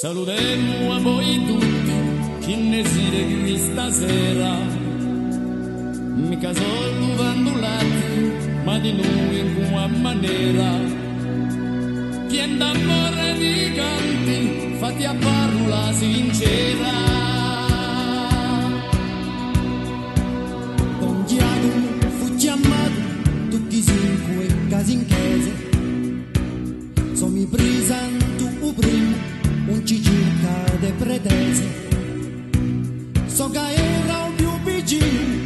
Saludemmo a voi tutti, chi ne si qui stasera. Mica solo vandulati, ma di noi in una maniera. Chi è d'amore di canti, fatti a parola sincera. chiamato tutti cinque casi in chiesa. sono mi presa obedece. Só a ele ao que.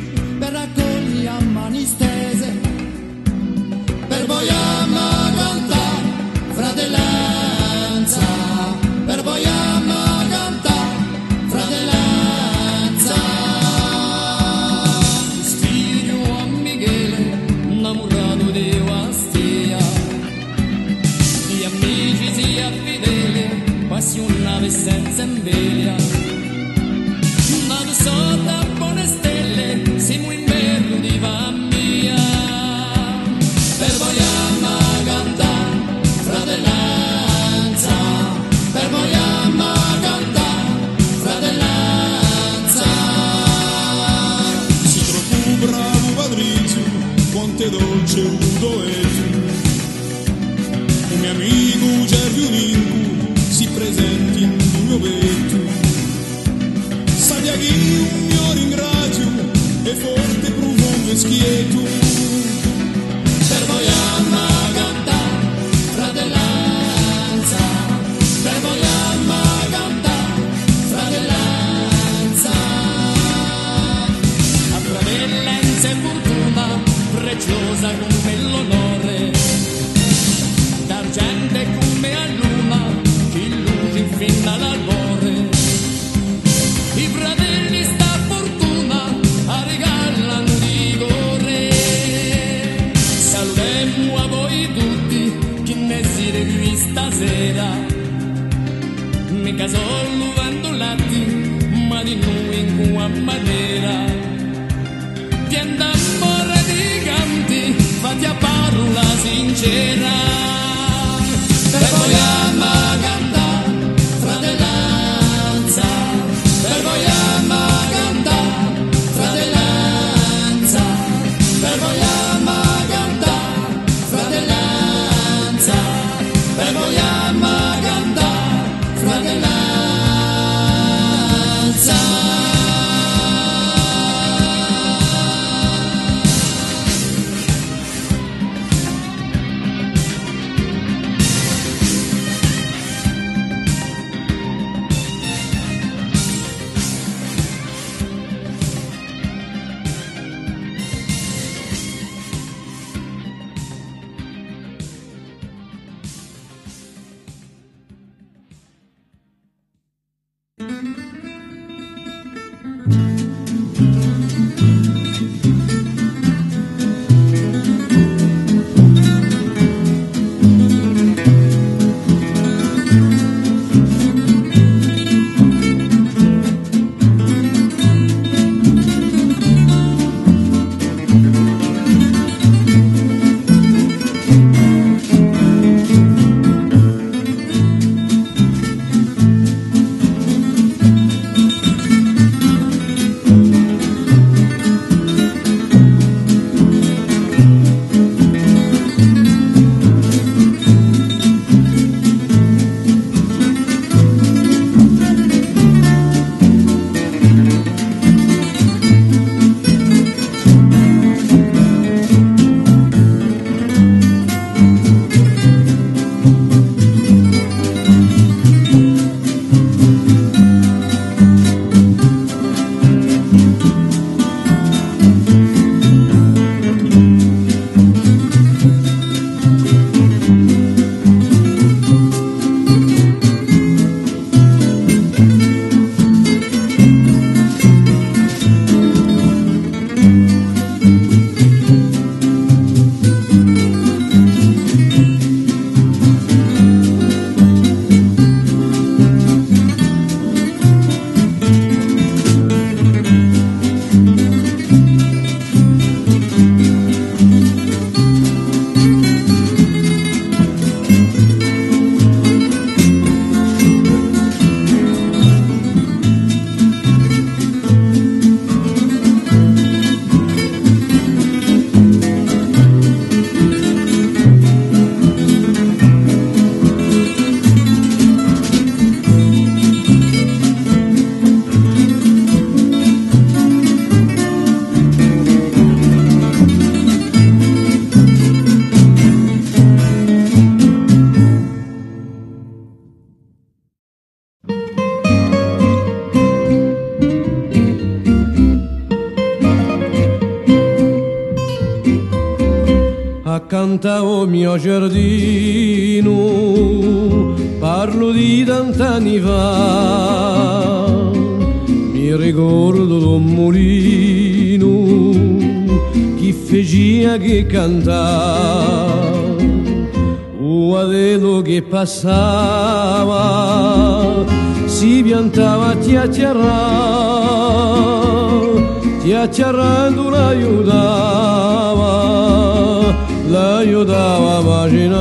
Mio giardino, parlo di tant'anni fa, mi ricordo d'un mulino, chi fecia che cantava, o adesso che passava, si piantava a chiacchierare, chiacchierando l'aiutava, l'aiutava a immaginare.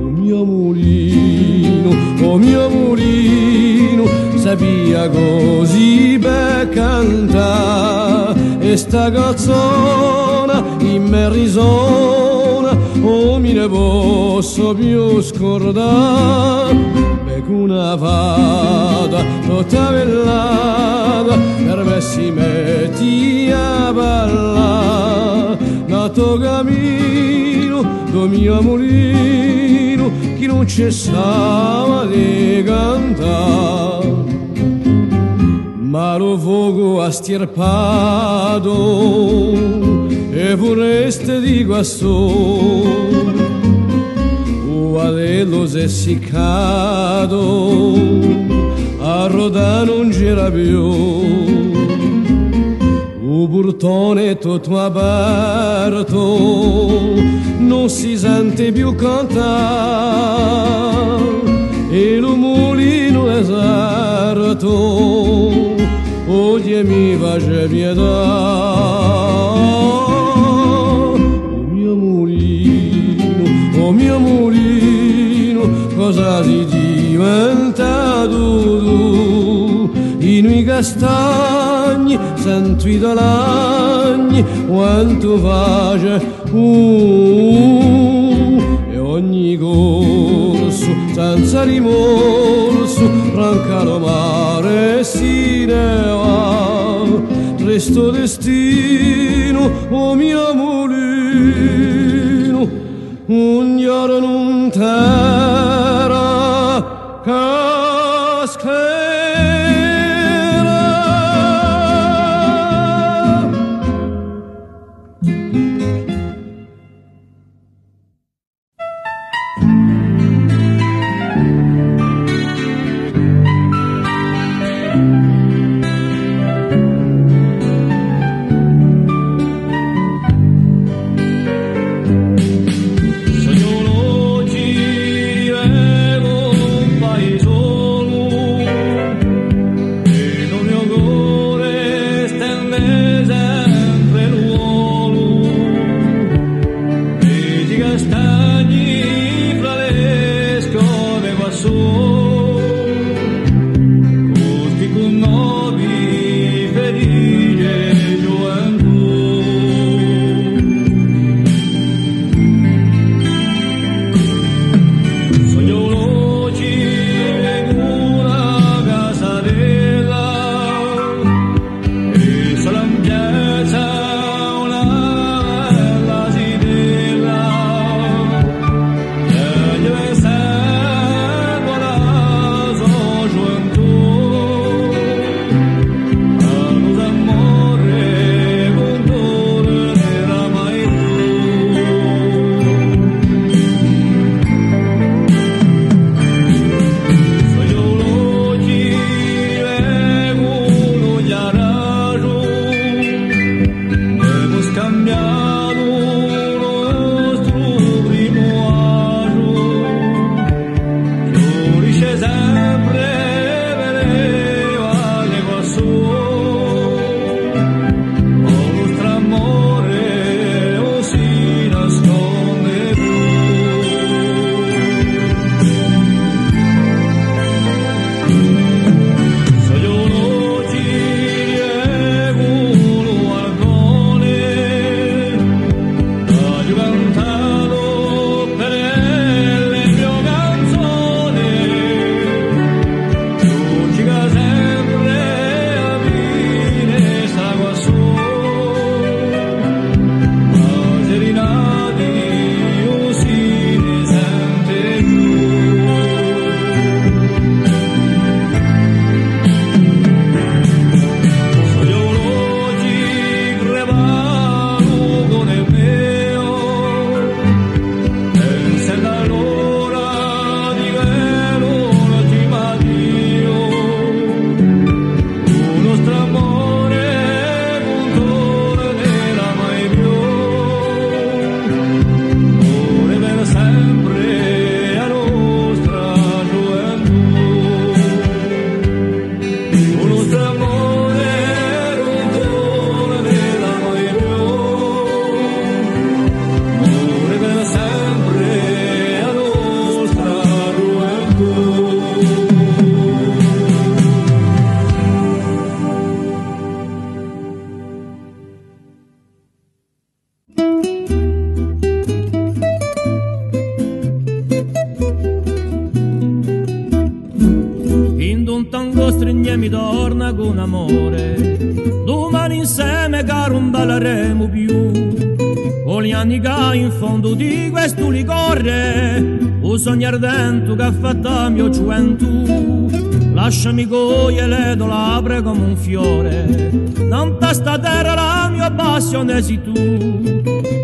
O mio mulino, o mio mulino, sapia così per cantare, e sta cazzona in me risona, o mi ne posso più scordare, perché una fata tutta bellata, per me si metti a ballare, nato cammino, do mio mulino, chi non cessava di cantare. Ma lo fuoco ha stirpato e vorreste di guasto o adello si è essiccato a rodare non c'era più o portone tutto aperto non si sente più cantare e lo mulino deserto oggi mi face pietà i nuovi castagni sento i dolagni quanto face uh, e ogni corso senza rimorso ranca lo mare si ne va. Resto destino o mio mulino un giorno non terra o sogno ardente che ha fatto la mia gioventù. Lasciami cogliere le dolabre come un fiore, non sta terra la mia passione sei tu.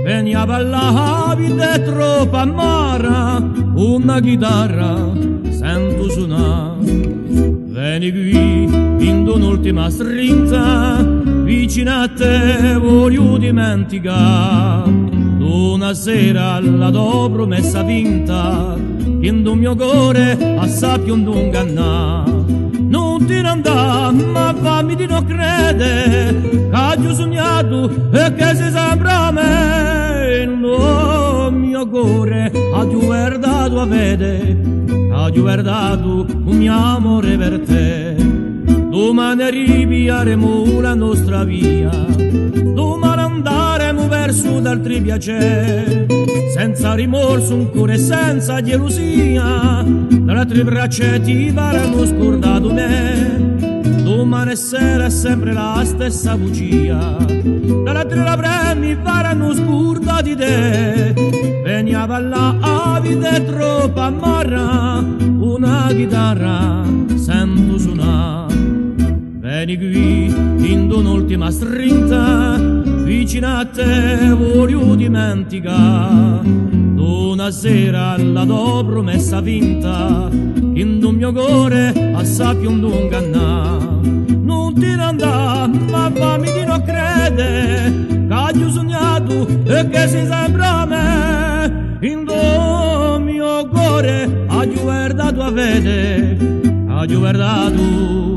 Vieni a ballare, troppo amara, una chitarra sento suonare. Vieni qui in un'ultima strinta, vicino a te voglio dimenticare. Una sera alla tua promessa vinta, in un mio cuore assai più non ingannare. Non ti andà, ma fammi di non credere, che ho sognato e che si sembra a me. No, mio cuore, a tu guardato a vedere, a tu guardato un mio amore per te. Domani arriveremo la nostra via, domani andremo verso d'altri piaceri, senza rimorso, un cuore senza gelosia, dalle tre braccia ti faranno scordato me. Domani sera è sempre la stessa bugia, dalle tre labbra mi faranno scordati te. Vieni a ballare, a vita è troppo amarra, una chitarra sento suonare. Vieni qui in un'ultima strinta, vicino a te voglio dimenticare. Una sera alla tua promessa vinta, in un mio cuore assai più non ingannare. Non ti andà, ma fammi di non credere, che ho sognato e che si sembra a me. In do mio cuore, ho guardato a vedere, ho guardato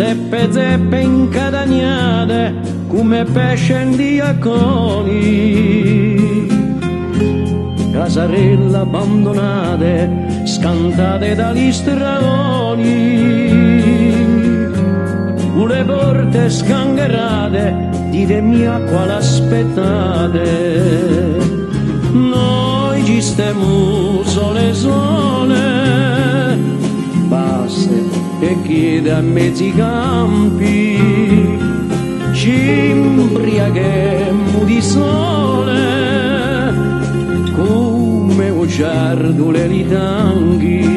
zeppe zeppe incadagnate come pesce in diaconi casarelle abbandonate scantate dagli stradoni le porte scangherate ditemi a quale aspettate. Noi ci stiamo sole sole e chiede a mezzi campi ci imbriaghemmo di sole come ucciardole li tanghi.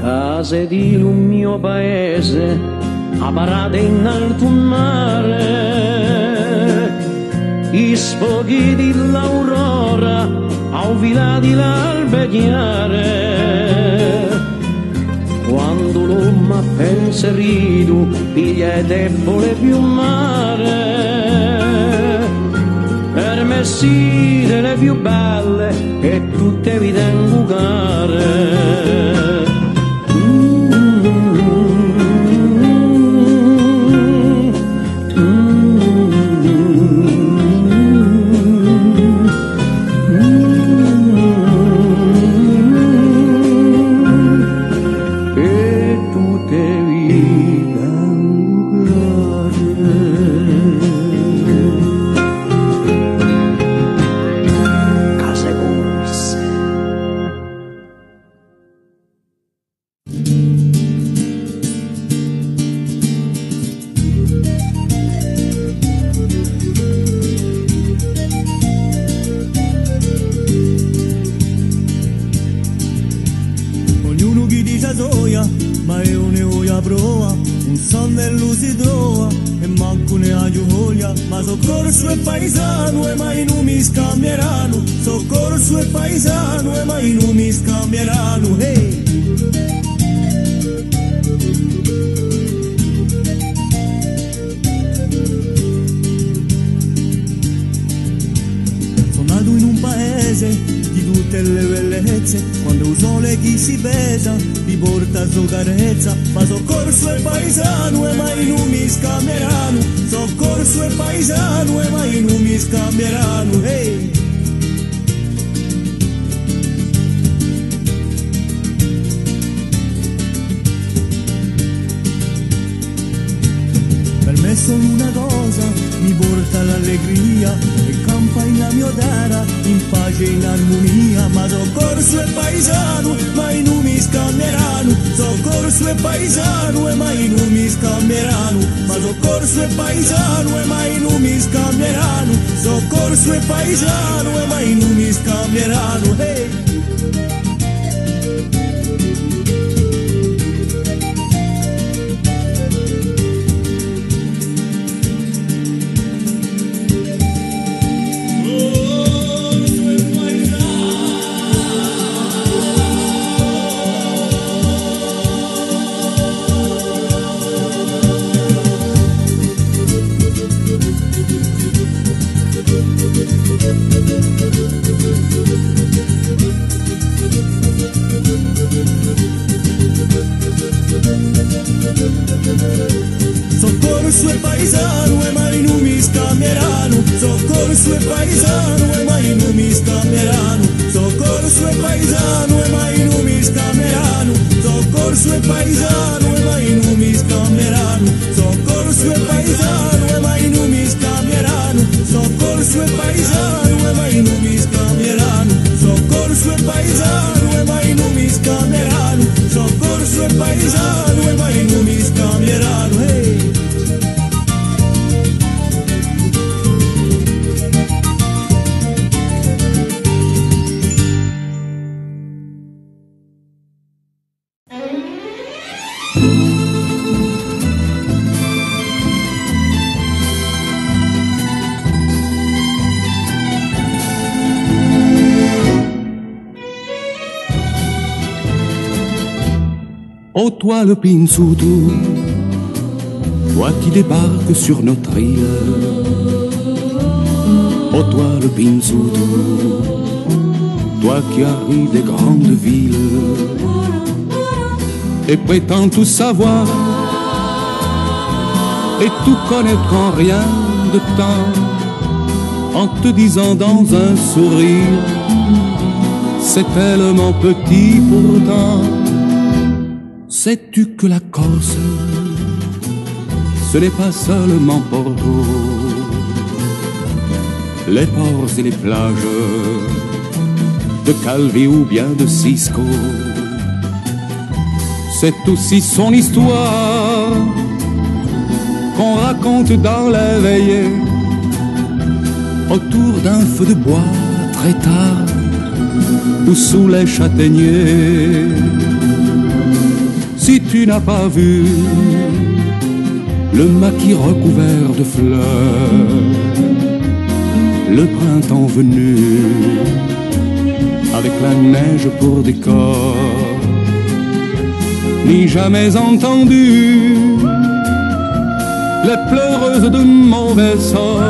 Case di un mio paese a parate in alto mare, i sfoghi dell'aurora, au vila di l'albe chiare. Quando l'uomo pensa ridu, piglia e debole più mare, per me sì delle più belle e tutte vite in bucare. Toi qui débarques sur notre île. Oh toi le Pinsutu, toi qui arrives des grandes villes. Et prétends tout savoir. Et tout connaître en rien de temps. En te disant dans un sourire. C'est tellement petit pourtant Sais-tu que la Corse, ce n'est pas seulement Porto, les ports et les plages de Calvi ou bien de Cisco. C'est aussi son histoire qu'on raconte dans les veillées autour d'un feu de bois très tard ou sous les châtaigniers tu n'as pas vu le maquis recouvert de fleurs, le printemps venu, avec la neige pour décor, ni jamais entendu les pleureuses de mauvais sort,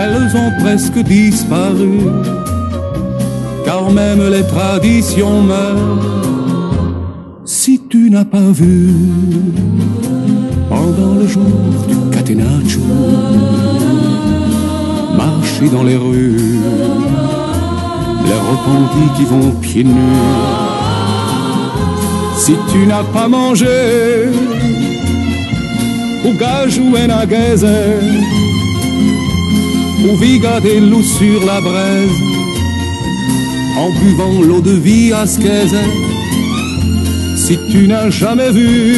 elles ont presque disparu, car même les traditions meurent pas vu. Pendant le jour du catenaccio marcher dans les rues les repentis qui vont pieds nus. Si tu n'as pas mangé ou gage ou ou vigadé loup sur la braise en buvant l'eau de vie ascaise si tu n'as jamais vu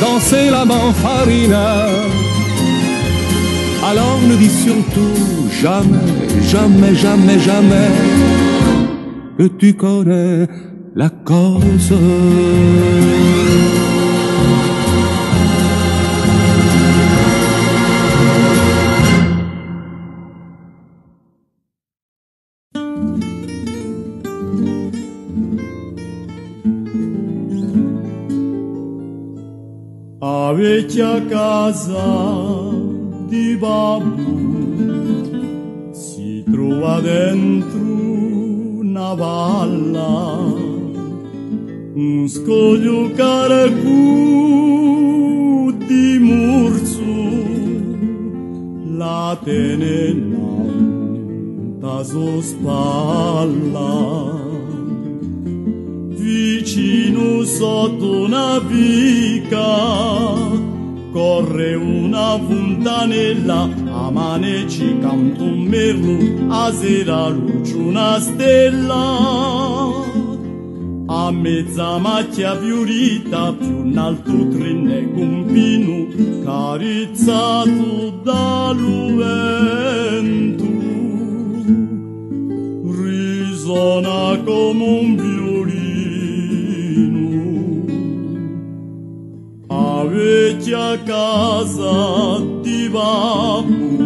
danser la manfarina, alors ne dis surtout jamais, jamais, jamais, jamais que tu connais la Corse. Vecchia casa di babbo si trova dentro una valla un scoglio caracù di murzu. La tenenanta su spalla vicino sotto una vica corre una fontanella a maneci canto un merlo a sera luce una stella. A mezza macchia fiorita più in alto trenne compino carizzato dal vento risona come un a vecchia casa di babbo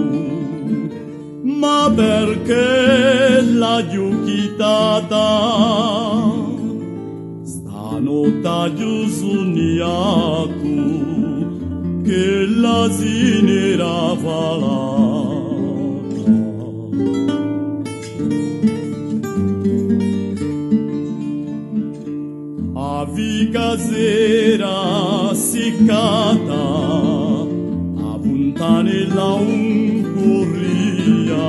ma perché la giuchitata? Stanotte sognato che l'asino era falata a vica sera seccata a puntanella un corria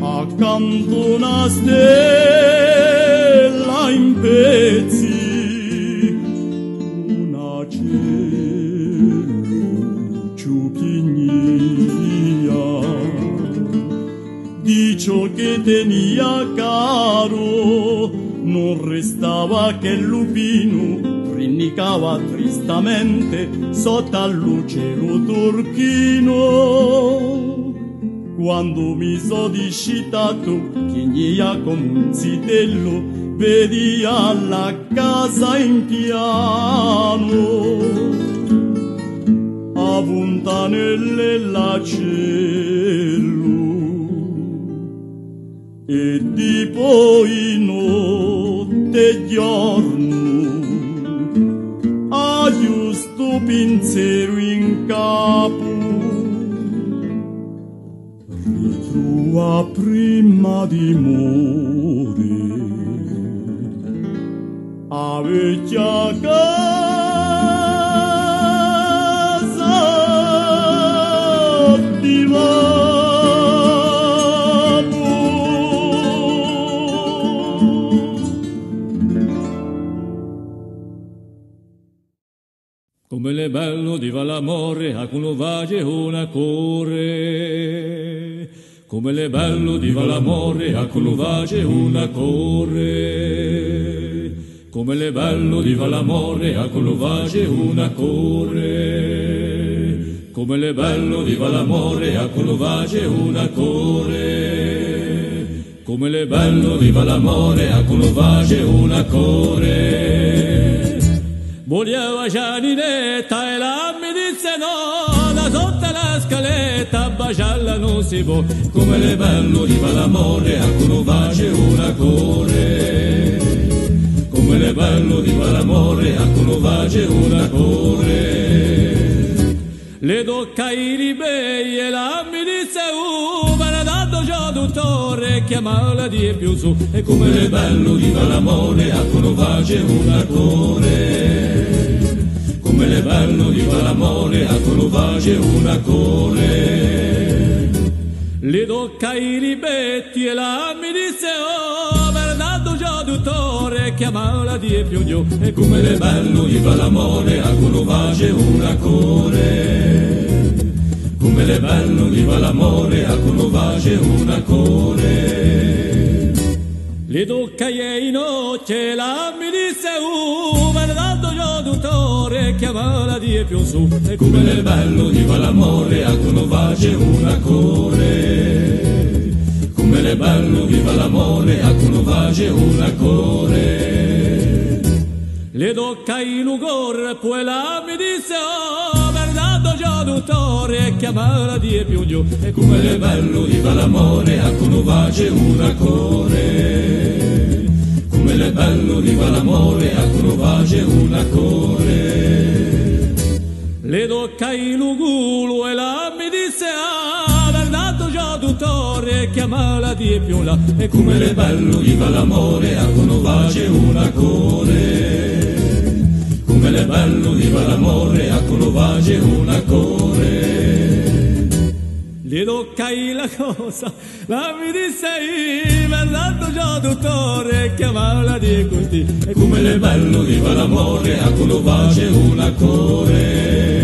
accanto una stella in pezzi una cielo ciupignia di ciò che tenia caro non restava che il lupino rinnicava tristamente sotto al lucero turchino. Quando mi so discitato chignia come un zitello vedi alla casa in piano. A puntanelle la cielo e di poi notte e giorno pensiero in capo. Ritrova prima di morire. A vecchia casa Come le bello di l'amore a cui vage una core. Come le bello di l'amore a cui vage una core. Come le bello di l'amore a cui vage una core. Come le bello di l'amore a cui vage una core. Come le bello di l'amore a cui vage una core. Voleva Gianinetta e la mi disse no, da sotto la scaletta, baciarla non si può, come le bello di l'amore a cui vace una core. Come le bello di l'amore a cui vace una core. Le tocca i ribelli e la mi disse uh, me ne dato già dottore, chiamala di più su, e come le bello di l'amore a cui vace una core come le bello di l'amore a colovace una core. Le tocca i ribetti e la mi disse oh, Bernardo già dottore, chiamala di più giù. E come le bello di l'amore a colovace una core. Come le bello di l'amore a colovace una core. Le tocca ieri notte la mi disse uh, Bernardo già dottore, chiamala di più su. E come le bello di l'amore a colovace una core. Come le bello viva l'amore, a cunovage una core. Le tocca in ugor, poi la mi disse, oh, verdad già dottore, e chiamala di più giù. E come le bello viva l'amore, a cunovage una core. Come le bello viva l'amore, a cunovage una core. Le tocca in ugulo e la mi disse, ah, dottore, e chiamala di più là. E come le bello viva l'amore, a cunovage una core. Come le bello viva l'amore, a cunovage una core. Le toccai la cosa, la mi disse, verdad già dottore, e chiamala di così. E come le bello viva l'amore, a cunovage una core.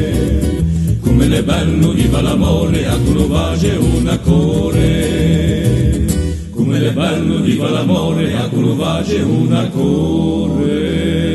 Come le bello viva l'amore, a cunovage una core. Come le bello viva l'amore, a cunovage una core.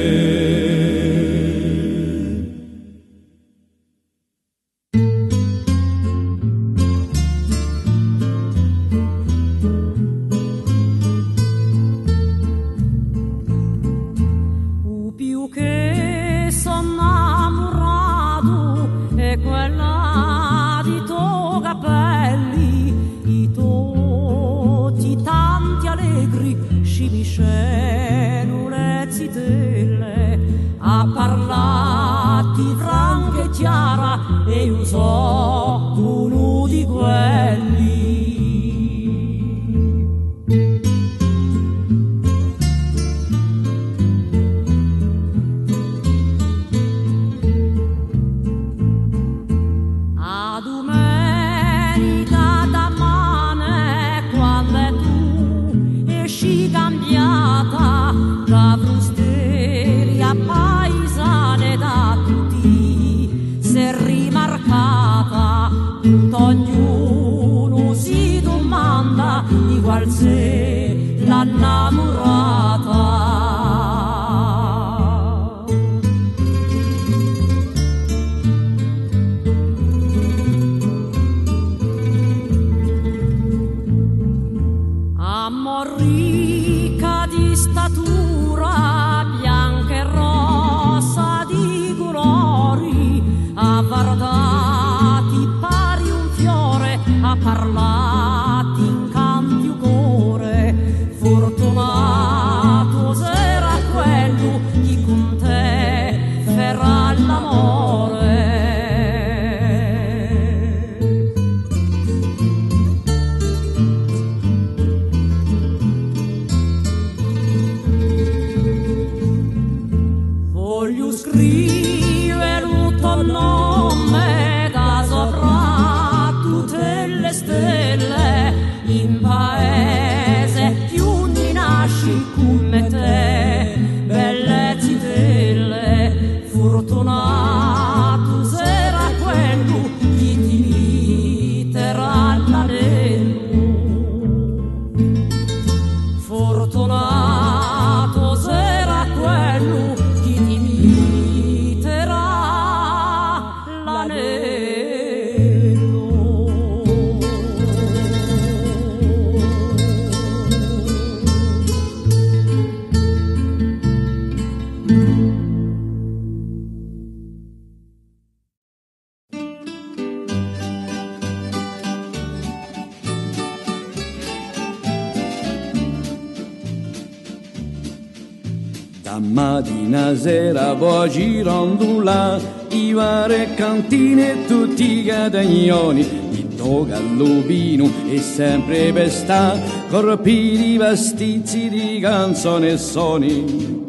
Tutti i catagnoni, di toga lupino e sempre per sta, corpi di vestiti di canzoni e soni.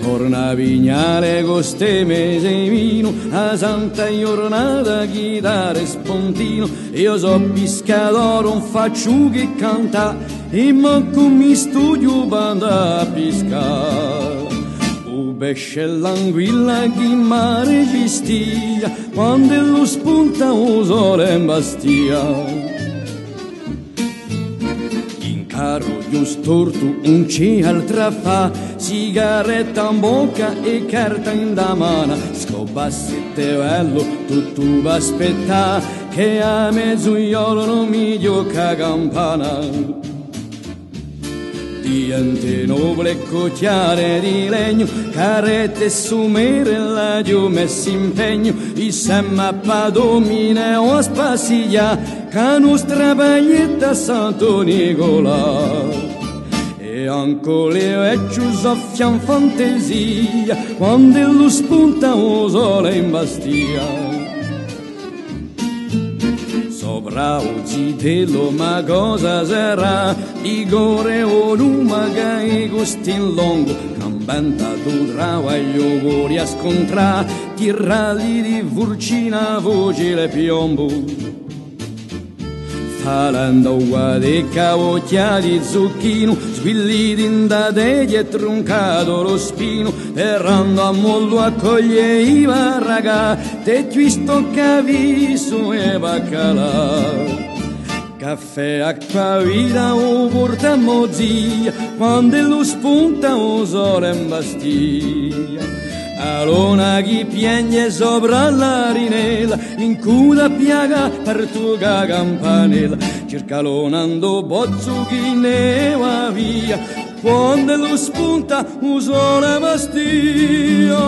Torna a pignare con ste mese vino, a santa giornata chitarra e spuntino, io so pescatore, non faccio che canta, e manco mi studio per a pescare. Pesce l'anguilla che in mare vestia, quando lo spunta o sole in bastia. In carro giusto un c'è altra fa, sigaretta in bocca e carta in da mano, scobassette bello, tutto va aspetta, che a mezzogiorno mi diocca campana diente nobile cocchiare di legno, carrette sumere la giù messi impegno, i semma domine o spasiglia, ca nostra baglietta Santo Nicola. E ancora le vecchio soffian fantasia, quando lo spunta o sole in bastia. Sopra un zitello ma cosa sarà? Igore o numaga e gustin longo Cambenta tu travaglio gori a scontra. Tirrali di vurcina voce le piombo. Falando uguale cavocchia di zucchino Squilliti in da teglia e truncato lo spino Errando a mollo accoglie i varraga Te twisto caviso e baccalà. Caffè, acqua, vita o portammo zia Quando lo spunta o sole in bastiglia Alona chi piange sopra l'arinella In cuda piaga per tua campanella. Cerca lonando bozzo chi ne va via quando lo spunta uso una mastio.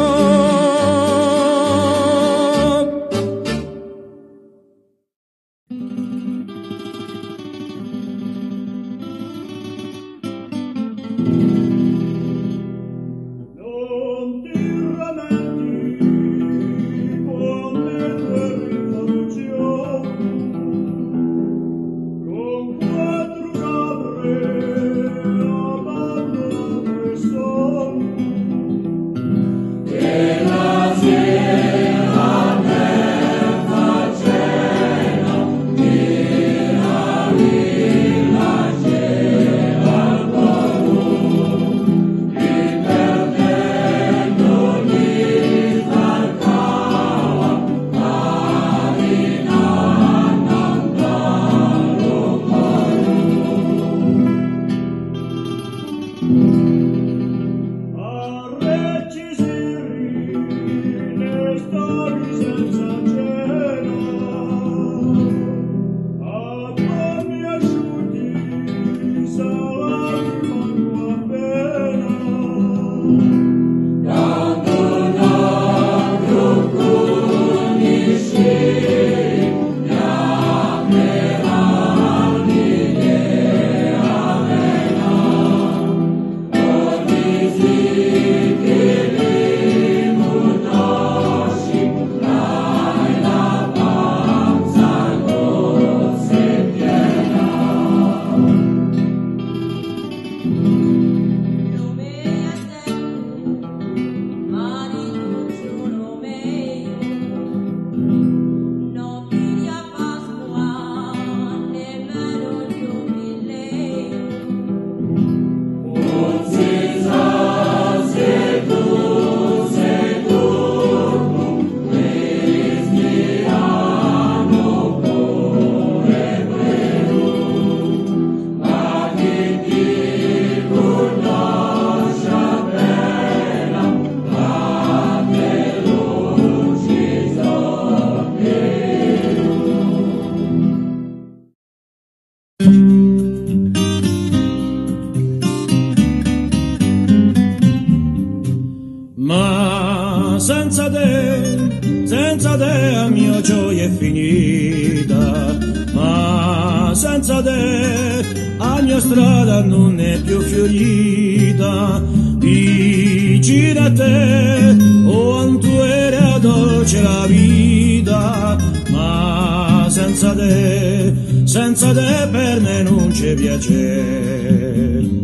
Senza te per me non c'è piacere.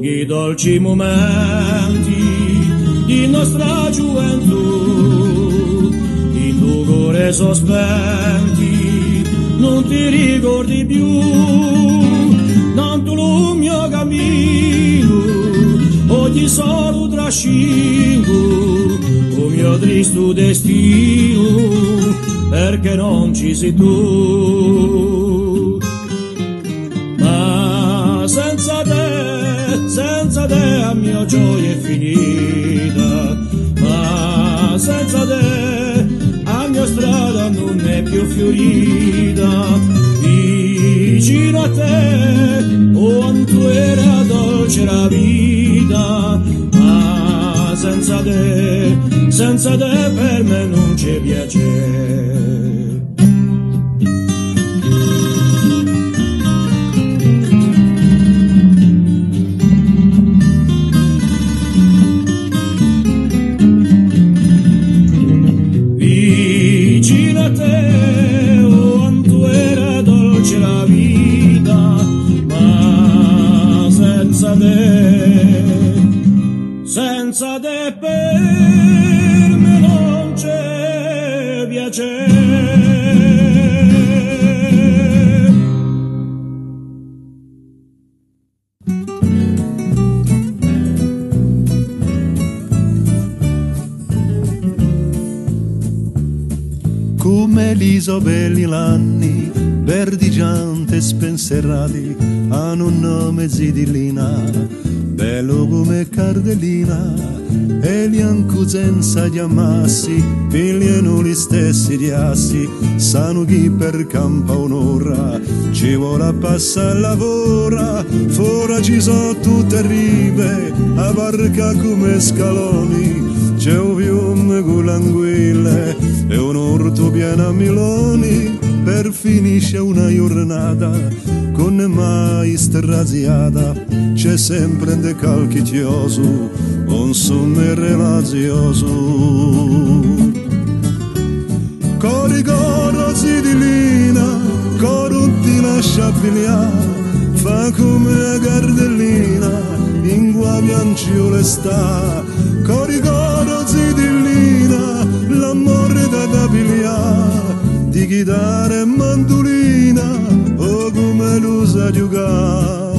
Che dolci momenti di nostra gioventù, in tuo cuore sospenti, non ti ricordi più, non tu lo mio cammino, oggi solo trascino, o mio tristo destino, perché non ci sei tu. Più fiorita. vicino a te quanto era dolce la vita ma senza te senza te per me non c'è piacere come l'isobelli l'anni, verdigiante spensierati, hanno un nome zidillina, bello come cardellina, e gli ancusenza di ammassi, pigliano gli stessi di assi, sanno chi per campa un'ora, ci vuole passare lavora, fora ci sono tutte rive, a barca come scaloni, c'è un fiume con l'anguille e un orto pieno a miloni. Per finisce una giornata con mai straziata c'è sempre un decalchitioso un sonno relazioso cori coro zidilina coro ti lascia pigliare fa come la gardellina in guavianciole sta cori coro zidillina l'amore da da pigliare di chitarra e mandolina o come l'usa giocare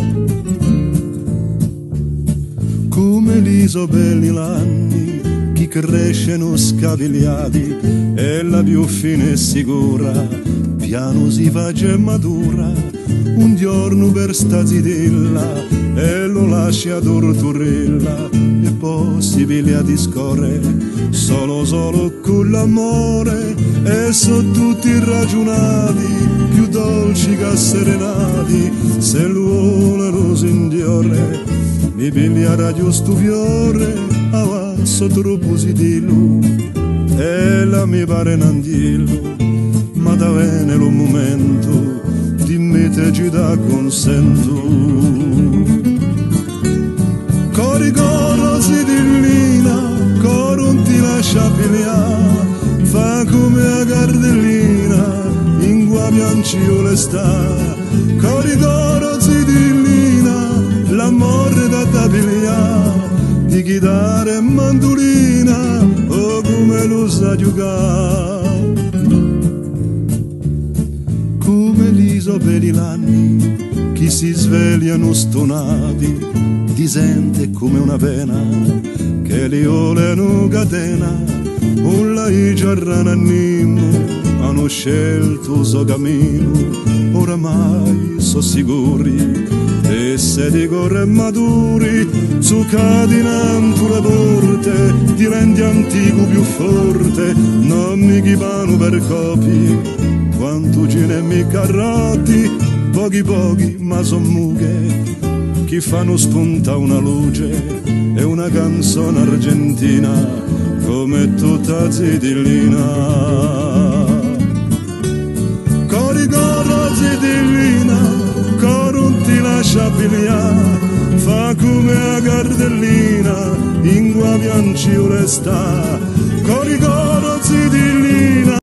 come l'isobelli l'anni chi crescono scavigliati e la più fine e sicura piano si face matura un giorno per sta zitella e lo lascia torturella e poi si piglia di scorre solo solo con l'amore e sono tutti ragionati più dolci che serenati se l'uomo lo sindiore mi pigliara giusto fiore avanzo troppo positivo e la mi pare un andiello ma da bene lo momento teci consento. consentu Corigoro si dillina, corun ti lascia pigliare Fa come a gardellina, in guabianciu le sta Corigoro si dillina, l'amore da tabigliare Di guidare mandolina, o come lo sa giugare l'isobeli l'anni chi si svegliano stonati ti sente come una pena che li oleno catena un laigia ranannimo hanno scelto so cammino oramai so sicuri e se di corre maturi su cadinantu le porte diventi antico più forte non mi chipano per copi quanto ce ne mi carrotti pochi pochi ma son mughe. Chi fanno spunta una luce e una canzone argentina come tutta zidillina cori coro zidillina coro ti lascia pigliare fa come la gardellina in guavianciule sta cori coro zidillina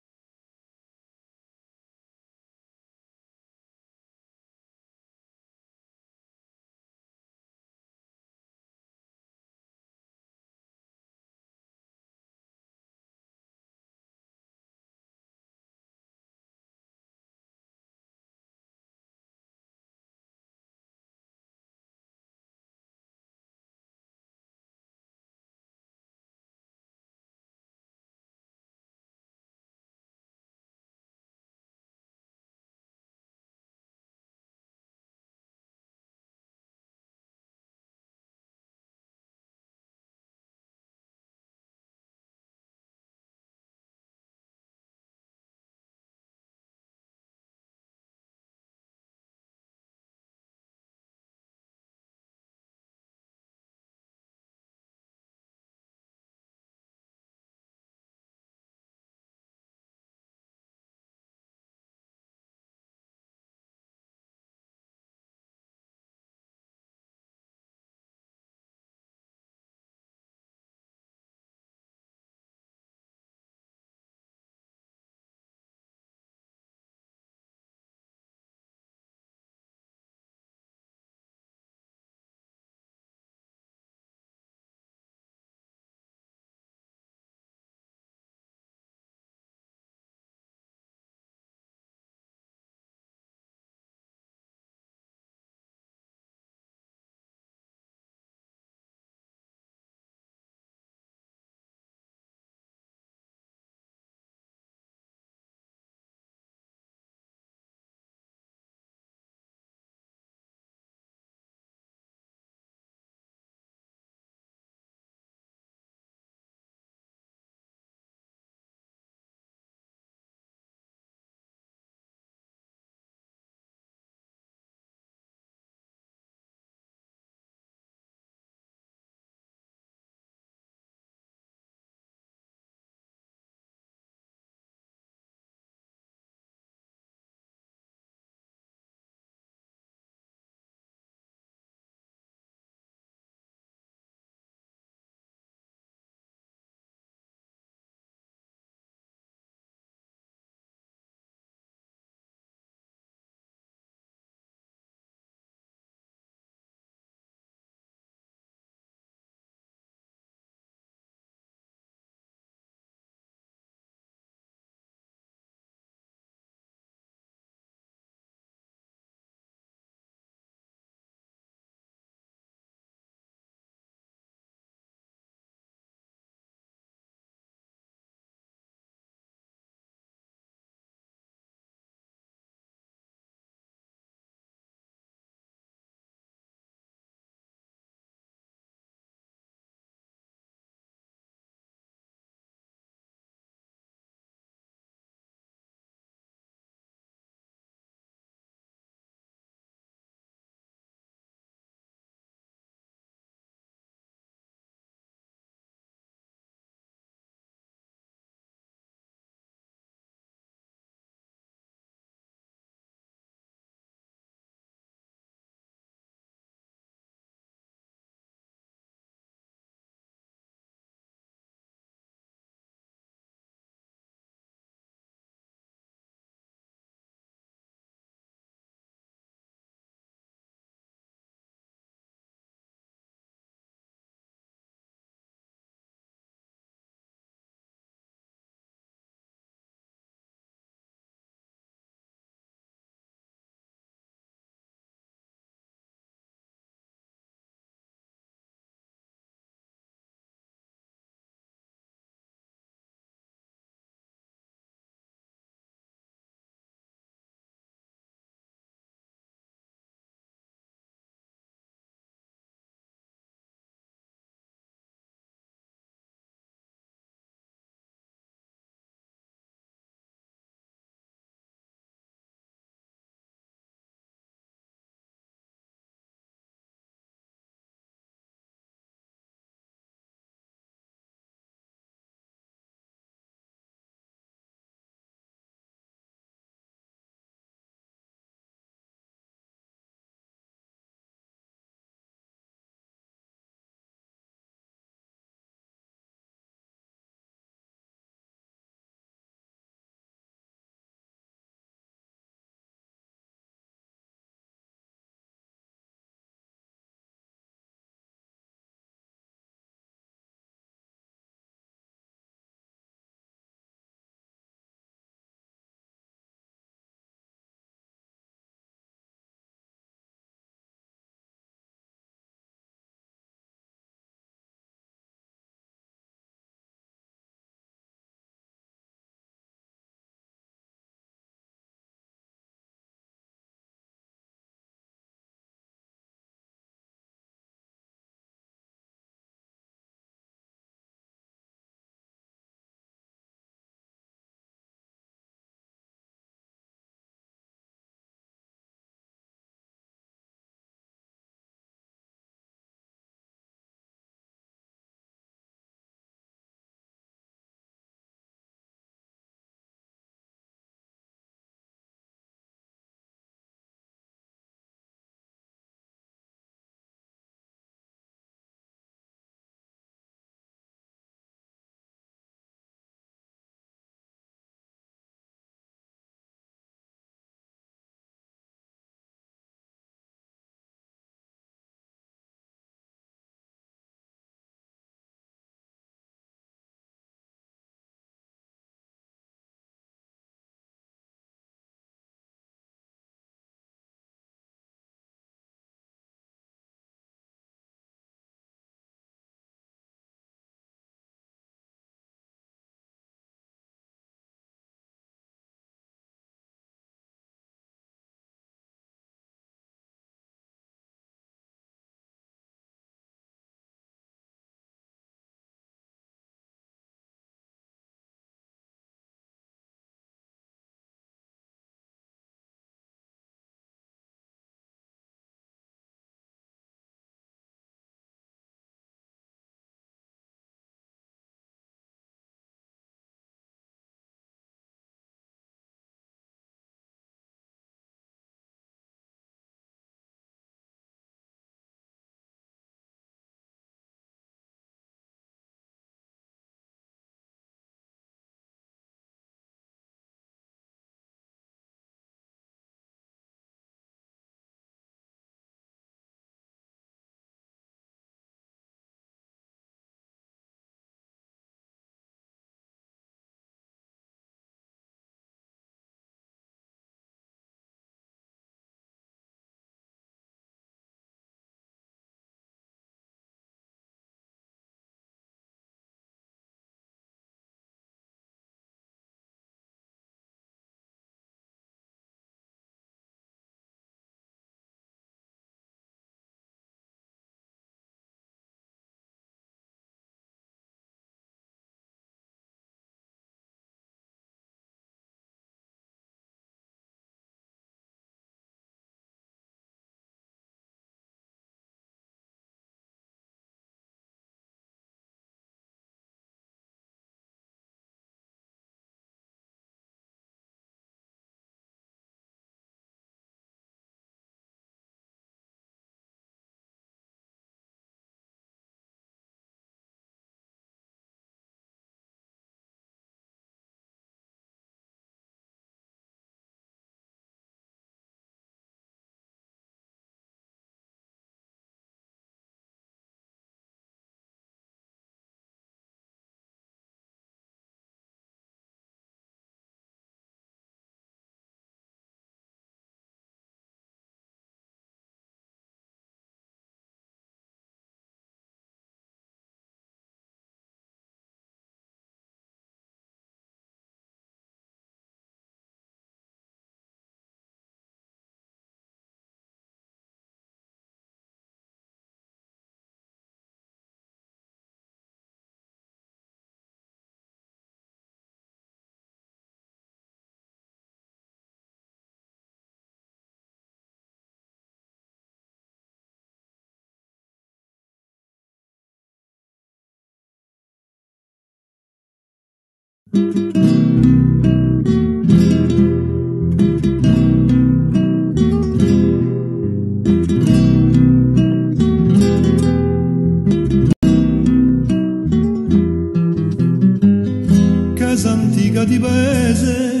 di paese,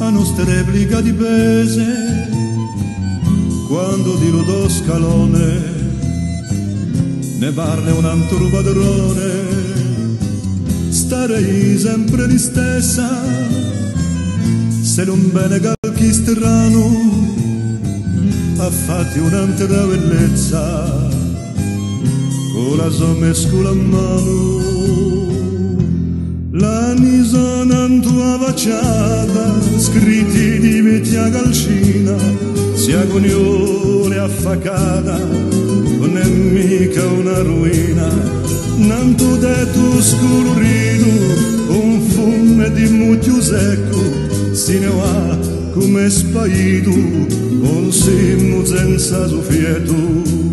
a nostra replica di paese, quando di lodo scalone ne parla un altro padrone, starei sempre di stessa, se non bene calchi strano, ha fatti un'altra bellezza, con la sua mescola a mano. La nisona in tua facciata, scritti di vecchia calcina, sia cognore affacata, non è mica una ruina. Non tu tetto scurrito, un fume di mucchio secco, si ne va come spaito, un simmo senza soffieto.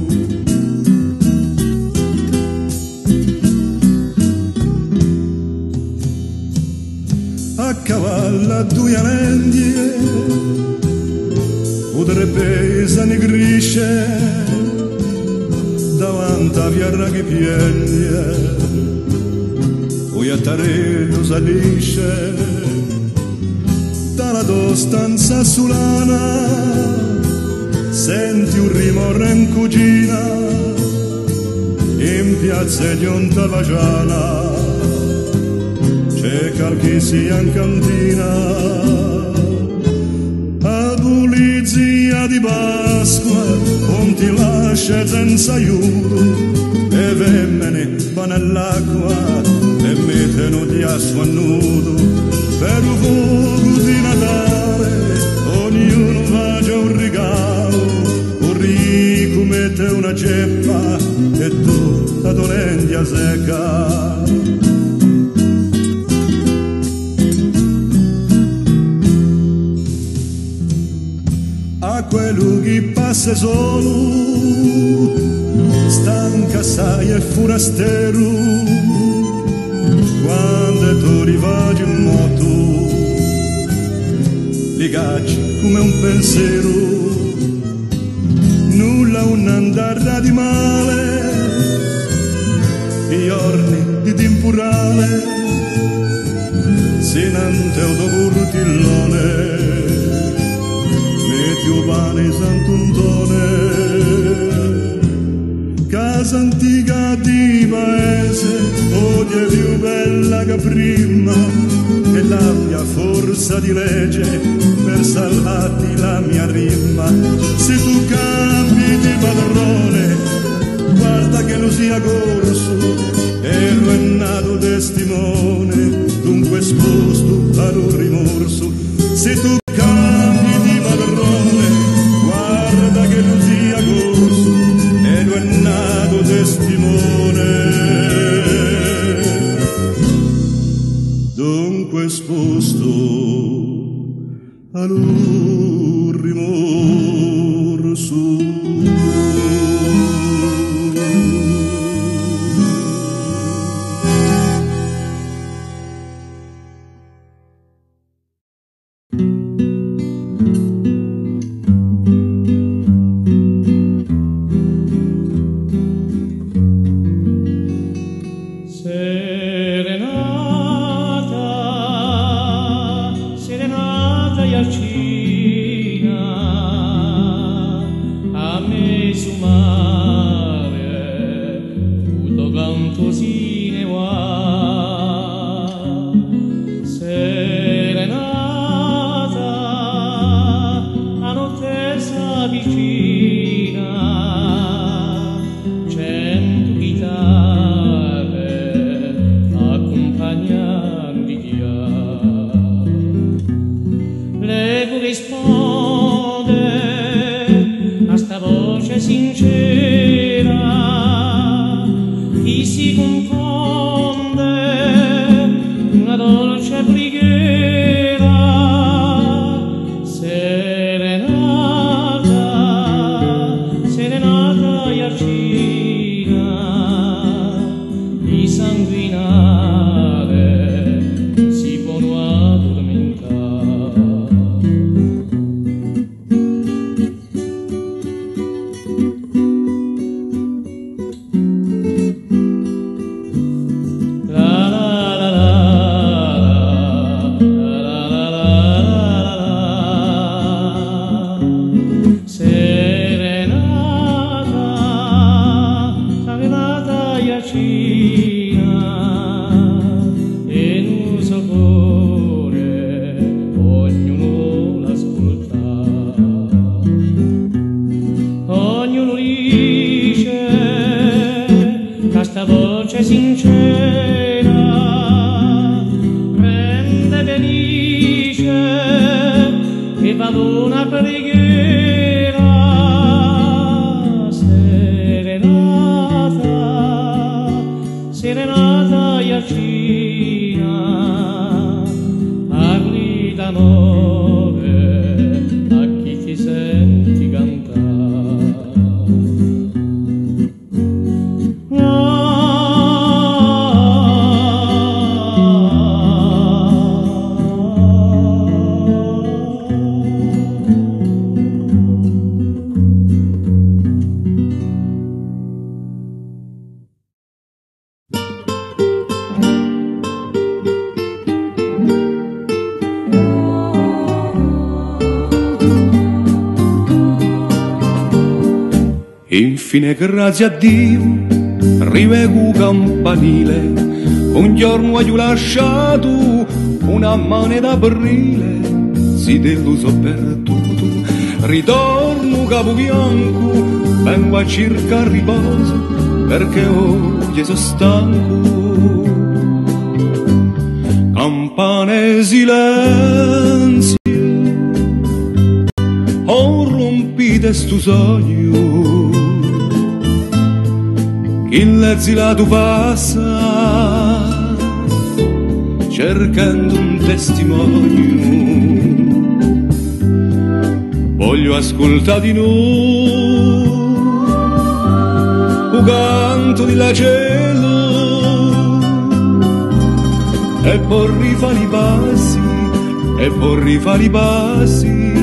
a cavallo a due alendie, udre pesa ne grisce, davanti a fiarra che piende, poi a tarello salisce, dalla tua stanza sulana, senti un rimorso in cucina, in piazza di onta vagiana c'è qualche sia in cantina. a pulizia di Pasqua non ti lascia senza aiuto e femmine vanno all'acqua e mettono di asco a nudo. Per un fuoco di Natale ognuno faccia un regalo un ricco mette una ceppa e tu la dolentia secca passa solo, stanca assai e forastero, quando tu rivagi in moto, li cacci come un pensiero, nulla un andare di male, i giorni di temporale, se non te lo pane Sant'Untone, casa antica di paese, odia più bella che prima, e la mia forza di legge per salvarti la mia rima. Se tu cambi di padrone, guarda che lo sia corso, e lo è nato testimone, dunque esposto ad un rimorso. Infine grazie a Dio rivego campanile. Un giorno ho lasciato una mano d'aprile si deluso perduto ritorno capo bianco vengo a cercare riposo perché oggi sono stanco. Campane silenzio oh rompite sto sogno l'esilado passa cercando un testimonio. Voglio ascoltare di noi un canto di la cielo e poi rifare i passi e poi rifare i passi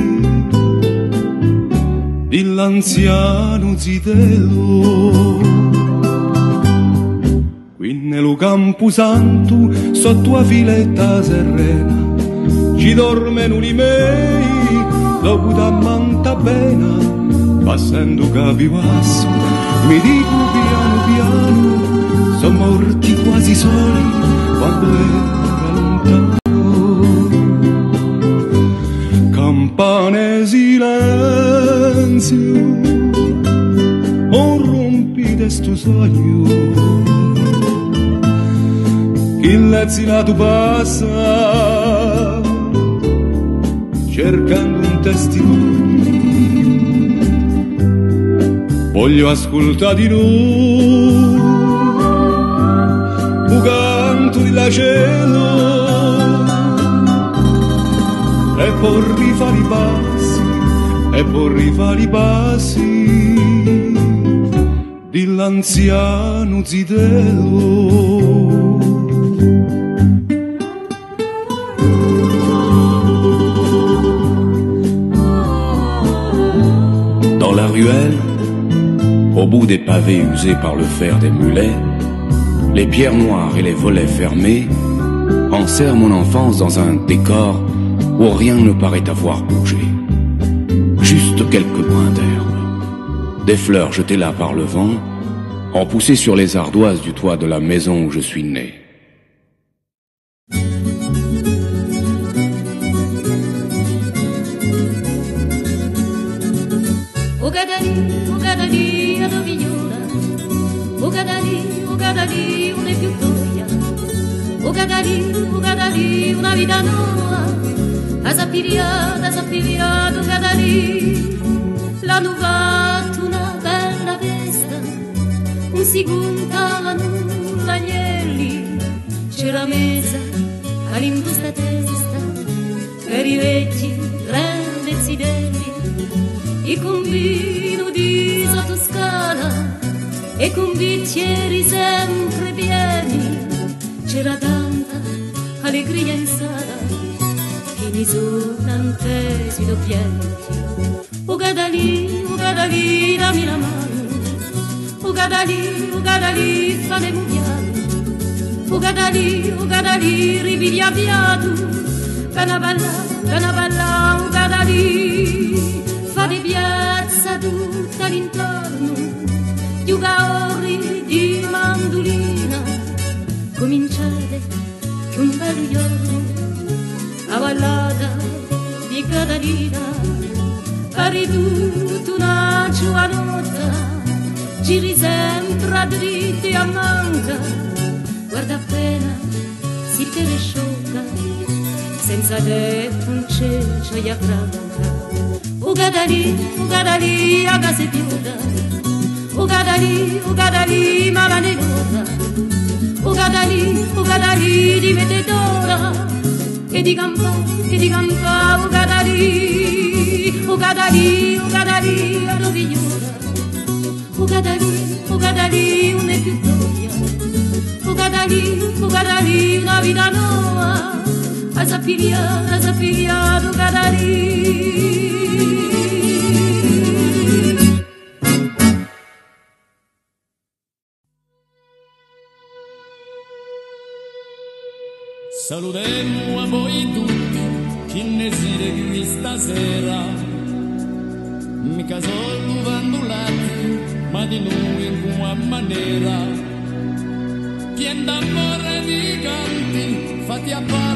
dell'anziano zitello santo sotto a filetta serena ci dormono i miei dopo da manta bene passando capivasso mi dico piano piano sono morti quasi soli quando era lontano l'esilado passa cercando un testimone voglio ascoltare di noi un canto di la cielo e poi rifare i passi e poi rifare i passi dell'anziano zitello bout des pavés usés par le fer des mulets, les pierres noires et les volets fermés enserrent mon enfance dans un décor où rien ne paraît avoir bougé. Juste quelques brins d'herbe. Des fleurs jetées là par le vent ont poussé sur les ardoises du toit de la maison où je suis né. bisou nan te si do pienti Ugadali, Ugadali, dammi la mano. Ugadali, Ugadali, faremo un piano Ugadali, Ugadali, ribili avviato Bella balla, bella balla, Ugadali Fare piazza tutta l'intorno. Giuga ugaori, di mandolina. Cominciate che un bel giorno la ballata di Caterina, pari tutta una giovanotta, giri sempre a dritta e a manca, guarda appena si te ne sciocca, senza te un cencio e franca. O Caterina, o Caterina che si chiuda, o Caterina, o Caterina ma la ne nota, o Caterina, o Caterina di mettedora, e digam pá, e digam pá, o gadari, o gadari, o gadari, a rovinhora, o gadari, o gadari, o nepitoia, o gadari, o gadari, na vida nova, as apilhar, as apilhar, o gadari. própria voz.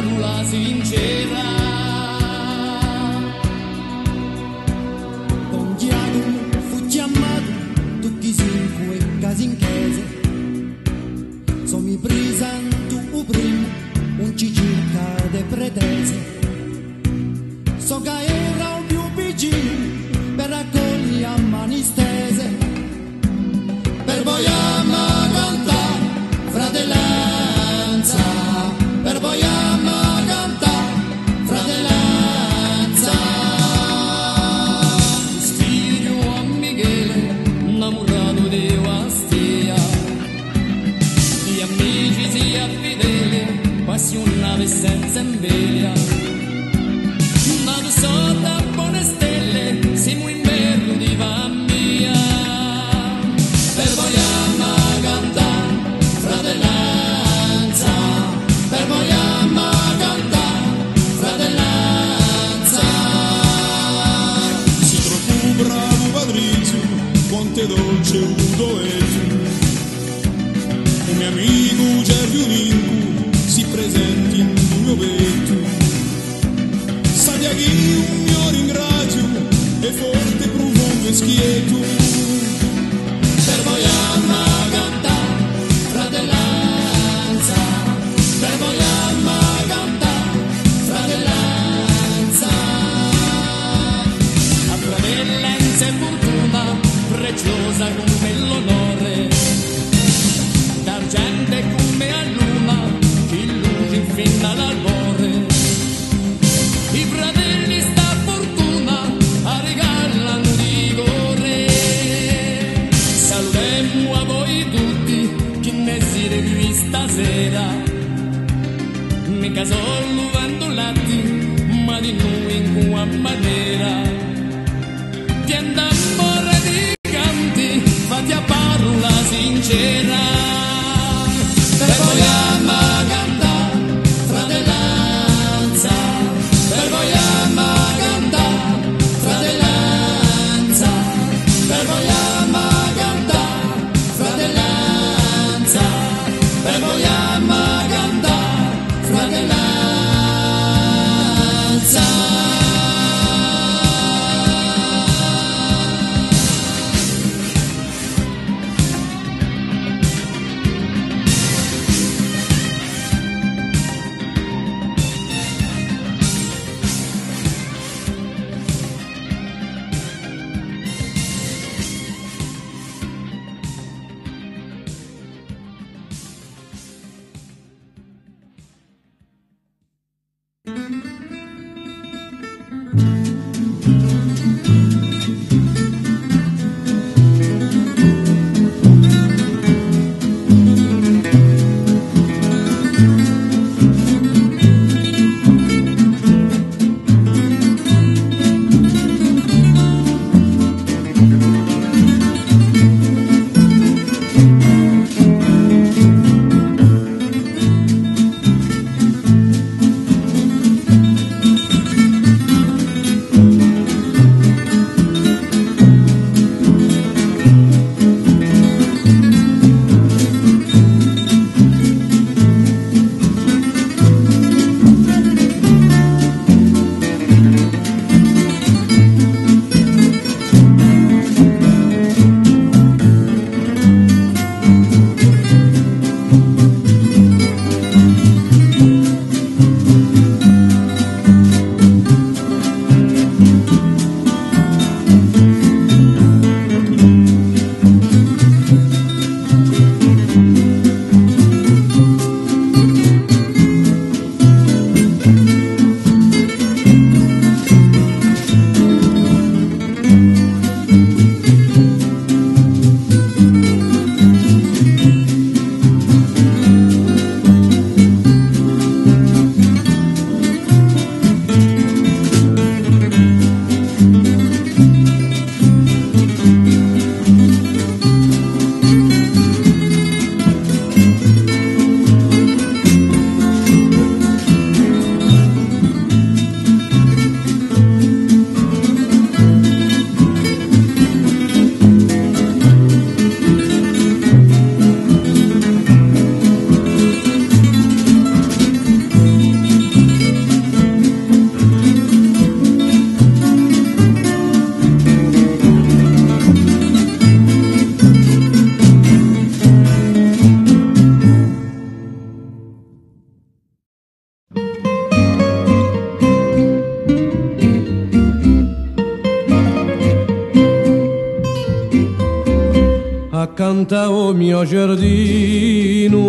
Al mio giardino,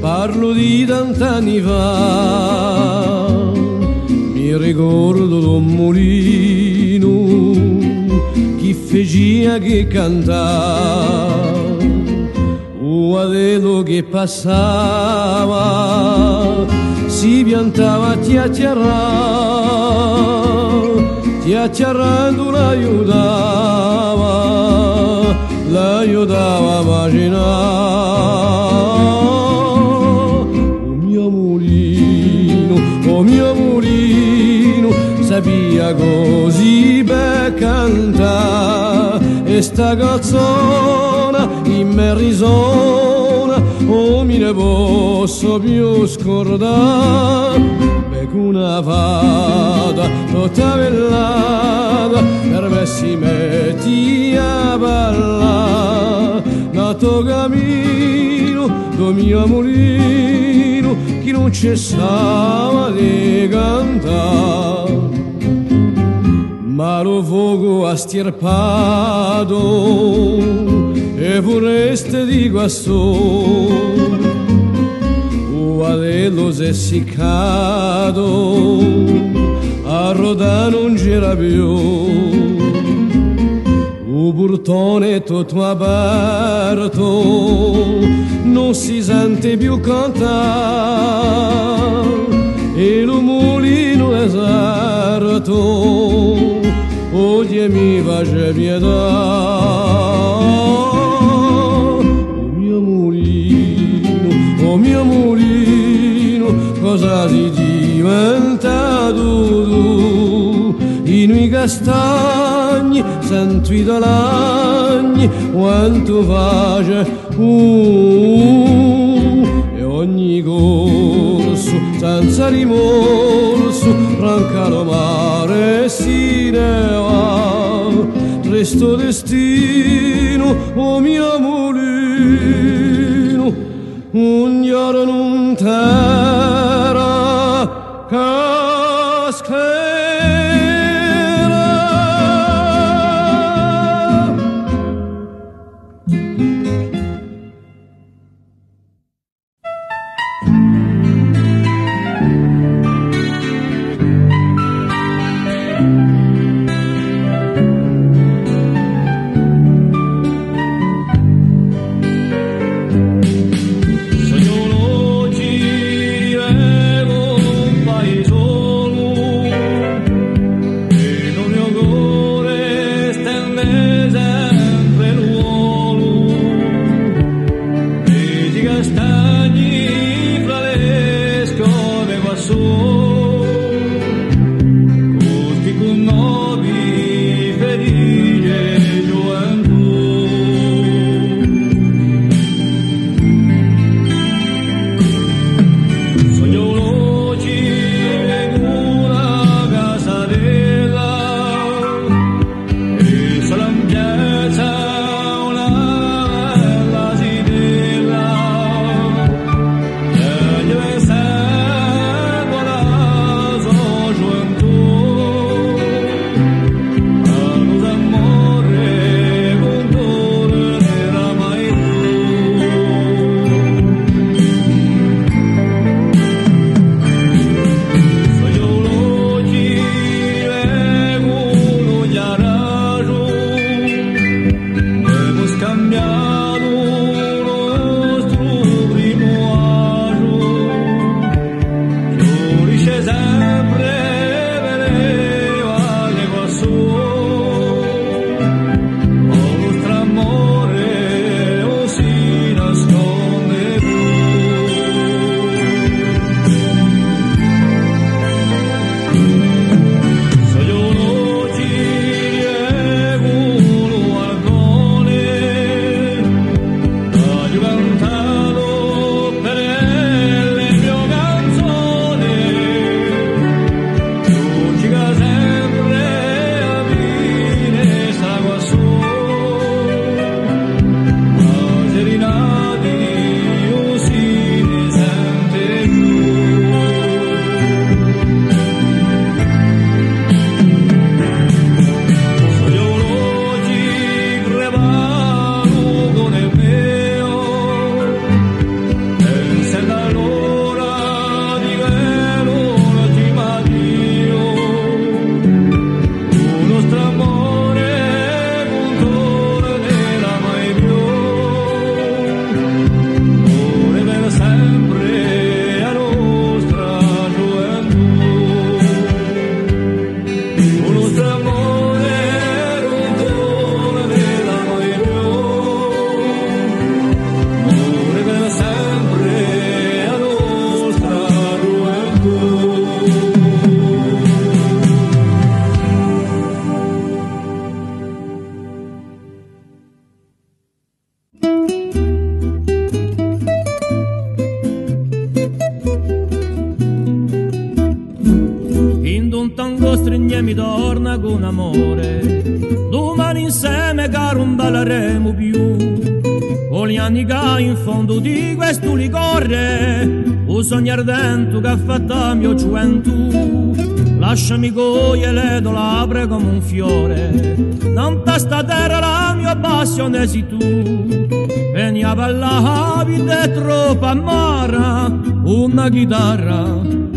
parlo di tant'anni fa, mi ricordo d'un mulino, chi fecea che cantava, o adesso che passava, si piantava a chiacchierare, chiacchierando l'aiutava, immaginare. O mio mulino, o mio mulino, sapia così per cantare, e sta canzone in me risona, o mi ne posso più scordare una fata tutta bellata per me si metti a ballare nato cammino do mio mulino che non cessava di cantare ma lo fuoco ha stirpato e vorreste di guasso adello essiccato a rodare non c'era più un portone tutto aperto non si sente più cantare e lo mulino deserto oggi mi face pietà. O mio mulino o mio mulino cosa si diventa tu i nuovi castagni sento i dolagni quanto face uh, e ogni corso senza rimorso ranca lo mare si ne va resto destino o mio mulino un giorno non fatto mio gioventù. Lasciami cogliere tue labbra come un fiore, non sta terra la mia passione sei tu. Vieni a ballare, troppo amara, una chitarra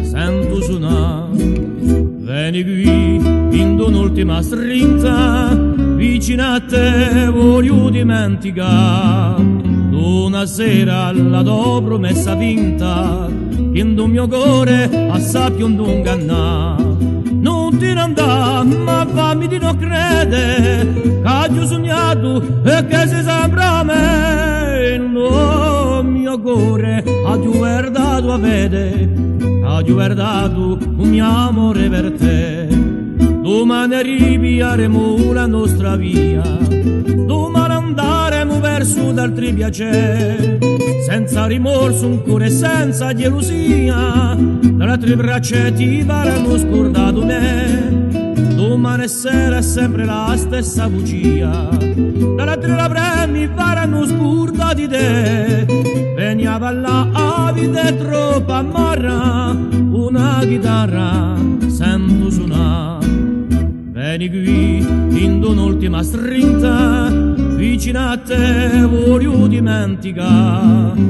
sento suonare. Vieni qui, in un'ultima strinza, vicino a te voglio dimenticare. Una sera alla tua promessa vinta, in un mio cuore assai più non ingannare. Non ti ne andà, ma fammi di non credere, che ho sognato e che si sembra a me. No, mio cuore, ha guardato a vedere, ha guardato un mio amore per te. Domani ripiaremo la nostra via, domani andaremo verso d'altri piaceri, senza rimorso un cuore senza gelosia, dalle tre braccia ti faranno scordato me. Domani sera è sempre la stessa bugia, dalle tre labbra mi faranno scordati te. Vieni a ballare, a vita è troppo amara, una chitarra sento suonare. Vieni qui in un'ultima strinta, vicino a te voglio dimenticare.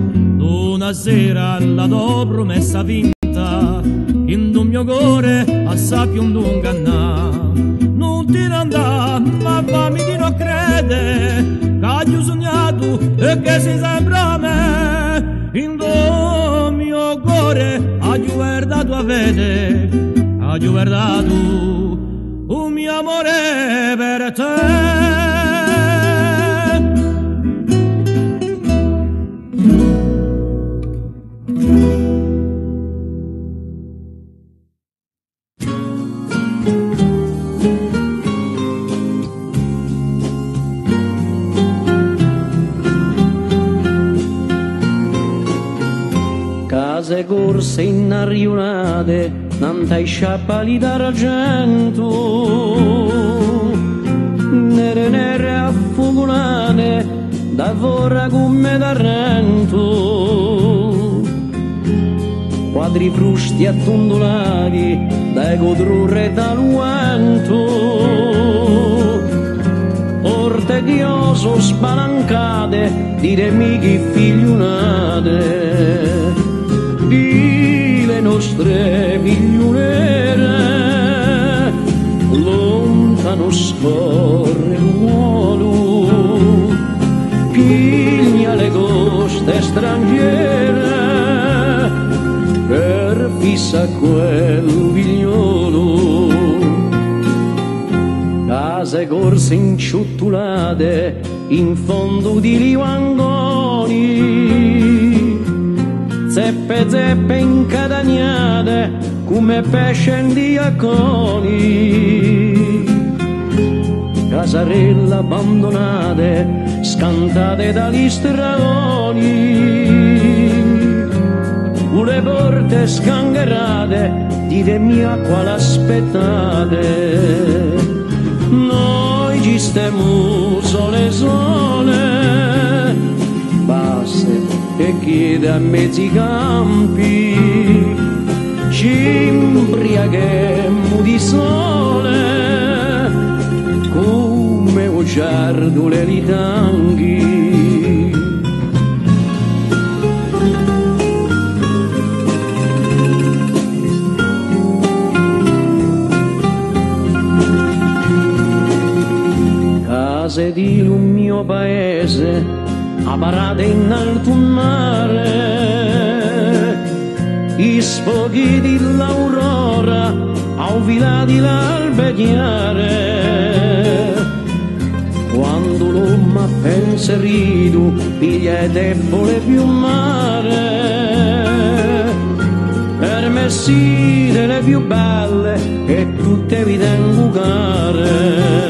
Una sera alla tua promessa vinta, in un mio cuore assai più non ingannare. Non ti andà, ma fammi di non credere, che ho sognato e che si sembra a me. In do mio cuore ha guardato a vedere, ha guardato tante sciappali d'argento, nere nere affugulate, da vorra come d'arrento, quadri frusti attondolati, dai codrurre taluento, porte di oso spalancate, di remichi figliunate. Di nostre figliolere lontano scorre l'uolo piglia le coste straniere per fissa quel figliolo case corse inciuttulate in fondo di liwangoni zeppe zeppe incadagnate come pesce in diaconi casarelle abbandonate scantate dagli stradoni le porte scangherate ditemi a quale aspettate. Noi ci stiamo sole sole e chiede a mezzi campi ci imbriaghiamo di sole come un giardole li tanghi. Case di un mio paese parate in alto mare i sfoghi dell'aurora au di l'albe chiare quando l'uomo pensa ridu piglia e debole più mare per me sì delle più belle e tutte vi tengo care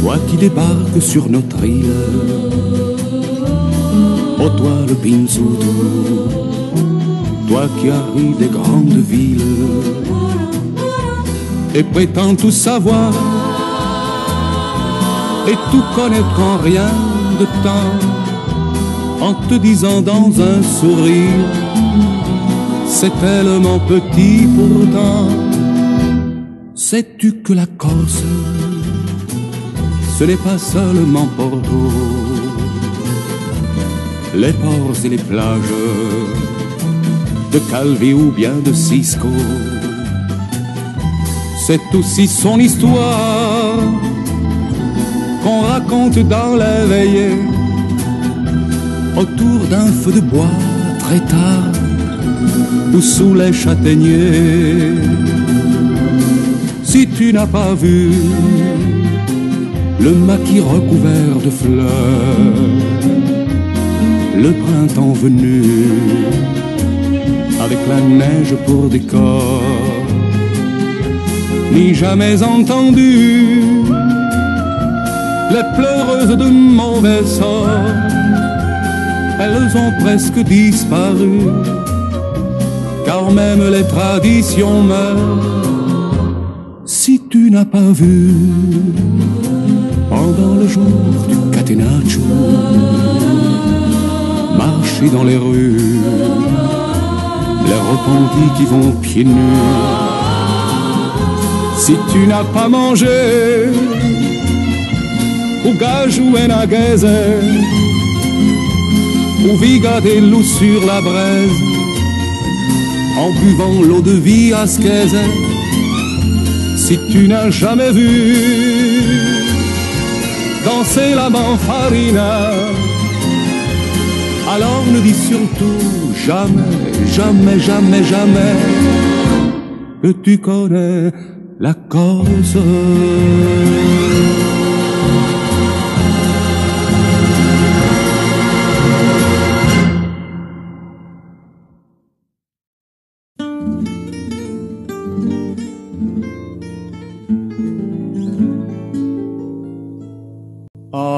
toi qui débarques sur notre île. Oh toi le pinzuto, toi qui arrives des grandes villes. Et prétends tout savoir. Et tout connaître en rien de temps. En te disant dans un sourire. C'est tellement petit pourtant Sais-tu que la Corse, ce n'est pas seulement Porto, les ports et les plages de Calvi ou bien de Cisco. C'est aussi son histoire qu'on raconte dans les veillées autour d'un feu de bois très tard ou sous les châtaigniers tu n'as pas vu le maquis recouvert de fleurs, le printemps venu, avec la neige pour décor, ni jamais entendu les pleureuses de mauvais sort, elles ont presque disparu, car même les traditions meurent tu n'as pas vu. Pendant le jour du catenaccio marcher dans les rues les repentis qui vont pieds nus. Si tu n'as pas mangé ou et naguaise ou vigadé loup sur la braise en buvant l'eau de vie ascaise si tu n'as jamais vu danser la manfarina, alors ne dis surtout jamais, jamais, jamais, jamais que tu connais la cause.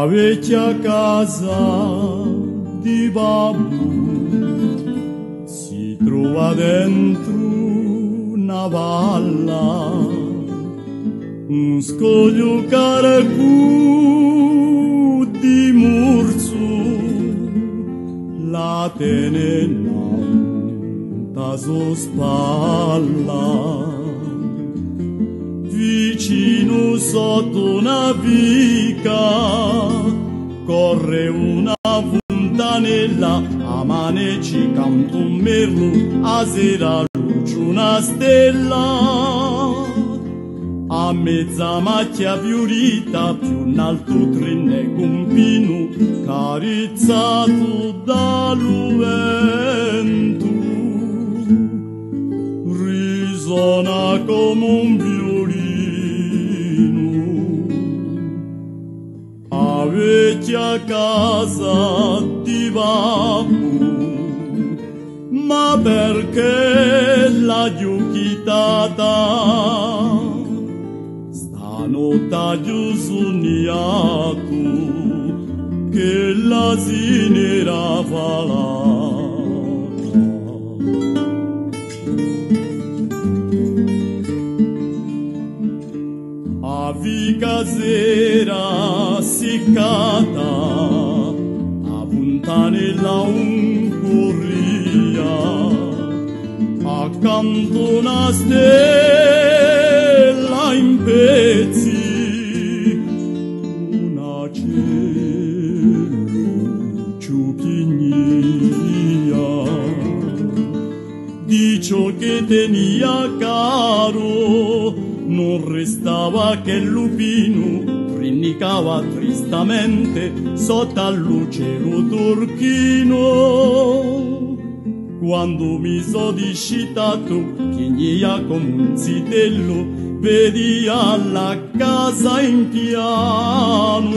A vecchia casa di babbo si trova dentro una valla, un scoglio caracù di murzu, la tenenanta su spalla vicino sotto una vica. Corre una fontanella a maneci canto un merlo a sera luce una stella. A mezza macchia fiorita più in alto trine un pino carizzato dal vento risuona come un violino a vecchia casa di babbo ma perché la giuchitata? Stanotte giusuniato che l'asino era falata a vica sera seccata a puntanella un corria accanto una stella in pezzi una cielo ciuchignia di ciò che tenia caro non restava che il lupino rinnicava tristamente sotto al lucero turchino quando mi so discitato chignia come un zitello vedi alla casa in piano.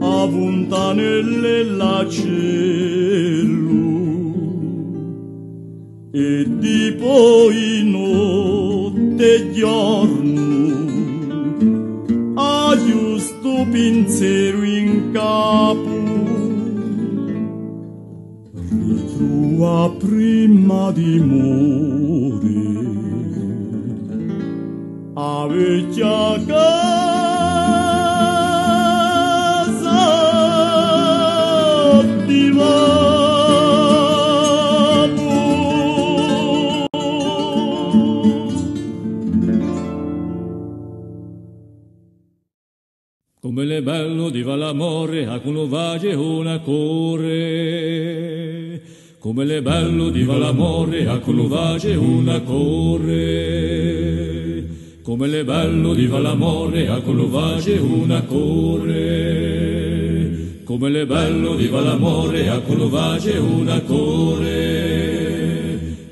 A puntanelle la cielo e di poi notte e giorno giusto pensiero in capo. Ritrova prima di morire a vecchia casa Come le bello di l'amore a cui vage una core. Come le bello di l'amore a cui vage una core. Come le bello di l'amore a cui vage una core. Come le bello di l'amore a cui vage una core.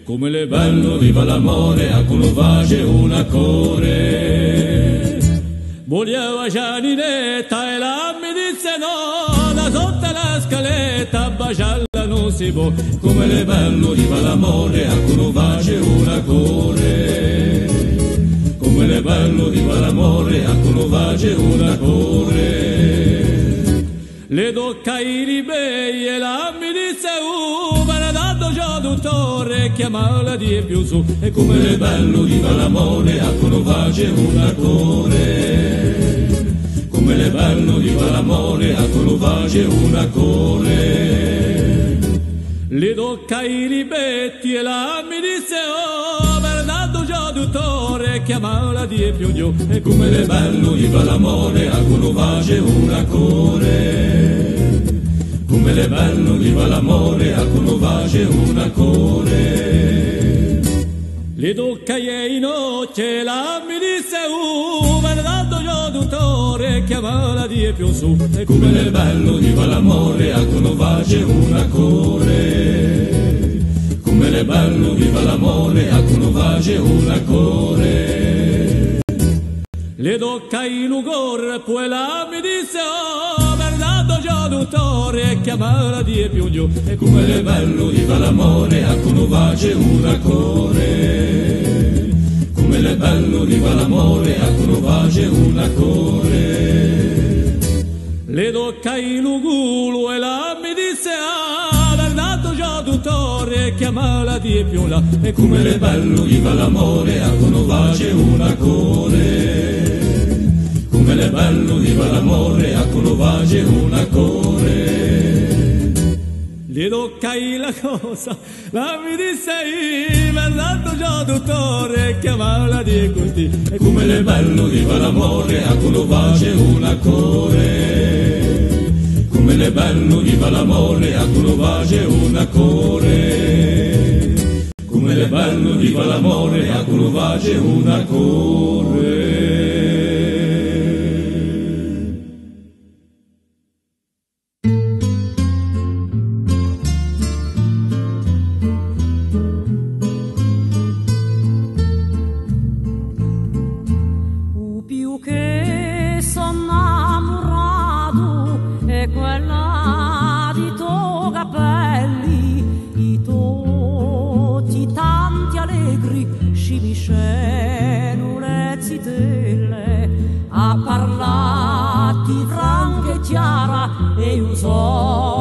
Come le bello di l'amore a cui vage una core. Voleva Gianinetta e la mi disse no, da sotto la scaletta baciarla non si può, come le bello di l'amore a cui vace una core. Come le bello di l'amore a cui vace una core. Le tocca i ribelli e la mi ne dato già dottore, chiamala di più su, e come le bello di l'amore a cui vace una core come le bello di l'amore a cui vace una core. Le tocca i ribetti e la mi disse oh, Bernardo dottore, chiamala di più giù, e come le bello di l'amore a cui vace una core. Come le bello di l'amore a cui vace una core. Le tocca ieri notte la mi disse uh, Bernardo già dottore, chiamala di più su, e come le bello di l'amore a cui vace una core. Come le bello di l'amore a cunovage una core. Le tocca il lugor, poi la mi disse, oh, verdad già dottore, chiamala di più giù. E come è bello viva l'amore a cunovage una core. Come è bello viva l'amore a cunovage una core. Le tocca il lugulo e la mi disse, ah, verdad già dottore, chiamala di più là. E come è bello viva l'amore a cunovage una core. Come è bello viva l'amore a cunovage una core. Le tocca la cosa, la mi disse, verdad già dottore, chiamala di così. E come è bello viva l'amore a cunovage una core. Come è bello viva l'amore a cunovage una core. Come è bello viva l'amore a cunovage una core. E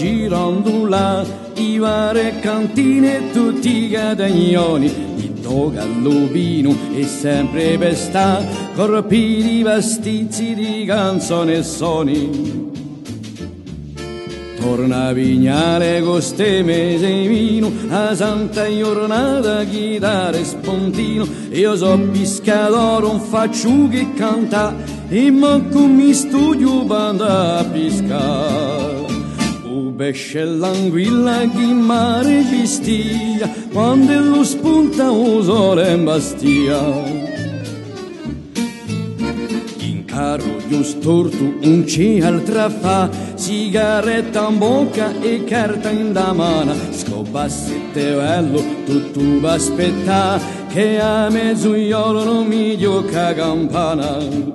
sera poi girando i vari cantine tutti i catagnoni, di toga lupino e sempre per sta, corpi di vestiti di canzoni e soni. Torna a Vignale con ste mese vino, a santa giornata chitarra e spontino, io so pescatore, non faccio che canta, e manco mi studio andare a pescare. Pesce l'anguilla che in mare ci stia, quando lo spunta o sole in bastia. In carro giù storto un c'è altra fa, sigaretta in bocca e carta in da mano, scobassette bello, tutto va aspettare, che a mezzoiolo non mi diocca campana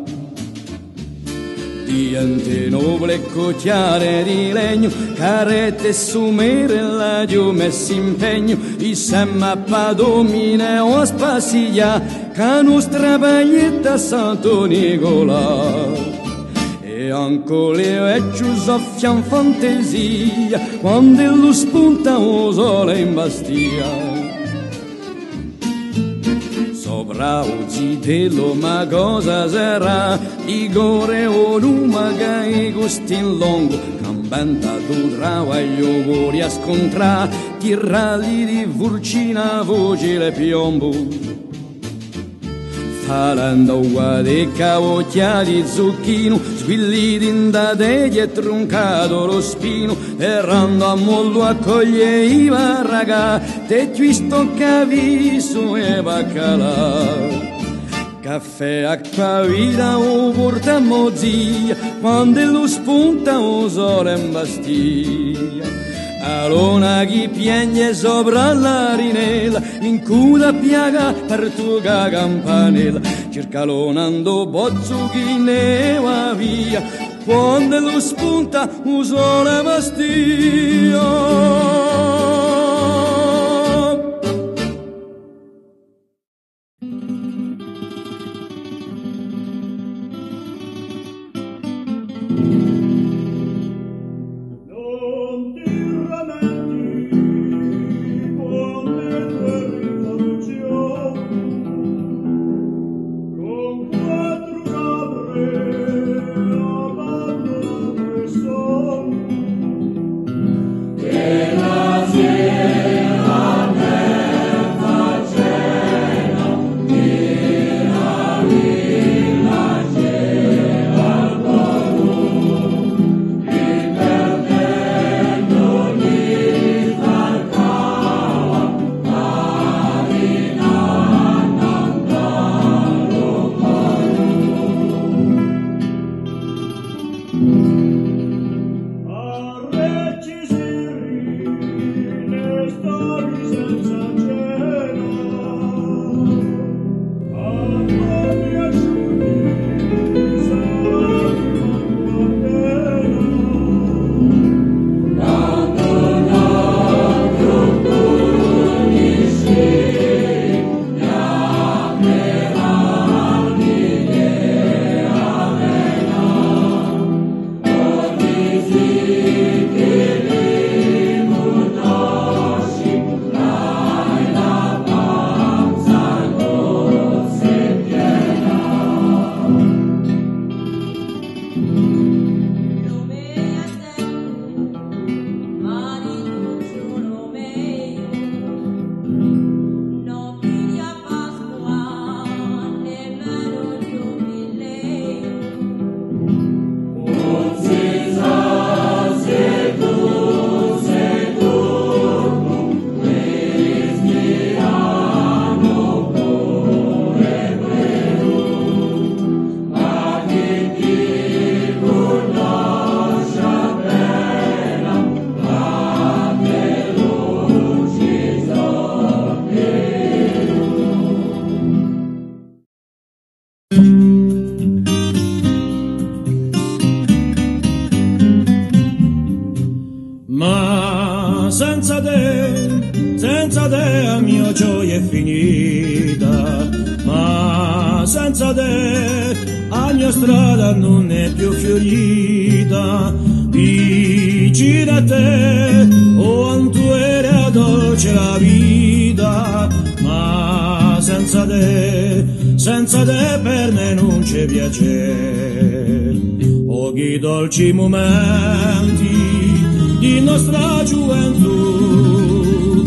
diente nobile cocchiare di legno, carrette sumere la giù messi impegno, i semma padomine o spasiglia, ca nostra baglietta Santo Nicola. E ancora le vecchio soffian fantasia, quando lo spunta o sole in bastia. Rauzi deloma cosa sarà? Igore o numa e gustin in cambenta Cambanta tu trava gli auguri a scontrà Tirrali di vulcina voce le piombo. Falando guade cavocchia di zucchino Squilliti in da te dietro un cado lo spino. Errando a mollo accoglie i barraga Te visto caviso e baccalà Caffè, acqua, vita o portammo zia Quando lo spunta o sole in bastiglia Alona chi piagne sopra l'arinella, in cuda piaga per tua campanella, circalonando bozzo chi ne va via, quando lo spunta un sole mastia. Dolci momenti di nostra gioventù,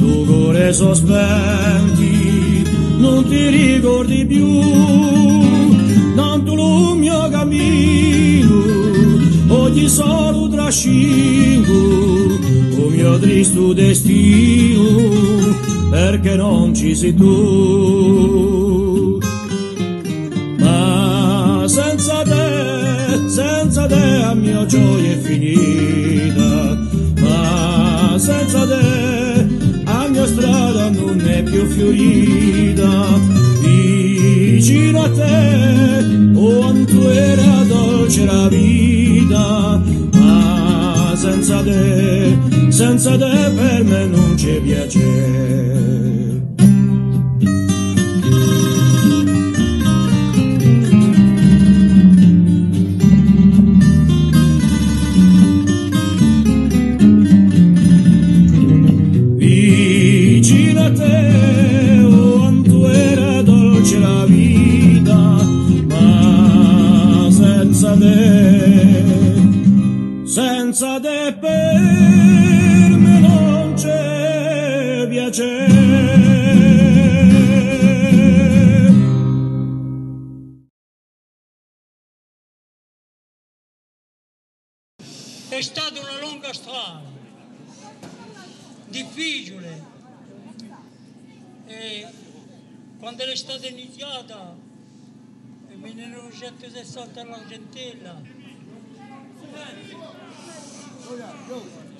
tu cuore sospenti, non ti ricordi più, non tu lo mio cammino, oggi solo trascino, o mio tristo destino, perché non ci sei tu. Ma senza te, senza mia gioia è finita, ma senza te la mia strada non è più fiorita. Vicino a te, quanto era dolce la vita, ma senza te, senza te per me non c'è piacere.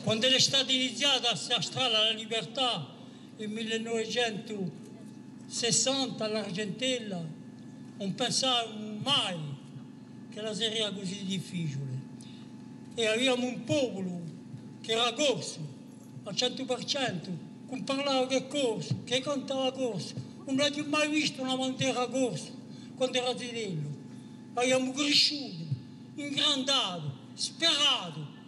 Quando è stata iniziata questa strada alla libertà, nel 1960 all'Argentella, non pensavo mai che la sarebbe così difficile e avevamo un popolo che era corso al 100%, che parlava che corso, che cantava corso. Non abbiamo mai visto una bandiera corso quando era zitello. Abbiamo cresciuto, ingrandato, sperato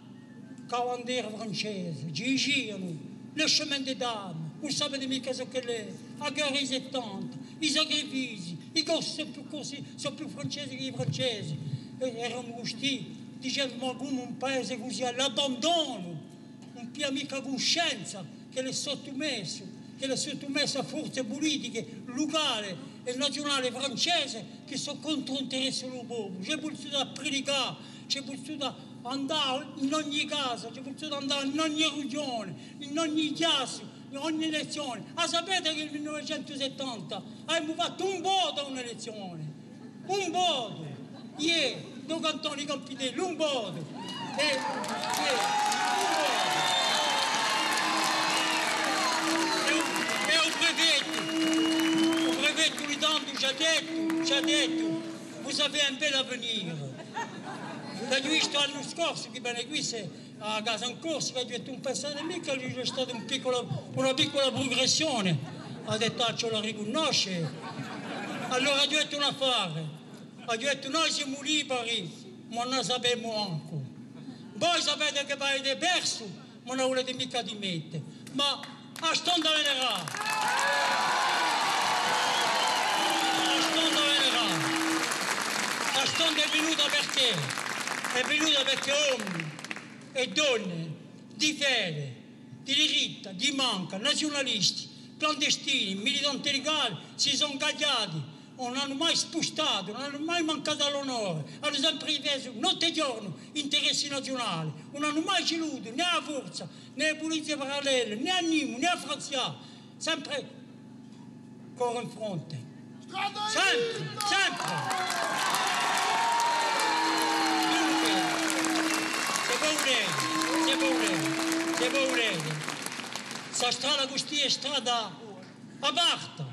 che la bandiera francese girano, le chemin de dame, non sapete mica so che è, a guerra i 70, i sacrifici, i corsi sono più, corsi, sono più francesi che i francesi. E eravamo così dicendo ma come un paese così all'abbandono, non più mica coscienza che è sottomesso, che è sottomesso a forze politiche locali e nazionali francesi che sono contro l'interesse del popolo. C'è potuto predicare, c'è potuto andare in ogni casa, c'è potuto andare in ogni regione, in ogni chiesa, in ogni elezione. Ah, sapete che nel 1970 abbiamo fatto un voto a un'elezione, un voto, ieri do cantoni Campitelli, un voto. E, e, un tanto ci ha detto, ci ha detto, vous avez un bel avenir. L'ho visto l'anno scorso che bene qui se a che ha detto un pensate mica lì c'è stata un piccolo, una piccola progressione ha detto ah, ce la riconosce allora ha detto un affare ha detto noi siamo liberi, ma non sappiamo anche. Voi sapete che avete perso, ma non volete mica dimettere. Ma a stonda venerà. A stonda venerà. Stonda è venuta perché? È venuta perché uomini e donne di fede, di diritta, di manca, nazionalisti, clandestini, militanti legali si sono cagliati non hanno mai spostato, non hanno mai mancato all'onore, hanno sempre difeso notte e giorno interessi nazionali, non hanno mai ceduto né a forza, né a polizie parallele, né a Nimo, né a Franzia, sempre cuore in fronte. Sempre, sempre. Se volete, se volete, se volete, questa strada così è strada aperta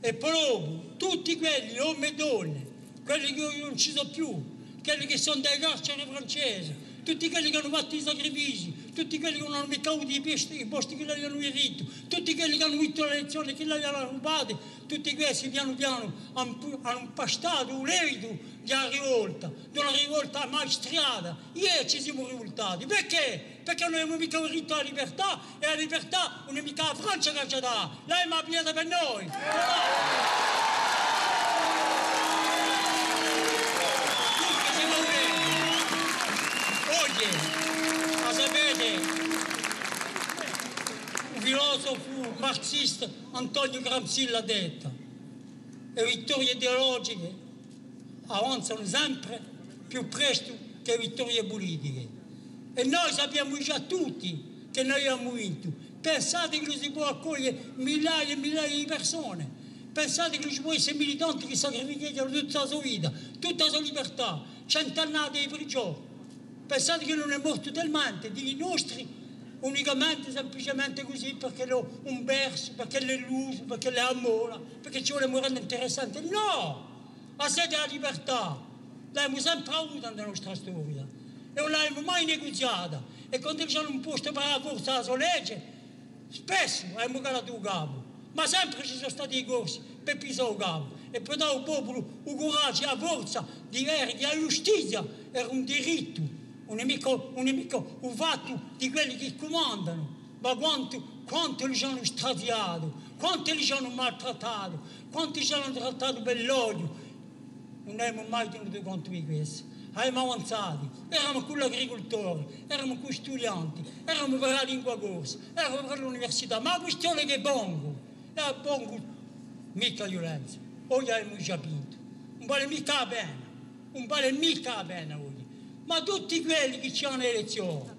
e proprio tutti quelli, uomini e donne, quelli che non ci sono più, quelli che sono dai carceri francesi, tutti quelli che hanno fatto i sacrifici, tutti quelli che non hanno avuto i posti, i posti che lei hanno diritto, tutti quelli che hanno vinto le elezioni che lei hanno rubato, tutti questi piano piano hanno, hanno impastato un esito di una rivolta, di una rivolta maestrata. Ieri ci siamo rivoltati, perché? Perché non abbiamo mica diritto alla libertà e la libertà non è mica la Francia che ci dà, lei mi ha pigliata per noi. Oggi, ma sapete, un filosofo marxista Antonio Gramsci l'ha detto, le vittorie ideologiche avanzano sempre più presto che le vittorie politiche. E noi sappiamo già tutti che noi abbiamo vinto. Pensate che si può accogliere migliaia e migliaia di persone. Pensate che ci può essere militanti che sacrificano tutta la sua vita, tutta la sua libertà, cent'annate di prigione. Pensate che non è morto talmente di nostri unicamente, semplicemente così perché lo un verso, perché luce, perché le amora, perché ci vuole morire interessante. No! La sede della libertà, l'abbiamo sempre avuta nella nostra storia e non l'abbiamo mai negoziata. E quando ci hanno posto per la forza la sua legge, spesso abbiamo calato il capo, ma sempre ci sono stati i corsi per pisare il capo. E per dare al popolo il coraggio e la forza di avere che la giustizia era un diritto, un nemico, un nemico, un fatto di quelli che comandano. Ma quanto, quanto li hanno stratiato, quanto li hanno maltrattato, quanto li hanno trattato per l'odio. Non abbiamo mai tenuto conto di questo. Abbiamo avanzato, eravamo con l'agricoltore, eravamo con gli studenti, eravamo per la lingua corsa, eravamo per l'università. Ma la questione che pongo, è pongo mica violenza. Oggi abbiamo già vinto. Non vale mica la pena, non vale mica la pena. Ma tutti quelli che ci hanno elezioni,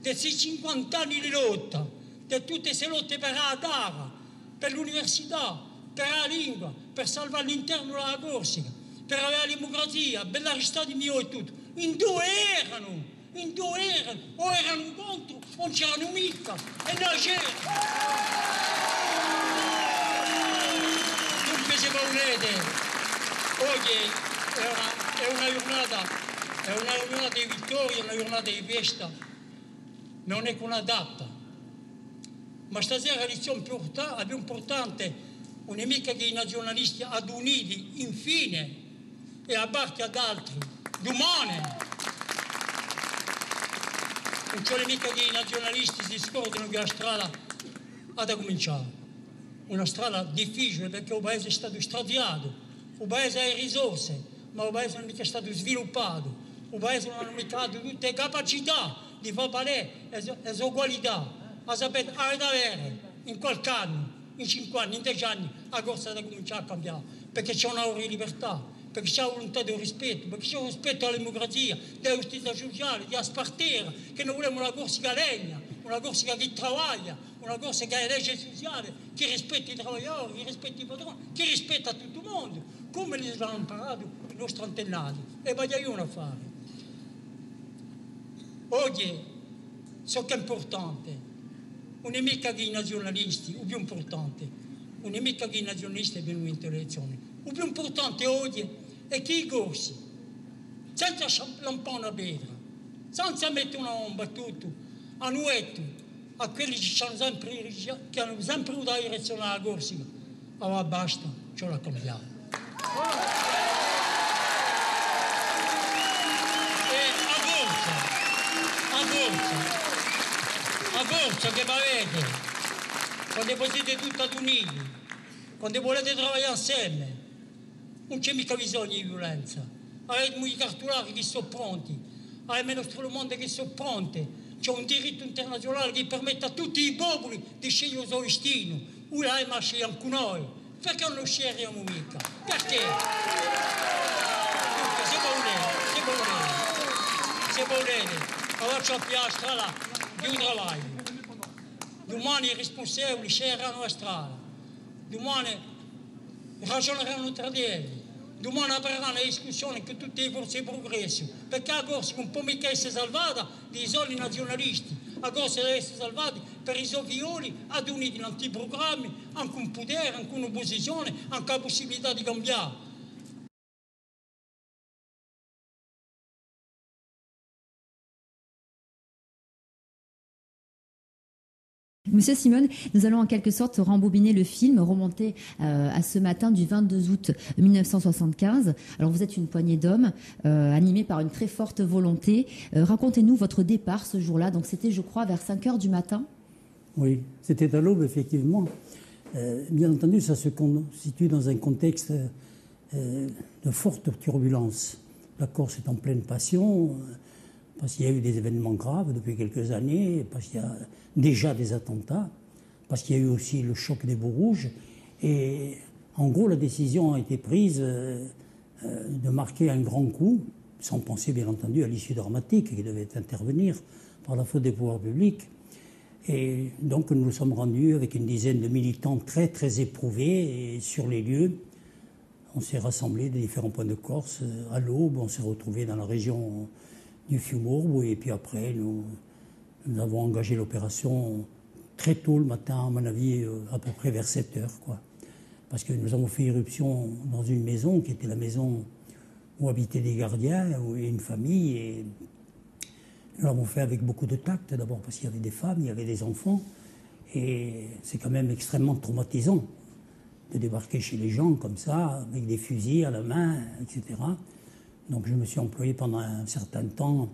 questi 50 anni di lotta, di tutte queste lotte per la terra, per l'università, per la lingua, per salvare l'interno della Corsica, per avere la democrazia, per la città di mio e tutto, in due erano, in due erano, o erano contro o non c'erano mica, e non c'era. Dunque se volete, oggi è una, è una giornata, è una giornata di vittoria, una giornata di festa, non è una data. Ma stasera la lezione più importante, più importante non è mica che i nazionalisti ad uniti infine e a parte ad altri, domani. Non c'è mica che i nazionalisti si scordano che la strada ha da cominciare. Una strada difficile perché il paese è stato stradiato, il paese ha risorse, ma il paese non è stato sviluppato, il paese non ha mica dato tutte le capacità di far valere le sue qualità. Ma sapete, avete avere in qualche anno, in 5 anni, in 10 anni, la corsa da cominciare a cambiare, perché c'è una di libertà, perché c'è volontà del rispetto, perché c'è un rispetto alla democrazia, della giustizia sociale, della spartera, che noi vogliamo una Corsica legna, una Corsica che lavora, una Corsica che ha legge sociale, che rispetta i lavoratori, che rispetta i padroni, che rispetta tutto il mondo, come li hanno imparato i nostri antennati. E voglio a fare. Oggi, so che è importante, non è mica che i nazionalisti, il più importante, non è mica che i nazionalisti abbiano vinto le elezioni. Il più importante oggi è che i corsi, senza lampare una pietra, senza mettere una bomba tutto, hanno detto a quelli che, hanno sempre, che hanno sempre la direzione alla Corsica, allora basta, ce l'ha cambiato. Forza, a forza che avete, quando potete tutti uniti, quando volete lavorare insieme, non c'è mica bisogno di violenza. Avete i cartolari che sono pronti, avete i nostri mondi che sono pronti, c'è un diritto internazionale che permette a tutti i popoli di scegliere il suo destino. Una è ma scegliamo con noi. Perché non lo scegliamo mica? Perché? Se volete, se volete, se volete, la strada di un travaglio. Domani i responsabili sceglieranno la strada. Domani ragioneranno tra di loro. Domani apriranno la discussione con tutte le forze progresso, perché la Corsica non può mica essere salvata dai soli nazionalisti, la Corsica deve essere salvata per i suoi violi ad uniti in programmi, anche un potere, anche un'opposizione, anche la possibilità di cambiare. Monsieur Simone, nous allons en quelque sorte rembobiner le film, remonter euh, à ce matin du 22 août 1975. Alors vous êtes une poignée d'hommes, euh, animés par une très forte volonté. Euh, Racontez-nous votre départ ce jour-là. Donc c'était, je crois, vers 5 heures du matin. Oui, c'était à l'aube, effectivement. Bien entendu, ça se situe dans un contexte de forte turbulence. La Corse est en pleine passion parce qu'il y a eu des événements graves depuis quelques années, parce qu'il y a déjà des attentats, parce qu'il y a eu aussi le choc des Beaux Rouges. Et en gros, la décision a été prise euh, euh, de marquer un grand coup, sans penser bien entendu à l'issue dramatique qui devait intervenir par la faute des pouvoirs publics. Et donc nous nous sommes rendus avec une dizaine de militants très très éprouvés sur les lieux. On s'est rassemblés des différents points de Corse euh, à l'aube, on s'est retrouvés dans la région du Fiumourbo et puis après nous, avons engagé l'opération très tôt le matin, à mon avis euh, à peu près vers 7 heures quoi. Parce que nous avons fait irruption dans une maison qui était la maison où habitaient des gardiens, où une famille. Et nous l'avons fait avec beaucoup de tact, d'abord parce qu'il y avait des femmes, il y avait des enfants. Et c'est quand même extrêmement traumatisant de débarquer chez les gens comme ça, avec des fusils à la main, etc. Donc je me suis employé pendant un certain temps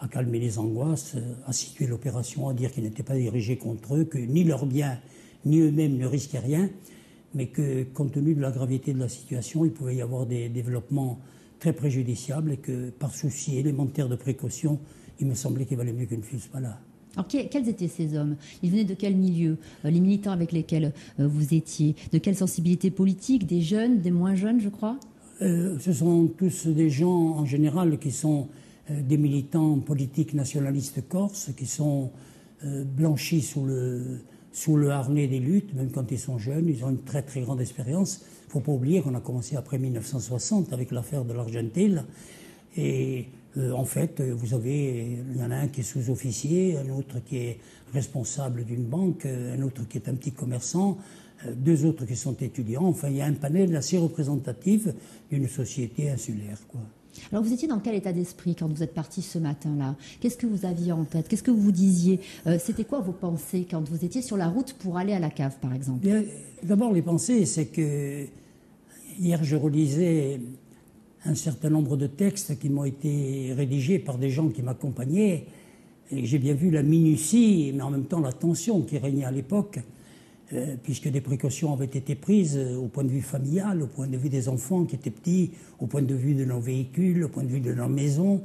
à calmer les angoisses, à situer l'opération, à dire qu'il n'était pas dirigé contre eux, que ni leurs biens, ni eux-mêmes ne risquaient rien, mais que compte tenu de la gravité de la situation, il pouvait y avoir des développements très préjudiciables et que par souci élémentaire de précaution, il me semblait qu'il valait mieux qu'une ne pas là. Alors, quels étaient ces hommes? Ils venaient de quel milieu? Euh, Les militants avec lesquels euh, vous étiez? De quelle sensibilité politique? Des jeunes, des moins jeunes, je crois? Ce sont tous des gens, en général, qui sont des militants politiques nationalistes corses, qui sont blanchis sous le, sous le harnais des luttes, même quand ils sont jeunes. Ils ont une très, très grande expérience. Il ne faut pas oublier qu'on a commencé après 1960 avec l'affaire de l'Argentine. Et euh, en fait, euh, vous avez, il y en a un qui est sous-officier, un autre qui est responsable d'une banque, euh, un autre qui est un petit commerçant, deux autres qui sont étudiants. Enfin, il y a un panel assez représentatif d'une société insulaire, quoi. Alors vous étiez dans quel état d'esprit quand vous êtes parti ce matin-là? Qu'est-ce que vous aviez en tête? Qu'est-ce que vous disiez? C'était quoi vos pensées quand vous étiez sur la route pour aller à la cave, par exemple? D'abord, les pensées, c'est que hier je relisais un certain nombre de textes qui m'ont été rédigés par des gens qui m'accompagnaient. Et j'ai bien vu la minutie, mais en même temps la tension qui régnait à l'époque, euh, puisque des précautions avaient été prises euh, au point de vue familial, au point de vue des enfants qui étaient petits, au point de vue de nos véhicules, au point de vue de nos maisons.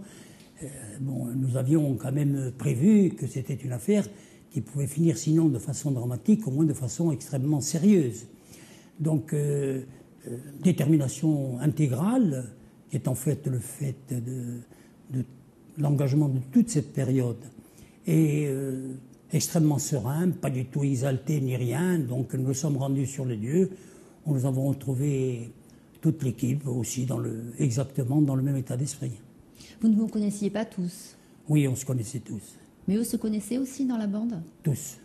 Euh, bon, nous avions quand même prévu que c'était une affaire qui pouvait finir sinon de façon dramatique, au moins de façon extrêmement sérieuse. Donc, détermination intégrale, est en fait le fait de, l'engagement de toute cette période. Et euh, extrêmement serein, pas du tout exalté ni rien. Donc nous nous sommes rendus sur les lieux. où nous avons retrouvé toute l'équipe aussi dans le, exactement dans le même état d'esprit. Vous ne vous connaissiez pas tous? Oui, on se connaissait tous. Mais eux se connaissaient aussi dans la bande? Tous.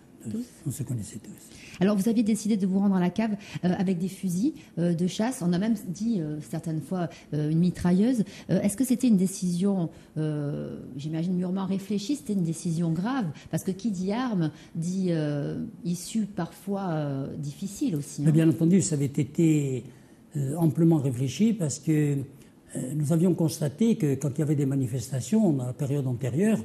On se connaissait tous. Alors vous aviez décidé de vous rendre à la cave euh, avec des fusils euh, de chasse. On a même dit euh, certaines fois une mitrailleuse. Est-ce que c'était une décision, j'imagine mûrement réfléchie, c'était une décision grave? Parce que qui dit arme dit issue parfois difficile aussi. Hein. Bien entendu, ça avait été amplement réfléchi parce que nous avions constaté que quand il y avait des manifestations dans la période antérieure,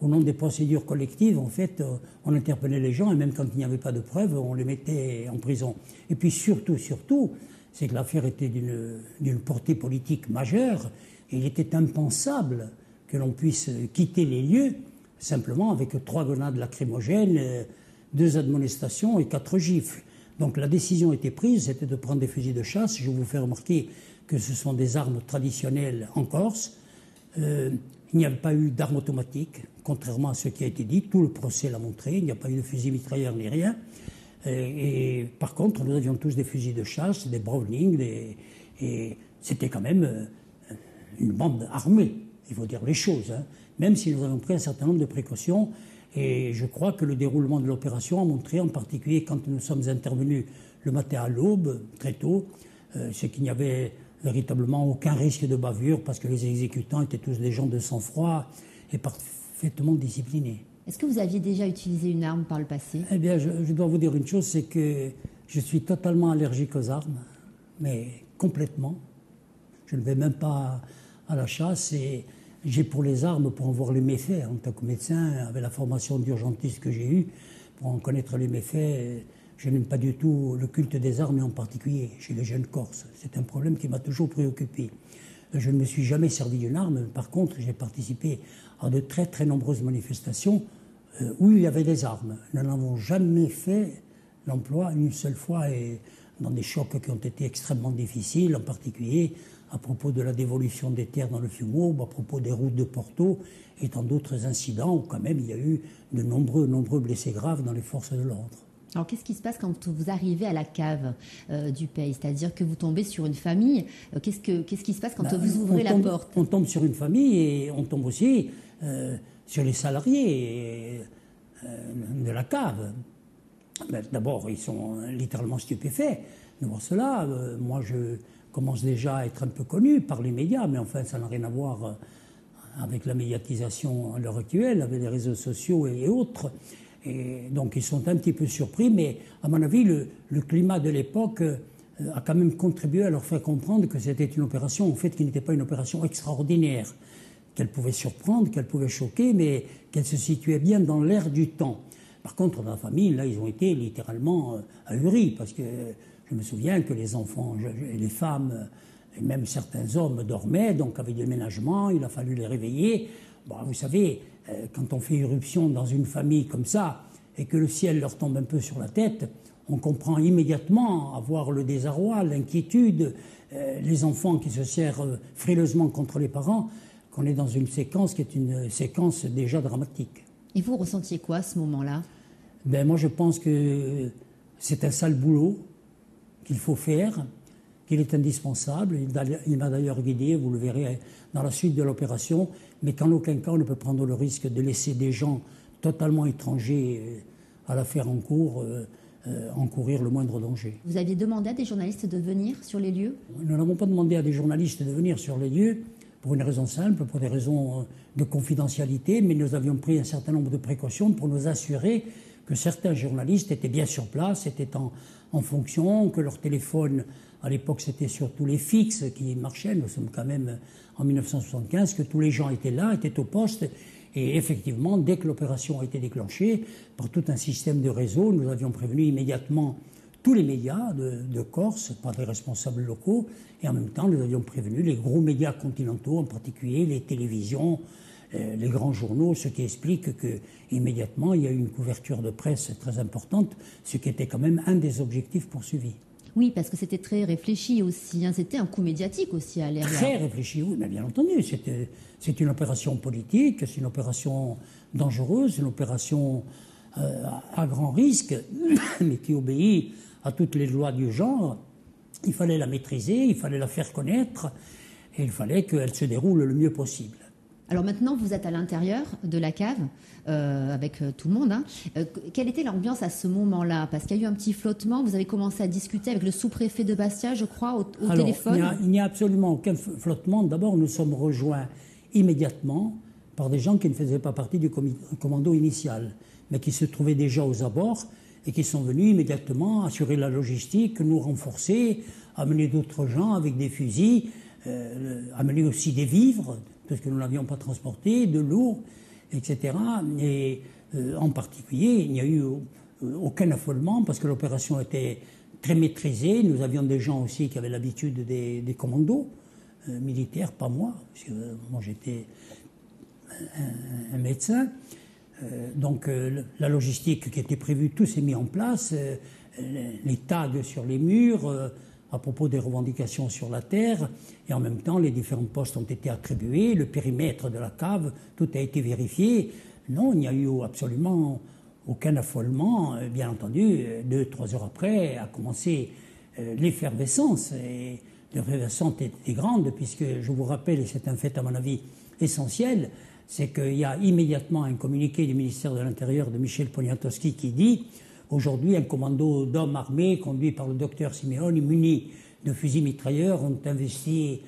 au nom des procédures collectives, en fait, euh, on interpellait les gens et même quand il n'y avait pas de preuves, on les mettait en prison. Et puis surtout, surtout, c'est que l'affaire était d'une portée politique majeure et il était impensable que l'on puisse quitter les lieux simplement avec trois grenades lacrymogènes, euh, deux admonestations et quatre gifles. Donc la décision était prise, c'était de prendre des fusils de chasse. Je vous fais remarquer que ce sont des armes traditionnelles en Corse. Euh, il n'y a pas eu d'armes automatiques, contrairement à ce qui a été dit. Tout le procès l'a montré. Il n'y a pas eu de fusil mitrailleur ni rien. Et, par contre, nous avions tous des fusils de chasse, des Browning, et c'était quand même euh, une bande armée. Il faut dire les choses. Hein. Même si nous avons pris un certain nombre de précautions. Et je crois que le déroulement de l'opération a montré, en particulier quand nous sommes intervenus le matin à l'aube, très tôt, euh, c'est qu'il n'y avait véritablement aucun risque de bavure parce que les exécutants étaient tous des gens de sang-froid et parfaitement. Est-ce que vous aviez déjà utilisé une arme par le passé? Eh bien, je, dois vous dire une chose, c'est que je suis totalement allergique aux armes, mais complètement. Je ne vais même pas à la chasse et j'ai pour les armes pour en voir les méfaits. En tant que médecin, avec la formation d'urgentiste que j'ai eue, pour en connaître les méfaits, je n'aime pas du tout le culte des armes, en particulier chez les jeunes Corses. C'est un problème qui m'a toujours préoccupé. Je ne me suis jamais servi d'une arme. Par contre, j'ai participé à de très très nombreuses manifestations euh, où il y avait des armes. Nous n'avons jamais fait l'emploi une seule fois et dans des chocs qui ont été extrêmement difficiles, en particulier à propos de la dévolution des terres dans le Fiumo, à propos des routes de Porto et tant d'autres incidents où quand même il y a eu de nombreux, nombreux blessés graves dans les forces de l'ordre. Alors qu'est-ce qui se passe quand vous arrivez à la cave euh, du pays? C'est-à-dire que vous tombez sur une famille. Euh, qu'est-ce, que, qu'est-ce qui se passe quand bah, vous ouvrez la porte? On tombe sur une famille et on tombe aussi sur les salariés de la cave. Ben, d'abord, ils sont littéralement stupéfaits de voir cela. moi, je, commence déjà à être un peu connu par les médias, mais enfin, ça n'a rien à voir euh, avec la médiatisation à l'heure actuelle, avec les réseaux sociaux et autres. Et donc, ils sont un petit peu surpris, mais à mon avis, le, le climat de l'époque euh, a quand même contribué à leur faire comprendre que c'était une opération, en fait, qui n'était pas une opération extraordinaire, qu'elle pouvait surprendre, qu'elle pouvait choquer, mais qu'elle se situait bien dans l'air du temps. Par contre, dans la famille, là, ils ont été littéralement euh, ahuris, parce que je me souviens que les enfants et les femmes, et même certains hommes dormaient, donc avec des ménagements, il a fallu les réveiller. Bon, vous savez, euh, quand on fait irruption dans une famille comme ça, et que le ciel leur tombe un peu sur la tête, on comprend immédiatement avoir le désarroi, l'inquiétude, euh, les enfants qui se serrent euh, frileusement contre les parents, qu'on est dans une séquence qui est une séquence déjà dramatique. Et vous ressentiez quoi à ce moment-là? Ben, Moi, je pense que c'est un sale boulot qu'il faut faire, qu'il est indispensable. Il m'a d'ailleurs guidé, vous le verrez dans la suite de l'opération, mais qu'en aucun cas on ne peut prendre le risque de laisser des gens totalement étrangers euh, à l'affaire en cours euh, euh, encourir le moindre danger. Vous aviez demandé à des journalistes de venir sur les lieux? Nous n'avons pas demandé à des journalistes de venir sur les lieux pour une raison simple, pour des raisons de confidentialité, mais nous avions pris un certain nombre de précautions pour nous assurer que certains journalistes étaient bien sur place, étaient en, fonction, que leur téléphone, à l'époque c'était surtout les fixes qui marchaient, nous sommes quand même en 1975, que tous les gens étaient là, étaient au poste, et effectivement, dès que l'opération a été déclenchée, par tout un système de réseau, nous avions prévenu immédiatement tous les médias de, de, Corse, par les responsables locaux, et en même temps, nous avions prévenu les gros médias continentaux, en particulier les télévisions, euh, les grands journaux, ce qui explique que immédiatement il y a eu une couverture de presse très importante, ce qui était quand même un des objectifs poursuivis. Oui, parce que c'était très réfléchi aussi. Hein. C'était un coup médiatique aussi à l'air. Très réfléchi, oui, mais bien entendu. C'est une opération politique, c'est une opération dangereuse, une opération euh, à grand risque, mais qui obéit à toutes les lois du genre. Il fallait la maîtriser, il fallait la faire connaître, et il fallait qu'elle se déroule le mieux possible. Alors maintenant, vous êtes à l'intérieur de la cave euh, avec euh, tout le monde. Hein. Euh, quelle était l'ambiance à ce moment-là? Parce qu'il y a eu un petit flottement. Vous avez commencé à discuter avec le sous-préfet de Bastia, je crois, au, au Alors, téléphone. Il n'y a, a, absolument aucun flottement. D'abord, nous sommes rejoints immédiatement par des gens qui ne faisaient pas partie du commando initial, mais qui se trouvaient déjà aux abords et qui sont venus immédiatement assurer la logistique, nous renforcer, amener d'autres gens avec des fusils, euh, amener aussi des vivres parce que nous n'avions pas transporté, de l'eau, etc. Et euh, en particulier, il n'y a eu euh, aucun affolement parce que l'opération était très maîtrisée. Nous avions des gens aussi qui avaient l'habitude des, commandos militaires, pas moi, parce que moi j'étais un, médecin. Euh, donc la logistique qui était prévue, tout s'est mis en place. les tags sur les murs à propos des revendications sur la terre, et en même temps, les différents postes ont été attribués, le périmètre de la cave, tout a été vérifié. Non, il n'y a eu absolument aucun affolement. Bien entendu, deux, trois heures après, a commencé euh, l'effervescence. Et l'effervescence était grande, puisque je vous rappelle, et c'est un fait à mon avis essentiel, c'est qu'il y a immédiatement un communiqué du ministère de l'Intérieur de Michel Poniatowski qui dit Aujourd'hui, un commando d'hommes armés conduit par le docteur Simeone, muni de fusils mitrailleurs, ont investi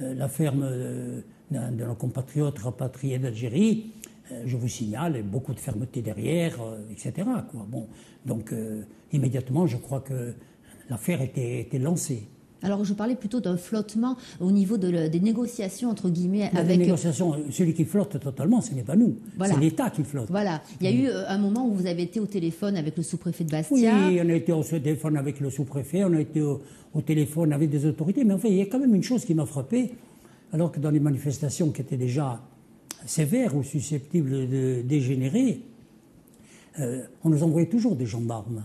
euh, la ferme euh, de nos compatriotes rapatriés d'Algérie. Euh, je vous signale, beaucoup de fermeté derrière, etc. Bon, donc immédiatement, je crois que l'affaire était lancée. Alors je parlais plutôt d'un flottement au niveau de le, des négociations entre guillemets Mais avec. Les négociations, celui qui flotte totalement, ce n'est pas nous, Voilà. c'est l'État qui flotte. Voilà. Il y a eu euh, un moment où vous avez été au téléphone avec le sous-préfet de Bastia. Oui, on a été au téléphone avec le sous-préfet, on a été au, au, téléphone avec des autorités, mais enfin, il y a quand même une chose qui m'a frappé, alors que dans les manifestations qui étaient déjà sévères ou susceptibles de dégénérer, euh, on nous envoyait toujours des gendarmes.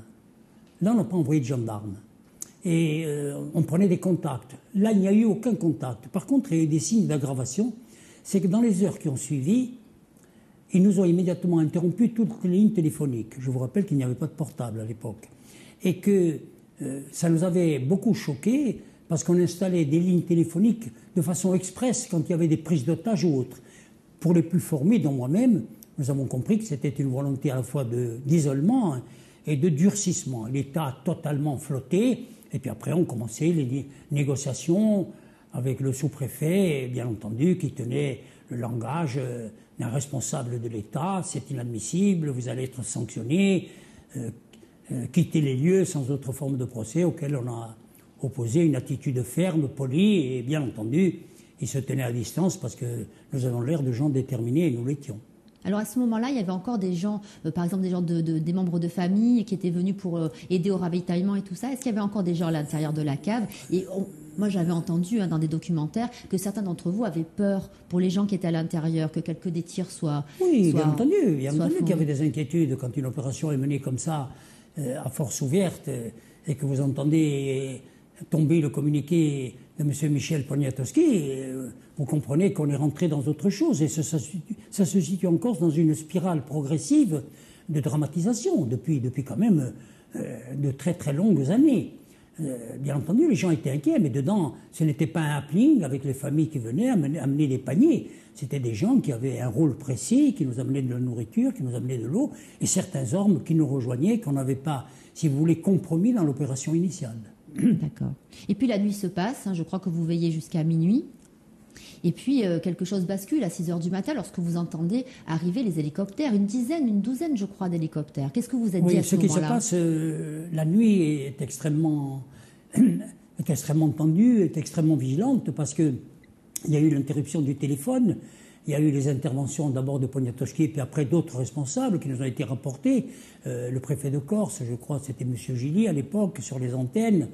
Là, on n'a pas envoyé de gendarmes et euh, on prenait des contacts. Là, il n'y a eu aucun contact. Par contre, il y a eu des signes d'aggravation. C'est que dans les heures qui ont suivi, ils nous ont immédiatement interrompu toutes les lignes téléphoniques. Je vous rappelle qu'il n'y avait pas de portable à l'époque. Et que euh, ça nous avait beaucoup choqué parce qu'on installait des lignes téléphoniques de façon express quand il y avait des prises d'otages ou autres. Pour les plus formés, dont moi-même, nous avons compris que c'était une volonté à la fois d'isolement et de durcissement. L'État a totalement flotté Et puis après, on commençait les né- négociations avec le sous-préfet, bien entendu, qui tenait le langage euh, d'un responsable de l'État. C'est inadmissible, vous allez être sanctionné, euh, euh, quitter les lieux sans autre forme de procès, auquel on a opposé une attitude ferme, polie, et bien entendu, il se tenait à distance parce que nous avons l'air de gens déterminés, et nous l'étions. Alors à ce moment-là, il y avait encore des gens, euh, par exemple des gens de, de- des membres de famille qui étaient venus pour euh, aider au ravitaillement et tout ça. Est-ce qu'il y avait encore des gens à l'intérieur de la cave? Et on- moi, j'avais entendu hein, dans des documentaires que certains d'entre vous avaient peur pour les gens qui étaient à l'intérieur, que quelques des tirs soient. Oui, soient- bien entendu, bien soient entendu qu'il y avait des inquiétudes quand une opération est menée comme ça, euh, à force ouverte, et que vous entendez tomber le communiqué de M. Michel Poniatowski, euh, vous comprenez qu'on est rentré dans autre chose. Et ça, se situe- ça se situe encore dans une spirale progressive de dramatisation depuis, depuis quand même euh, de très très longues années. Euh, bien entendu, les gens étaient inquiets, mais dedans, ce n'était pas un happening avec les familles qui venaient amener, amener des paniers. C'était des gens qui avaient un rôle précis, qui nous amenaient de la nourriture, qui nous amenaient de l'eau, et certains hommes qui nous rejoignaient, qu'on n'avait pas, si vous voulez, compromis dans l'opération initiale. D'accord. Et puis la nuit se passe, hein, je crois que vous veillez jusqu'à minuit. Et puis euh, quelque chose bascule à 6 heures du matin lorsque vous entendez arriver les hélicoptères, une dizaine, une douzaine, je crois, d'hélicoptères. Qu'est-ce que vous êtes dit à ce ce qui se passe, euh, la nuit est extrêmement, est extrêmement tendue, est extrêmement vigilante parce que il y a eu l'interruption du téléphone, il y a eu les interventions d'abord de Poniatowski et puis après d'autres responsables qui nous ont été rapportés. Euh, le préfet de Corse, je crois, c'était M. Gilly à l'époque, sur les antennes.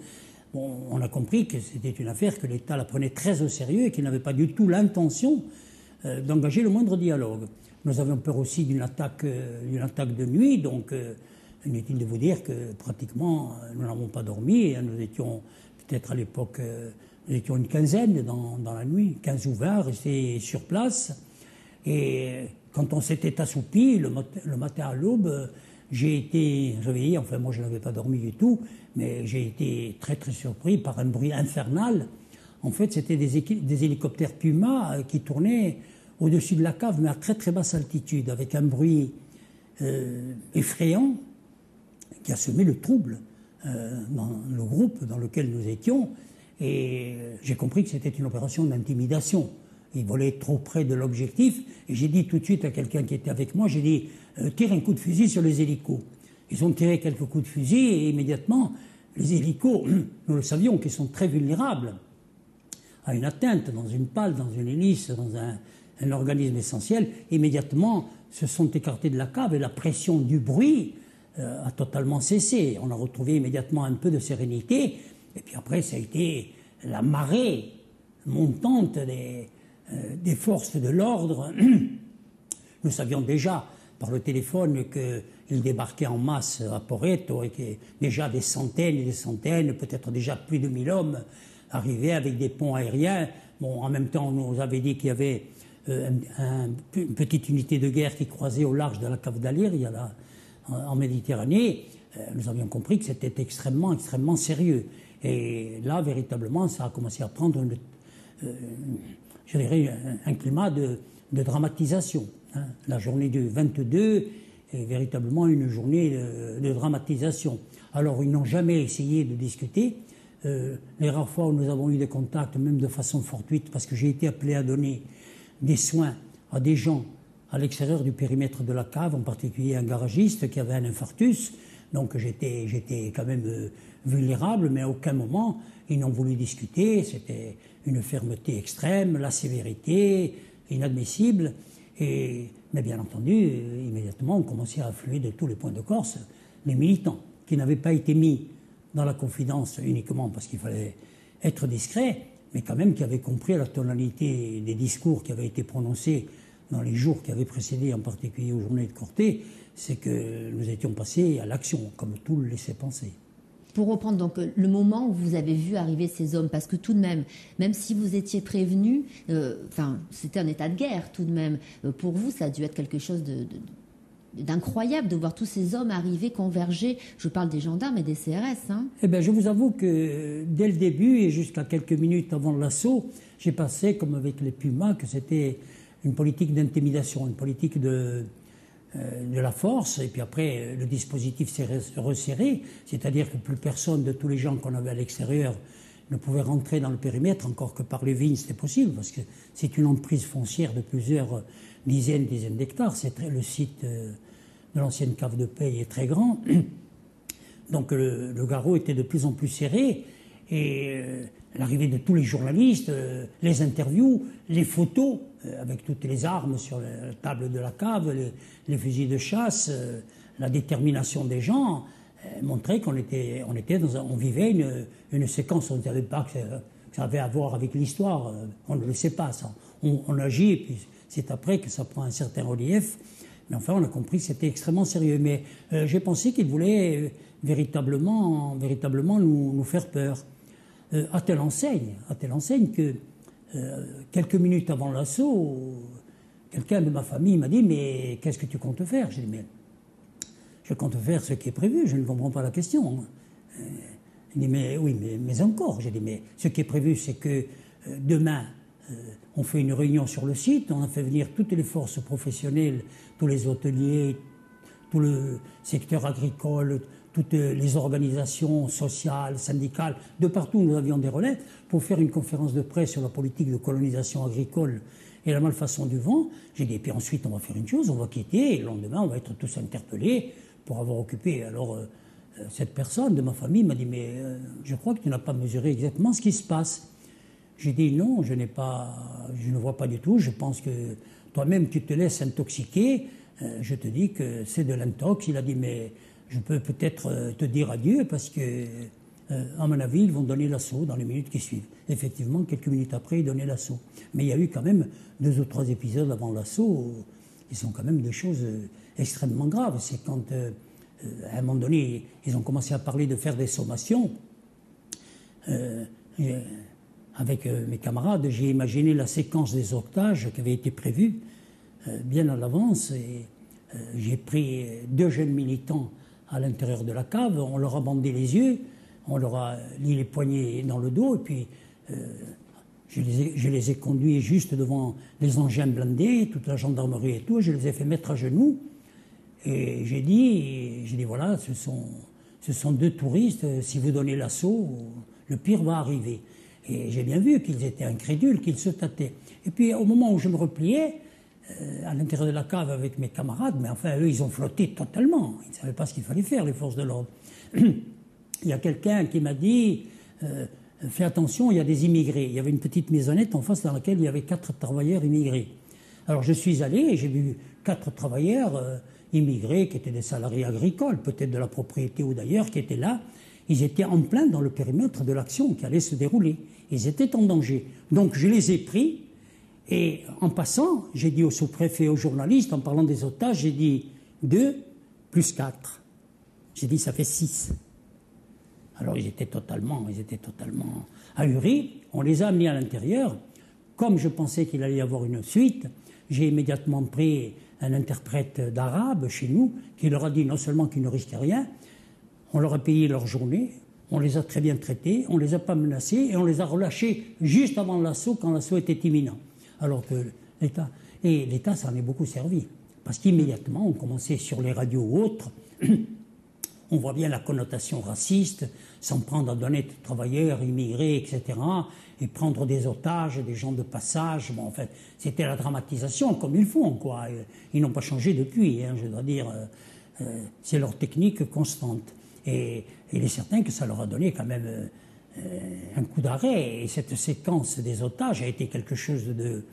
Bon, on a compris que c'était une affaire que l'État la prenait très au sérieux et qu'il n'avait pas du tout l'intention euh, d'engager le moindre dialogue. Nous avions peur aussi d'une attaque, euh, attaque de nuit, donc inutile de vous dire que pratiquement nous n'avons pas dormi. Et nous étions peut-être à l'époque, nous étions une quinzaine dans, dans la nuit, 15 ou 20 restés sur place. Et quand on s'était assoupi le, mat- le matin à l'aube, j'ai été réveillé, enfin moi je n'avais pas dormi du tout, mais j'ai été très très surpris par un bruit infernal. En fait, c'était des, des hélicoptères Puma euh, qui tournaient au-dessus de la cave, mais à très très basse altitude, avec un bruit euh, effrayant qui a semé le trouble euh, dans le groupe dans lequel nous étions. Et j'ai compris que c'était une opération d'intimidation. Ils volaient trop près de l'objectif. Et j'ai dit tout de suite à quelqu'un qui était avec moi, j'ai dit, euh, tire un coup de fusil sur les hélicos. Ils ont tiré quelques coups de fusil et immédiatement, les hélicos, nous le savions, qu'ils sont très vulnérables à une atteinte dans une pale, dans une hélice, dans un, un organisme essentiel, immédiatement se sont écartés de la cave et la pression du bruit euh, a totalement cessé. On a retrouvé immédiatement un peu de sérénité et puis après ça a été la marée montante des, euh, forces de l'ordre. Nous savions déjà par le téléphone qu'ils débarquaient en masse à Poreto et que déjà des centaines et des centaines, peut-être déjà plus de 1000 hommes arrivaient avec des ponts aériens. Bon, en même temps, on nous avait dit qu'il y avait euh, un- un- une petite unité de guerre qui croisait au large de la cave d'Alir, il y a là, en, en Méditerranée. Euh, nous avions compris que c'était extrêmement, extrêmement sérieux. Et là, véritablement, ça a commencé à prendre euh, je dirais, un, climat de, dramatisation. hein. La journée du 22 est véritablement une journée de, dramatisation. Alors, ils n'ont jamais essayé de discuter. Euh, les rares fois où nous avons eu des contacts, même de façon fortuite, parce que j'ai été appelé à donner des soins à des gens à l'extérieur du périmètre de la cave, en particulier un garagiste qui avait un infarctus. Donc j'étais, j'étais quand même euh, vulnérable, mais à aucun moment ils n'ont voulu discuter. C'était une fermeté extrême, la sévérité inadmissible. Et, mais bien entendu, euh, immédiatement, on commençait à affluer de tous les points de Corse les militants qui n'avaient pas été mis dans la confidence uniquement parce qu'il fallait être discret, mais quand même qui avaient compris la tonalité des discours qui avaient été prononcés dans les jours qui avaient précédé, en particulier aux journées de Corté, c'est que nous étions passés à l'action, comme tout le laissait penser. Pour reprendre donc euh, le moment où vous avez vu arriver ces hommes, parce que tout de même, même si vous étiez prévenu, euh, c'était un état de guerre tout de même. euh, pour vous, ça a dû être quelque chose d'incroyable de voir tous ces hommes arriver, converger. Je parle des gendarmes et des CRS. Hein. Eh bien, je vous avoue que dès le début et jusqu'à quelques minutes avant l'assaut, j'ai pensé, comme avec les Pumas, que c'était une politique d'intimidation, une politique de, de la force, et puis après, le dispositif s'est resserré, c'est-à-dire que plus personne de tous les gens qu'on avait à l'extérieur ne pouvait rentrer dans le périmètre, encore que par les vignes c'était possible, parce que c'est une emprise foncière de plusieurs dizaines, dizaines d'hectares. Le site de l'ancienne cave de paix est très grand. Donc le, garrot était de plus en plus serré, et euh, l'arrivée de tous les journalistes, euh, les interviews, les photos, euh, avec toutes les armes sur la table de la cave, les, fusils de chasse, la détermination des gens, montraient qu'on était, on vivait une, une séquence, on ne savait pas que ça, avait à voir avec l'histoire, on ne le sait pas, ça. On, agit, et puis c'est après que ça prend un certain relief. Mais enfin, on a compris que c'était extrêmement sérieux. Mais euh, j'ai pensé qu'il voulait véritablement, véritablement nous, faire peur. Euh, à telle enseigne, à telle enseigne que euh, quelques minutes avant l'assaut, quelqu'un de ma famille m'a dit mais qu'est-ce que tu comptes faire? J'ai dit mais je compte faire ce qui est prévu. Je ne comprends pas la question. Euh, il dit mais oui mais, mais encore. J'ai dit mais ce qui est prévu c'est que euh, demain euh, on fait une réunion sur le site, on a fait venir toutes les forces professionnelles, tous les hôteliers, tout le secteur agricole, toutes les organisations sociales, syndicales, de partout nous avions des relais, pour faire une conférence de presse sur la politique de colonisation agricole et la malfaçon du vent. J'ai dit, et puis ensuite on va faire une chose, on va quitter, et le lendemain on va être tous interpellés pour avoir occupé. Alors euh, cette personne de ma famille m'a dit, mais euh, je crois que tu n'as pas mesuré exactement ce qui se passe. J'ai dit, non, je n'ai pas, je ne vois pas du tout, je pense que toi-même tu te laisses intoxiquer, euh, je te dis que c'est de l'intox. Il a dit, mais je peux peut-être euh, te dire adieu parce que, euh, à mon avis, ils vont donner l'assaut dans les minutes qui suivent. Effectivement, quelques minutes après, ils donnaient l'assaut. Mais il y a eu quand même deux ou trois épisodes avant l'assaut qui sont quand même des choses euh, extrêmement graves. C'est quand, euh, à un moment donné, ils ont commencé à parler de faire des sommations. Euh, avec mes camarades, j'ai imaginé la séquence des octages qui avait été prévue bien à l'avance et j'ai pris deux jeunes militants à l'intérieur de la cave, on leur a bandé les yeux, on leur a lié les poignets dans le dos, et puis euh, je, les ai, conduits juste devant les engins blindés, toute la gendarmerie et tout, je les ai fait mettre à genoux, et j'ai dit, dit voilà, ce sont, ce sont deux touristes, si vous donnez l'assaut, le pire va arriver. Et j'ai bien vu qu'ils étaient incrédules, qu'ils se tâtaient. Et puis au moment où je me repliais, à l'intérieur de la cave avec mes camarades, mais enfin, eux, ils ont flotté totalement. Ils ne savaient pas ce qu'il fallait faire, les forces de l'ordre. il y a quelqu'un qui m'a dit euh, Fais attention, il y a des immigrés. Il y avait une petite maisonnette en face dans laquelle il y avait quatre travailleurs immigrés. Alors je suis allé et j'ai vu quatre travailleurs euh, immigrés qui étaient des salariés agricoles, peut-être de la propriété ou d'ailleurs, qui étaient là. Ils étaient en plein dans le périmètre de l'action qui allait se dérouler. Ils étaient en danger. Donc je les ai pris et en passant, j'ai dit au sous-préfet et aux journalistes, en parlant des otages, j'ai dit 2 plus 4. J'ai dit ça fait 6. Alors ils étaient totalement, ils étaient totalement ahuris. On les a amenés à l'intérieur. Comme je pensais qu'il allait y avoir une suite, j'ai immédiatement pris un interprète d'arabe chez nous qui leur a dit non seulement qu'ils ne risquaient rien, on leur a payé leur journée, on les a très bien traités, on les a pas menacés et on les a relâchés juste avant l'assaut quand l'assaut était imminent alors que l'État. Et l'État s'en est beaucoup servi. Parce qu'immédiatement, on commençait sur les radios ou autres, on voit bien la connotation raciste, s'en prendre à d'honnêtes travailleurs, immigrés, etc., et prendre des otages, des gens de passage. Bon, en fait, c'était la dramatisation comme ils font, quoi. Ils n'ont pas changé depuis, hein, je dois dire. Euh, euh, c'est leur technique constante. Et, il est certain que ça leur a donné quand même. Euh, euh, un coup d'arrêt. Et cette séquence des otages a été quelque chose de,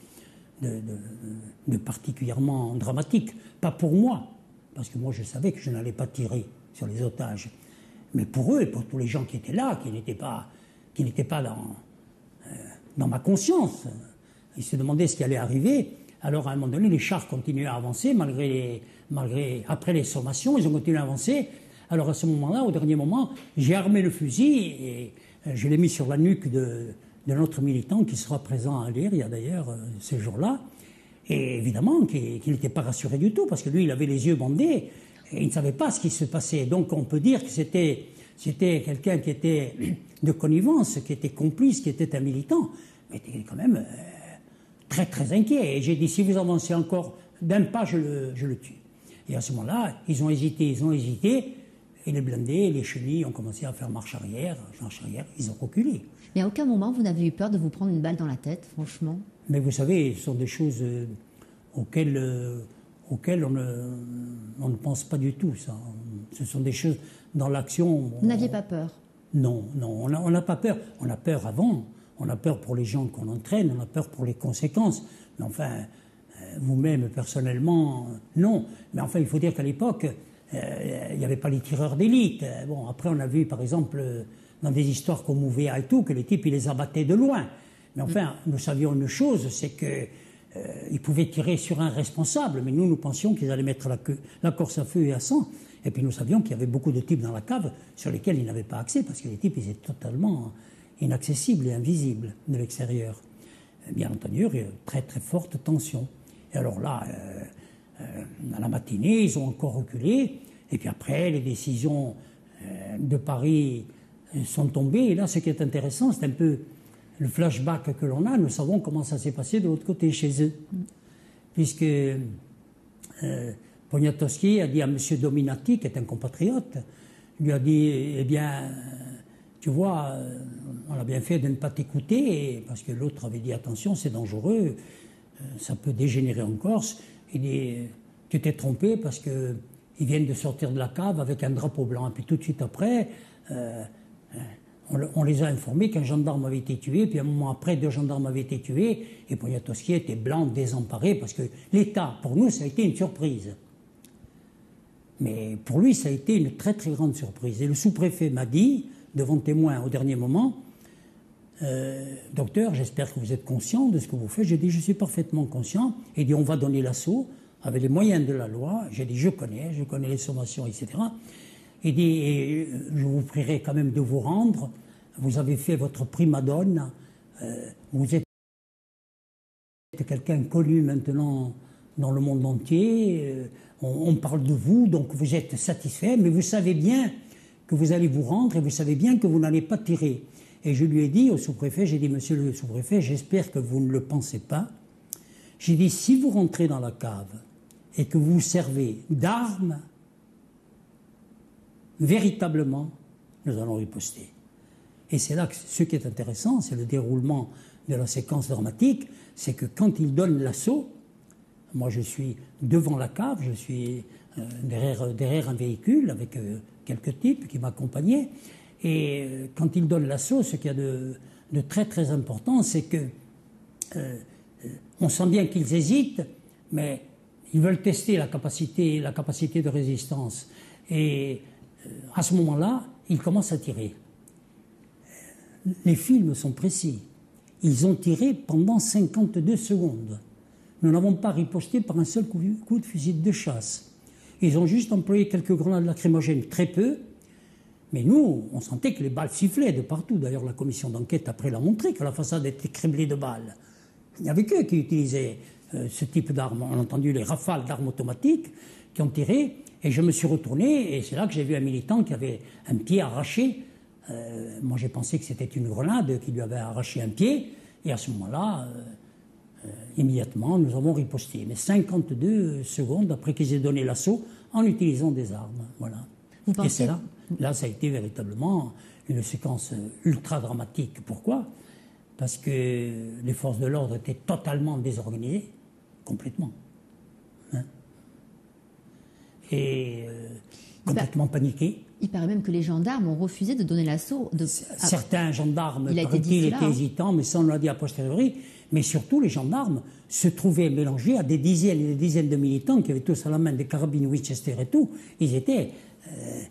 particulièrement dramatique. Pas pour moi, parce que moi je savais que je n'allais pas tirer sur les otages, mais pour eux et pour tous les gens qui étaient là, qui n'étaient pas, qui n'étaient pas dans, euh, dans ma conscience. Ils se demandaient ce qui allait arriver. Alors à un moment donné, les chars continuaient à avancer malgré, les, malgré après les sommations, ils ont continué à avancer. Alors à ce moment-là, au dernier moment, j'ai armé le fusil et euh, je l'ai mis sur la nuque de, notre militant qui sera présent à lire, il y a d'ailleurs euh, ce jour-là. Et évidemment qu'il qu n'était pas rassuré du tout parce que lui, il avait les yeux bandés et il ne savait pas ce qui se passait. Donc on peut dire que c'était quelqu'un qui était de connivence, qui était complice, qui était un militant, mais était quand même euh, très très inquiet. Et j'ai dit si vous avancez encore d'un pas, je le, je le tue. Et à ce moment-là, ils ont hésité, ils ont hésité, et les blindés, les chenilles ont commencé à faire marche arrière, marche arrière, ils ont reculé. Mais à aucun moment vous n'avez eu peur de vous prendre une balle dans la tête, franchement? Mais vous savez, ce sont des choses euh, auxquelles, euh, auxquelles on, ne, on ne pense pas du tout, ça. Ce sont des choses dans l'action. Vous n'aviez pas peur? Non, non, on n'a pas peur. On a peur avant, on a peur pour les gens qu'on entraîne, on a peur pour les conséquences. Mais enfin, euh, vous-même, personnellement, non. Mais enfin, il faut dire qu'à l'époque, il n'y avait pas les tireurs d'élite. Euh, Bon, après, on a vu, par exemple, euh, dans des histoires comme Ouvéa et tout, que les types, ils les abattaient de loin. Mais enfin, nous savions une chose, c'est que euh, ils pouvaient tirer sur un responsable, mais nous, nous pensions qu'ils allaient mettre la, queue- la Corse à feu et à sang. Et puis nous savions qu'il y avait beaucoup de types dans la cave sur lesquels ils n'avaient pas accès, parce que les types, ils étaient totalement inaccessibles et invisibles de l'extérieur. Euh, Bien entendu, il y a une très très forte tension. Et alors là, euh, euh, à la matinée, ils ont encore reculé. Et puis après, les décisions euh, de Paris euh, sont tombées. Et là, ce qui est intéressant, c'est un peu le flashback que l'on a. Nous savons comment ça s'est passé de l'autre côté, chez eux. Puisque euh, Poniatowski a dit à M. Dominati, qui est un compatriote, lui a dit, eh bien, euh, tu vois, euh, on a bien fait de ne pas t'écouter, parce que l'autre avait dit, attention, c'est dangereux, euh, ça peut dégénérer en Corse. Il dit, tu t'es trompé parce que ils viennent de sortir de la cave avec un drapeau blanc. Et puis tout de suite après, euh, euh, on les a informés qu'un gendarme avait été tué, puis un moment après, deux gendarmes avaient été tués, et Poniatowski était blanc, désemparé, parce que l'État, pour nous, ça a été une surprise. Mais pour lui, ça a été une très très grande surprise. Et le sous-préfet m'a dit, devant témoin au dernier moment, euh, docteur, j'espère que vous êtes conscient de ce que vous faites. J'ai dit, je suis parfaitement conscient. Il dit, on va donner l'assaut avec les moyens de la loi. J'ai dit, je connais, je connais les sommations, etc. Il dit, euh, je vous prierai quand même de vous rendre. Vous avez fait votre prima donna. Euh, vous êtes quelqu'un connu maintenant dans le monde entier. On parle de vous, donc vous êtes satisfait, mais vous savez bien que vous allez vous rendre et vous savez bien que vous n'allez pas tirer. Et je lui ai dit au sous-préfet, j'ai dit, monsieur le sous-préfet, j'espère que vous ne le pensez pas. J'ai dit, si vous rentrez dans la cave et que vous vous servez d'armes, véritablement, nous allons riposter. Et c'est là que ce qui est intéressant, c'est le déroulement de la séquence dramatique, c'est que quand il donne l'assaut, moi je suis devant la cave, je suis euh, derrière, derrière un véhicule avec euh, quelques types qui m'accompagnaient, et euh, quand il donne l'assaut, ce qu'il y a de, très très important, c'est que euh, euh, on sent bien qu'ils hésitent, mais ils veulent tester la capacité, la capacité de résistance. Et à ce moment-là, ils commencent à tirer. Les films sont précis. Ils ont tiré pendant 52 secondes. Nous n'avons pas riposté par un seul coup de fusil de chasse. Ils ont juste employé quelques grenades lacrymogènes, très peu. Mais nous, on sentait que les balles sifflaient de partout. D'ailleurs, la commission d'enquête après l'a montré que la façade était criblée de balles. Il n'y avait qu'eux qui utilisaient euh, ce type d'armes. On a entendu les rafales d'armes automatiques qui ont tiré. Et je me suis retourné et c'est là que j'ai vu un militant qui avait un pied arraché. Euh, moi, j'ai pensé que c'était une grenade qui lui avait arraché un pied. Et à ce moment-là, euh, immédiatement, nous avons riposté. Mais 52 secondes après qu'ils aient donné l'assaut en utilisant des armes. Voilà. Vous pensez- c'est là, là, ça a été véritablement une séquence ultra dramatique. Pourquoi? Parce que les forces de l'ordre étaient totalement désorganisées, complètement. Hein Et euh, complètement paniquées. Il paraît même que les gendarmes ont refusé de donner l'assaut. De... Certains gendarmes, Il a été dit étaient hésitants, mais ça on l'a dit a posteriori. Mais surtout, les gendarmes se trouvaient mélangés à des dizaines et des dizaines de militants qui avaient tous à la main des carabines Winchester et tout. Ils étaient euh,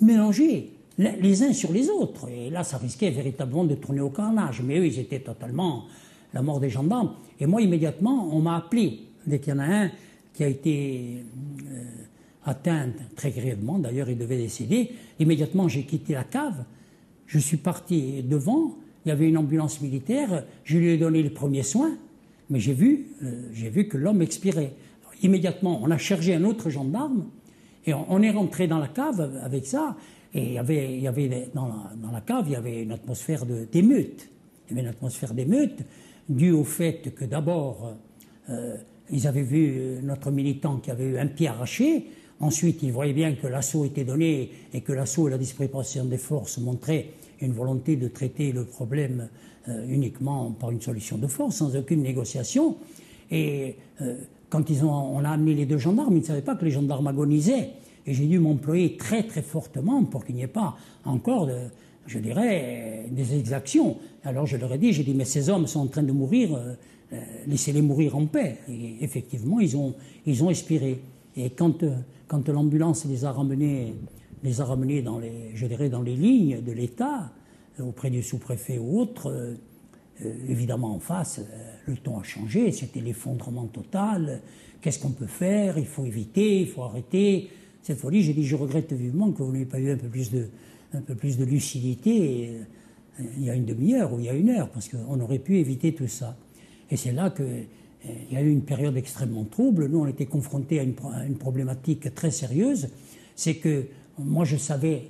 mélangés les uns sur les autres. Et là, ça risquait véritablement de tourner au carnage. Mais eux, ils étaient totalement la mort des gendarmes. Et moi, immédiatement, on m'a appelé dès qu'il y en a un qui a été euh, atteint très grièvement. D'ailleurs, il devait décéder. Immédiatement, j'ai quitté la cave. Je suis parti devant. Il y avait une ambulance militaire. Je lui ai donné les premiers soins. Mais j'ai vu, euh, j'ai vu que l'homme expirait. Immédiatement, on a chargé un autre gendarme. Et on, est rentré dans la cave avec ça. Et il y avait, dans, la, cave, il y avait une atmosphère d'émeute. Il y avait une atmosphère d'émeute due au fait que d'abord, euh, ils avaient vu euh, notre militant qui avait eu un pied arraché. Ensuite, ils voyaient bien que l'assaut était donné et que l'assaut et la disproportion des forces montraient une volonté de traiter le problème euh, uniquement par une solution de force, sans aucune négociation. Et quand ils ont, on a amené les deux gendarmes, ils ne savaient pas que les gendarmes agonisaient. Et j'ai dû m'employer très très fortement pour qu'il n'y ait pas encore, je dirais, des exactions. Alors je leur ai dit, j'ai dit, mais ces hommes sont en train de mourir, euh, euh, laissez-les mourir en paix. Et effectivement, ils ont, ils ont expiré. Et quand, euh, quand l'ambulance les a ramenés, les a ramenés dans les, je dirais, dans les lignes de l'État, auprès du sous-préfet ou autre, euh, évidemment en face, euh, le ton a changé, c'était l'effondrement total. Qu'est-ce qu'on peut faire? Il faut éviter, il faut arrêter. Cette folie, j'ai dit, je regrette vivement que vous n'ayez pas eu un peu plus de, un peu plus de lucidité euh, il y a une demi-heure ou il y a une heure, parce qu'on aurait pu éviter tout ça. Et c'est là que euh, il y a eu une période extrêmement trouble. Nous, on était confrontés à à une problématique très sérieuse. C'est que moi, je savais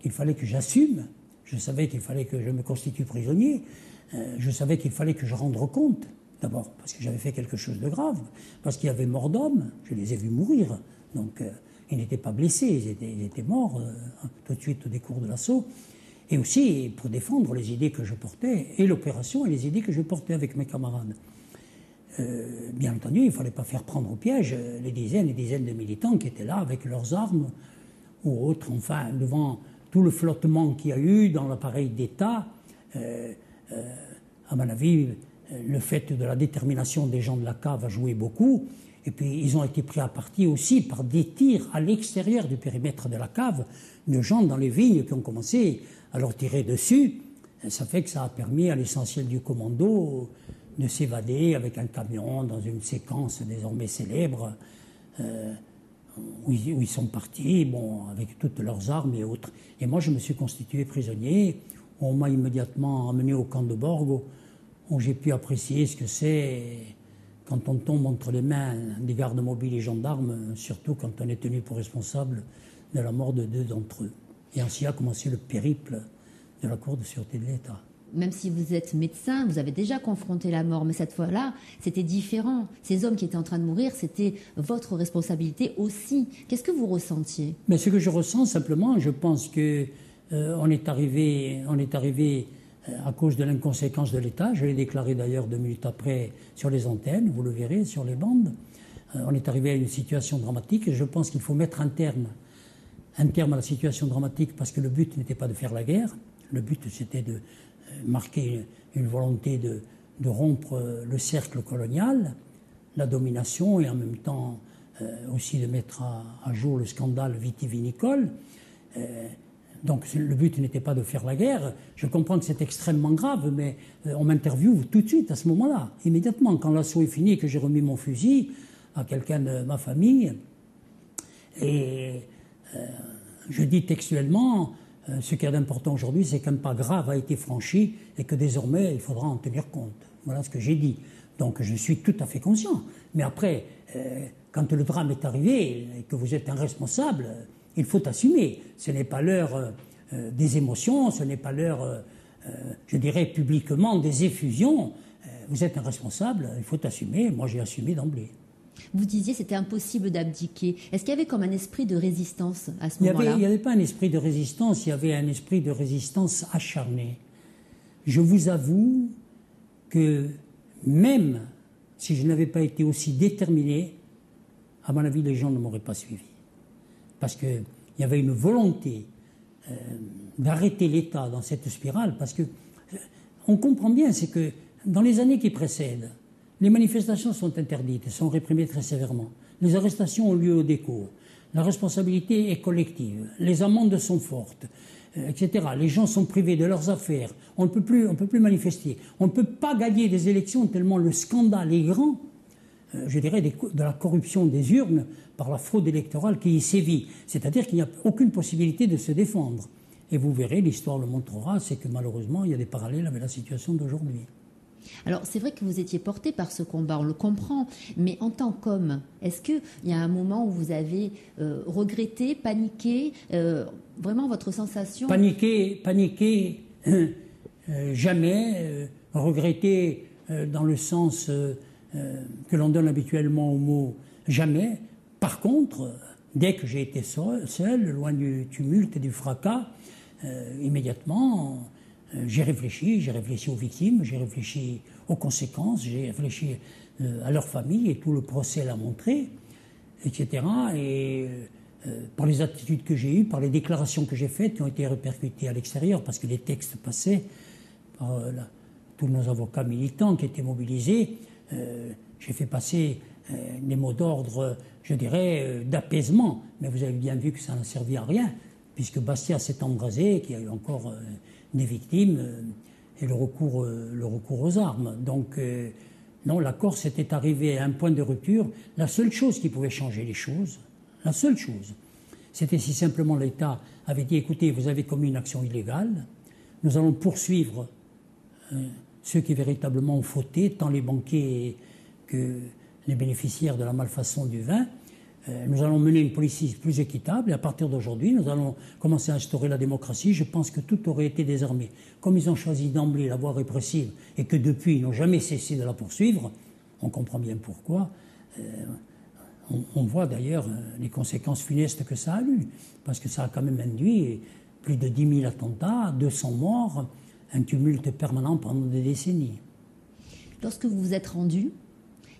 qu'il fallait que j'assume. Je savais qu'il fallait que je me constitue prisonnier. Euh, je savais qu'il fallait que je rende compte. D'abord, parce que j'avais fait quelque chose de grave. Parce qu'il y avait mort d'hommes. Je les ai vus mourir. Donc, euh, ils n'étaient pas blessés. Ils étaient, morts euh, tout de suite au décours de l'assaut. Et aussi pour défendre les idées que je portais, et l'opération et les idées que je portais avec mes camarades. Bien entendu, il ne fallait pas faire prendre au piège les dizaines et dizaines de militants qui étaient là avec leurs armes ou autres, enfin, devant tout le flottement qu'il y a eu dans l'appareil d'État. À mon avis, euh, le fait de la détermination des gens de la cave a joué beaucoup. Et puis, ils ont été pris à partie aussi par des tirs à l'extérieur du périmètre de la cave de gens dans les vignes qui ont commencé à leur tirer dessus. Ça fait que ça a permis à l'essentiel du commando de s'évader avec un camion dans une séquence désormais célèbre euh, où, ils, où ils sont partis, bon, avec toutes leurs armes et autres. Et moi, je me suis constitué prisonnier. On m'a immédiatement emmené au camp de Borgo, où j'ai pu apprécier ce que c'est quand on tombe entre les mains des gardes mobiles et gendarmes, surtout quand on est tenu pour responsable de la mort de deux d'entre eux. Et ainsi a commencé le périple de la Cour de sûreté de l'État. Même si vous êtes médecin, vous avez déjà confronté la mort, mais cette fois-là, c'était différent. Ces hommes qui étaient en train de mourir, c'était votre responsabilité aussi. Qu'est-ce que vous ressentiez? Mais ce que je ressens simplement, je pense que euh, on est arrivé, on est arrivé euh, à cause de l'inconséquence de l'État. Je l'ai déclaré d'ailleurs deux minutes après sur les antennes. Vous le verrez sur les bandes. Euh, on est arrivé à une situation dramatique et je pense qu'il faut mettre un terme, à la situation dramatique parce que le but n'était pas de faire la guerre. Le but c'était de marquer une, volonté de, rompre le cercle colonial, la domination et en même temps aussi de mettre à, jour le scandale vitivinicole. Donc le but n'était pas de faire la guerre. Je comprends que c'est extrêmement grave, mais euh, on m'interviewe tout de suite à ce moment-là, immédiatement. Quand l'assaut est fini et que j'ai remis mon fusil à quelqu'un de ma famille, et euh, je dis textuellement, euh, ce qui est d'important aujourd'hui, c'est qu'un pas grave a été franchi et que désormais, il faudra en tenir compte. Voilà ce que j'ai dit. Donc je suis tout à fait conscient. Mais après, euh, quand le drame est arrivé et que vous êtes un responsable, il faut assumer. Ce n'est pas l'heure euh, euh, des émotions, ce n'est pas l'heure, euh, je dirais publiquement, des effusions. Vous êtes un responsable, il faut assumer. Moi, j'ai assumé d'emblée. Vous disiez c'était impossible d'abdiquer. Est-ce qu'il y avait comme un esprit de résistance à ce n'y moment-là? il y avait pas un esprit de résistance, il y avait un esprit de résistance acharné. Je vous avoue que même si je n'avais pas été aussi déterminé, à mon avis, les gens ne m'auraient pas suivi. Parce qu'il y avait une volonté euh, d'arrêter l'État dans cette spirale, parce que euh, on comprend bien, c'est que dans les années qui précèdent, les manifestations sont interdites, sont réprimées très sévèrement. Les arrestations ont lieu au décours. La responsabilité est collective. Les amendes sont fortes, euh, etc. Les gens sont privés de leurs affaires. On ne peut plus, on peut plus manifester. On ne peut pas gagner des élections tellement le scandale est grand. Euh, je dirais, de la corruption des urnes par la fraude électorale qui y sévit. C'est-à-dire qu'il n'y a aucune possibilité de se défendre. Et vous verrez, l'histoire le montrera, c'est que malheureusement, il y a des parallèles avec la situation d'aujourd'hui. Alors c'est vrai que vous étiez porté par ce combat, on le comprend, mais en tant qu'homme, est-ce qu'il y a un moment où vous avez euh, regretté, paniqué, euh, vraiment votre sensation? Paniquer, euh, euh, jamais, euh, dans le sens euh, que l'on donne habituellement au mot jamais. Par contre, dès que j'ai été seul, loin du tumulte et du fracas, euh, immédiatement, euh, j'ai réfléchi, j'ai réfléchi aux victimes, j'ai réfléchi aux conséquences, j'ai réfléchi à leur famille et tout le procès l'a montré, etc. Et par les attitudes que j'ai eues, par les déclarations que j'ai faites, qui ont été répercutées à l'extérieur, parce que les textes passaient par tous nos avocats militants qui étaient mobilisés, j'ai fait passer euh, des mots d'ordre, je dirais, euh, d'apaisement. Mais vous avez bien vu que ça n'a servi à rien, puisque Bastia s'est embrasé, qu'il y a eu encore euh, des victimes euh, et le recours, euh, le recours aux armes. Donc, euh, non, la Corse était arrivée à un point de rupture. La seule chose qui pouvait changer les choses, la seule chose, c'était si simplement l'État avait dit écoutez, vous avez commis une action illégale, nous allons poursuivre euh, ceux qui véritablement ont fauté, tant les banquiers que les bénéficiaires de la malfaçon du vin. Euh, nous allons mener une politique plus équitable et à partir d'aujourd'hui, nous allons commencer à instaurer la démocratie. Je pense que tout aurait été désarmé. Comme ils ont choisi d'emblée la voie répressive et que depuis, ils n'ont jamais cessé de la poursuivre, on comprend bien pourquoi. Euh, on, voit d'ailleurs euh, les conséquences funestes que ça a eu, parce que ça a quand même induit plus de 10 000 attentats, 200 morts, un tumulte permanent pendant des décennies. Lorsque vous vous êtes rendu,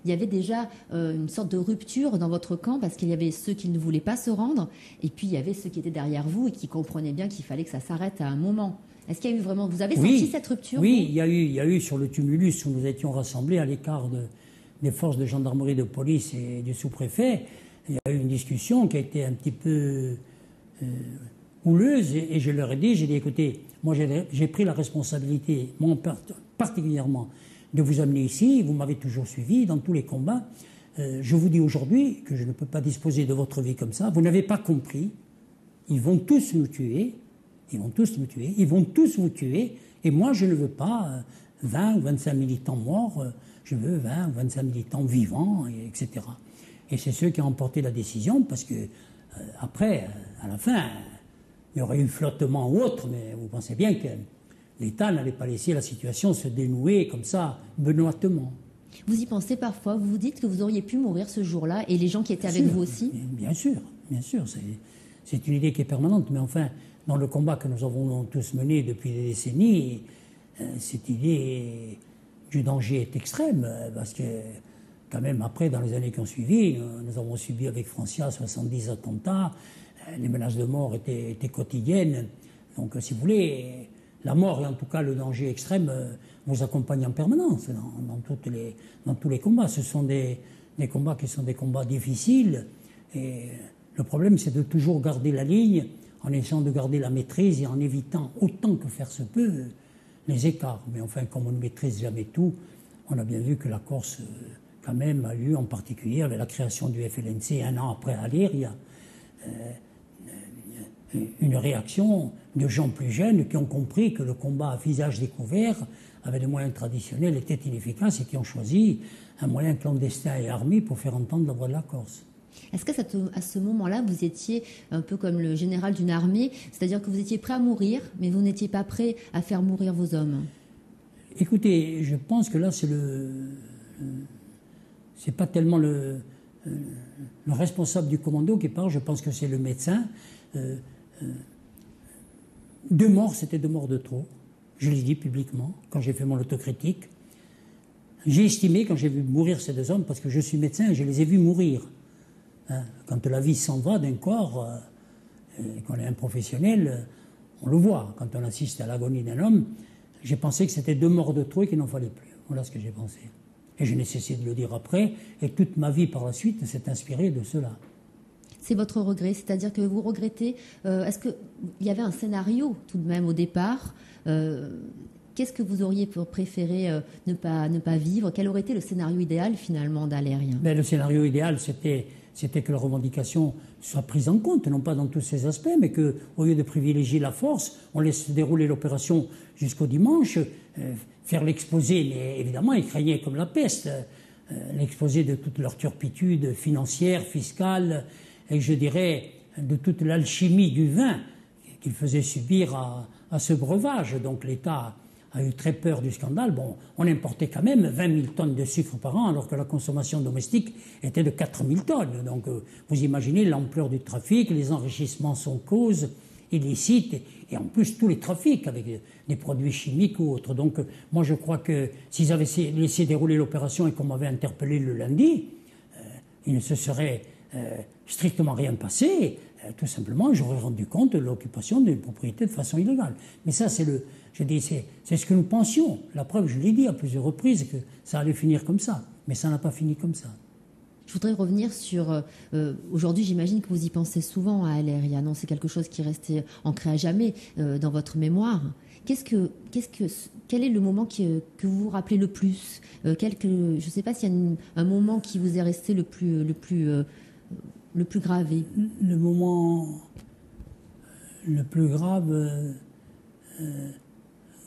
il y avait déjà euh, une sorte de rupture dans votre camp parce qu'il y avait ceux qui ne voulaient pas se rendre et puis il y avait ceux qui étaient derrière vous et qui comprenaient bien qu'il fallait que ça s'arrête à un moment. Est-ce qu'il y a eu vraiment, vous avez senti cette rupture Oui, il y, a eu, il y a eu sur le tumulus où nous étions rassemblés à l'écart de- des forces de gendarmerie, de police et du sous-préfet, il y a eu une discussion qui a été un petit peu euh, houleuse et, et je leur ai dit, j'ai dit écoutez, moi j'ai pris la responsabilité, par- particulièrement, de vous amener ici, vous m'avez toujours suivi dans tous les combats. Euh, je vous dis aujourd'hui que je ne peux pas disposer de votre vie comme ça, vous n'avez pas compris, ils vont tous nous tuer, ils vont tous nous tuer, ils vont tous vous tuer, et moi je ne veux pas euh, 20 ou 25 militants morts, euh, je veux 20 ou 25 militants vivants, et etc. Et c'est ceux qui ont emporté la décision, parce que euh, après, euh, à la fin, il y aurait eu flottement ou autre, mais vous pensez bien que l'État n'allait pas laisser la situation se dénouer comme ça, benoîtement. Vous y pensez parfois, vous vous dites que vous auriez pu mourir ce jour-là et les gens qui étaient Bien avec sûr, vous aussi Bien sûr, bien sûr. c'est- une idée qui est permanente, mais enfin, dans le combat que nous avons tous mené depuis des décennies, euh, cette idée du danger est extrême, euh, parce que quand même après, dans les années qui ont suivi, euh, nous avons subi avec Francia 70 attentats, les menaces de mort étaient, quotidiennes. Donc, euh, si vous voulez, la mort et en tout cas le danger extrême euh, vous accompagnent en permanence dans, tous les combats. Ce sont des, combats qui sont des combats difficiles et le problème c'est de toujours garder la ligne en essayant de garder la maîtrise et en évitant autant que faire se peut euh, les écarts. Mais enfin, comme on ne maîtrise jamais tout, on a bien vu que la Corse, euh, quand même, a eu en particulier la création du FLNC un an après euh, une réaction de gens plus jeunes qui ont compris que le combat à visage découvert avec des moyens traditionnels était inefficace et qui ont choisi un moyen clandestin et armé pour faire entendre la voix de la Corse. Est-ce qu'à cette- à ce moment-là, vous étiez un peu comme le général d'une armée, c'est-à-dire que vous étiez prêt à mourir, mais vous n'étiez pas prêt à faire mourir vos hommes? Écoutez, je pense que là, c'est le. C'est pas tellement le, euh, le responsable du commando qui parle, je pense que c'est le médecin. Euh, deux morts, c'était deux morts de trop. Je l'ai dit publiquement quand j'ai fait mon autocritique. J'ai estimé quand j'ai vu mourir ces deux hommes, parce que je suis médecin je les ai vus mourir. Hein, quand la vie s'en va d'un corps, euh, et qu'on est un professionnel, euh, on le voit. Quand on assiste à l'agonie d'un homme, j'ai pensé que c'était deux morts de trop et qu'il n'en fallait plus. Voilà ce que j'ai pensé. Et je n'ai cessé de le dire après, et toute ma vie par la suite s'est inspirée de cela. C'est votre regret, c'est-à-dire que vous regrettez. euh, Est-ce qu'il y avait un scénario tout de même au départ euh, Qu'est-ce que vous auriez préféré euh, ne, pas, vivre? Quel aurait été le scénario idéal finalement d'Alérien Mais le scénario idéal, c'était, que la revendication soit prise en compte, non pas dans tous ses aspects, mais que, au lieu de privilégier la force, on laisse dérouler l'opération jusqu'au dimanche, faire l'exposé, mais évidemment, ils craignaient comme la peste, l'exposé de toute leur turpitude financière, fiscale, et je dirais de toute l'alchimie du vin qu'ils faisaient subir à, à ce breuvage. Donc l'État a eu très peur du scandale. Bon, on importait quand même 20 000 tonnes de sucre par an, alors que la consommation domestique était de 4 000 tonnes. Donc, euh, vous imaginez l'ampleur du trafic, les enrichissements sont causes illicites, et en plus tous les trafics avec des produits chimiques ou autres. Donc, moi, je crois que s'ils avaient laissé dérouler l'opération et qu'on m'avait interpellé le lundi, euh, il ne se serait strictement rien passé. tout simplement, j'aurais rendu compte de l'occupation d'une propriété de façon illégale. Mais ça, c'est le, je dis, c'est ce que nous pensions. La preuve, je l'ai dit à plusieurs reprises, que ça allait finir comme ça. Mais ça n'a pas fini comme ça. Je voudrais revenir sur. Euh, euh, aujourd'hui, j'imagine que vous y pensez souvent à Aléria. Non, c'est quelque chose qui est resté ancré à jamais euh, dans votre mémoire. Qu'est-ce que, que, quel est le moment que vous vous rappelez le plus? Quelque, Je ne sais pas s'il y a un moment qui vous est resté le plus, le plus, le plus gravé. Le moment le plus grave,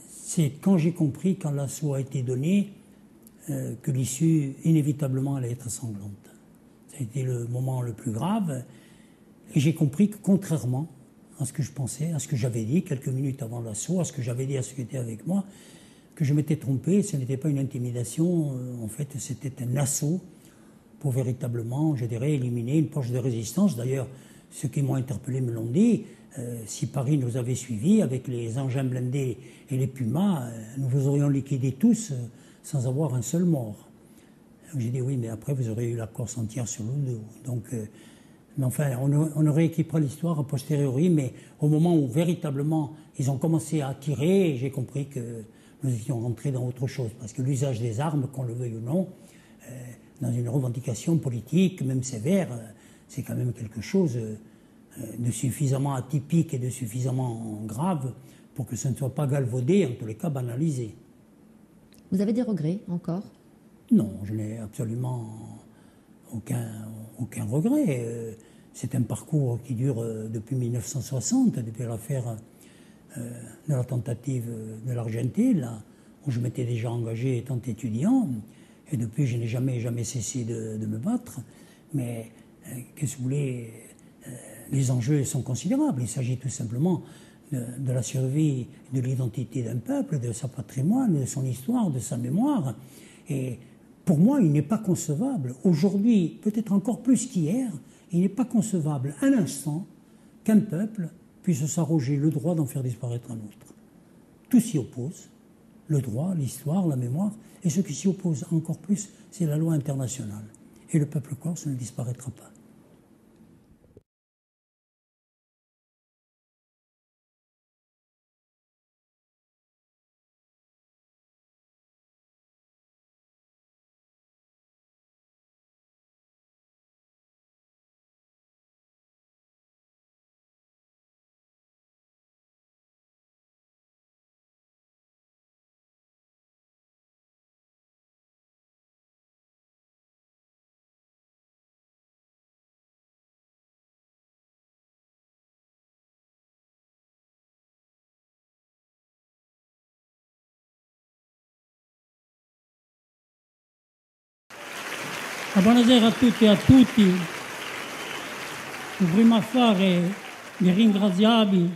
c'est quand j'ai compris, quand l'assaut a été donné, euh, que l'issue inévitablement allait être sanglante. Ça a été le moment le plus grave. Et j'ai compris que contrairement à ce que je pensais, à ce que j'avais dit quelques minutes avant l'assaut, à ce que j'avais dit à ceux qui étaient avec moi, que je m'étais trompé, ce n'était pas une intimidation, euh, en fait c'était un assaut pour véritablement, je dirais, éliminer une poche de résistance. D'ailleurs, ceux qui m'ont interpellé me l'ont dit, euh, si Paris nous avait suivis avec les engins blindés et les Pumas, euh, nous vous aurions liquidés tous euh, sans avoir un seul mort. J'ai dit oui, mais après vous aurez eu la Corse entière sur le dos. Donc, mais enfin, on, on rééquipera l'histoire a posteriori, mais au moment où véritablement ils ont commencé à tirer, j'ai compris que nous étions rentrés dans autre chose. Parce que l'usage des armes, qu'on le veuille ou non, dans une revendication politique, même sévère, c'est quand même quelque chose de suffisamment atypique et de suffisamment grave pour que ce ne soit pas galvaudé, en tous les cas banalisé. Vous avez des regrets encore? Non, je n'ai absolument aucun, aucun regret. Euh, c'est un parcours qui dure euh, depuis 1960, depuis l'affaire euh, de la tentative de l'Argentine, où je m'étais déjà engagé étant étudiant. Et depuis, je n'ai jamais, jamais cessé de, de, me battre. Mais qu'est-ce que vous voulez les enjeux sont considérables. Il s'agit tout simplement de, la survie de l'identité d'un peuple, de sa patrimoine, de son histoire, de sa mémoire. Et pour moi, il n'est pas concevable, aujourd'hui, peut-être encore plus qu'hier, il n'est pas concevable un instant qu'un peuple puisse s'arroger le droit d'en faire disparaître un autre. Tout s'y oppose, le droit, l'histoire, la mémoire, et ce qui s'y oppose encore plus, c'est la loi internationale. Et le peuple corse ne disparaîtra pas. Buonasera a tutti e a tutti. Prima fare mi ringraziavi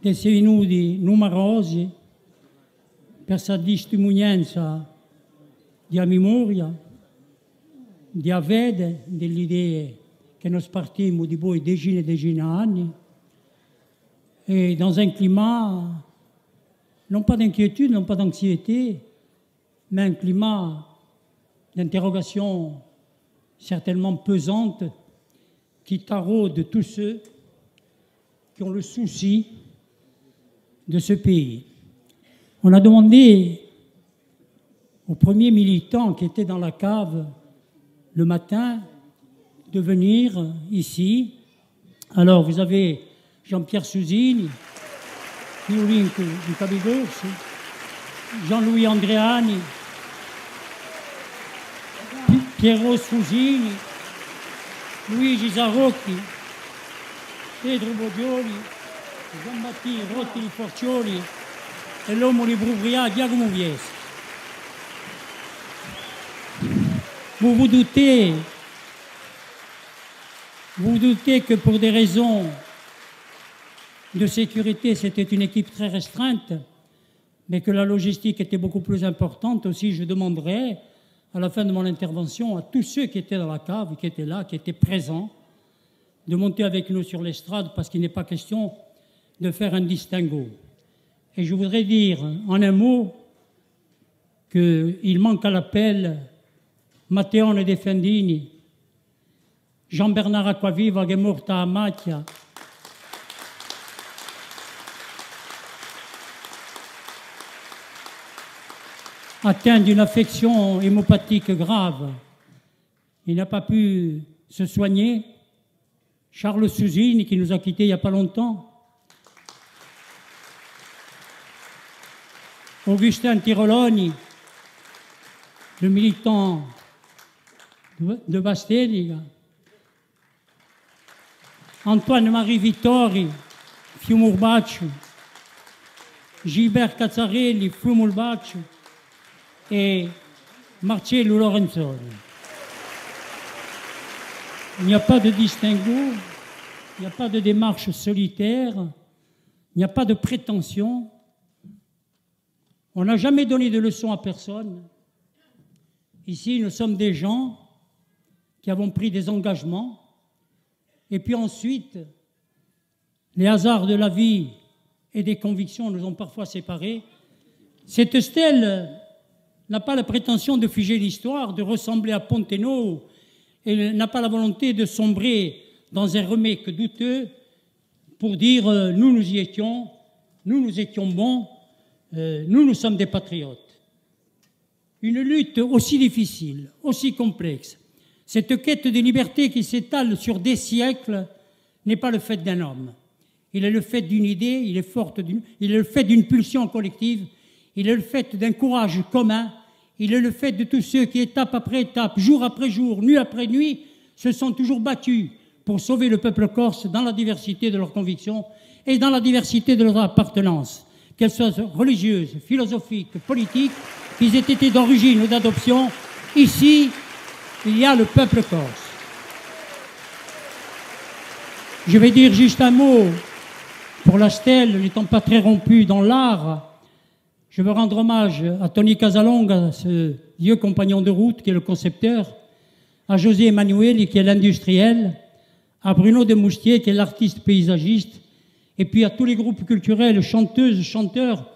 di essere venuti numerosi per questa testimonianza di memoria, di avere delle idee che noi partimmo di voi decine e decine di anni e dans un climat non pas d'inquiétude, non pas d'anxiété, mais un climat d'interrogation certainement pesante qui taraude tous ceux qui ont le souci de ce pays. On a demandé aux premiers militants qui étaient dans la cave le matin de venir ici. Alors, vous avez Jean-Pierre Souzini, du Jean-Louis Andréani, Piero Sfusini, Luigi Zarocchi, Pedro Bodioli, Giambattini, Rotti Forcioli e l'uomo di Brugria, Giacomo. Vous vous doutez, vous vous doutez que pour des raisons de sécurité, c'était une équipe très restreinte, mais que la logistique était beaucoup plus importante aussi, je demanderai à la fin de mon intervention à tous ceux qui étaient dans la cave, qui étaient là, qui étaient présents, de monter avec nous sur l'estrade parce qu'il n'est pas question de faire un distinguo. Et je voudrais dire en un mot qu'il manque à l'appel Matteone De Fendini, Jean-Bernard Acquaviva che è morto a Macchia, atteint d'une affection hémopathique grave. Il n'a pas pu se soigner. Charles Souzine, qui nous a quittés il n'y a pas longtemps. Augustin Tiroloni, le militant de Bastenica. Antoine-Marie Vittori, Fiumurbaccio. Gilbert Cazzarelli, Fiumurbaccio et Marcello Lorenzoni. Il n'y a pas de distinguo, il n'y a pas de démarche solitaire, il n'y a pas de prétention. On n'a jamais donné de leçons à personne. Ici, nous sommes des gens qui avons pris des engagements, et puis ensuite, les hasards de la vie et des convictions nous ont parfois séparés. Cette stèle n'a pas la prétention de figer l'histoire, de ressembler à Ponteno, et n'a pas la volonté de sombrer dans un remake douteux pour dire euh, nous nous y étions, nous nous étions bons, euh, nous nous sommes des patriotes. Une lutte aussi difficile, aussi complexe, cette quête de liberté qui s'étale sur des siècles n'est pas le fait d'un homme. Il est le fait d'une idée, il est, il est le fait d'une pulsion collective, il est le fait d'un courage commun, il est le fait de tous ceux qui, étape après étape, jour après jour, nuit après nuit, se sont toujours battus pour sauver le peuple corse dans la diversité de leurs convictions et dans la diversité de leur appartenance, qu'elles soient religieuses, philosophiques, politiques, qu'ils aient été d'origine ou d'adoption. Ici, il y a le peuple corse. Je vais dire juste un mot pour la stèle, n'étant pas très rompu dans l'art. Je veux rendre hommage à Tony Casalonga, ce vieux compagnon de route qui est le concepteur, à José Emmanuel qui est l'industriel, à Bruno de Moustier qui est l'artiste paysagiste, et puis à tous les groupes culturels, chanteuses, chanteurs,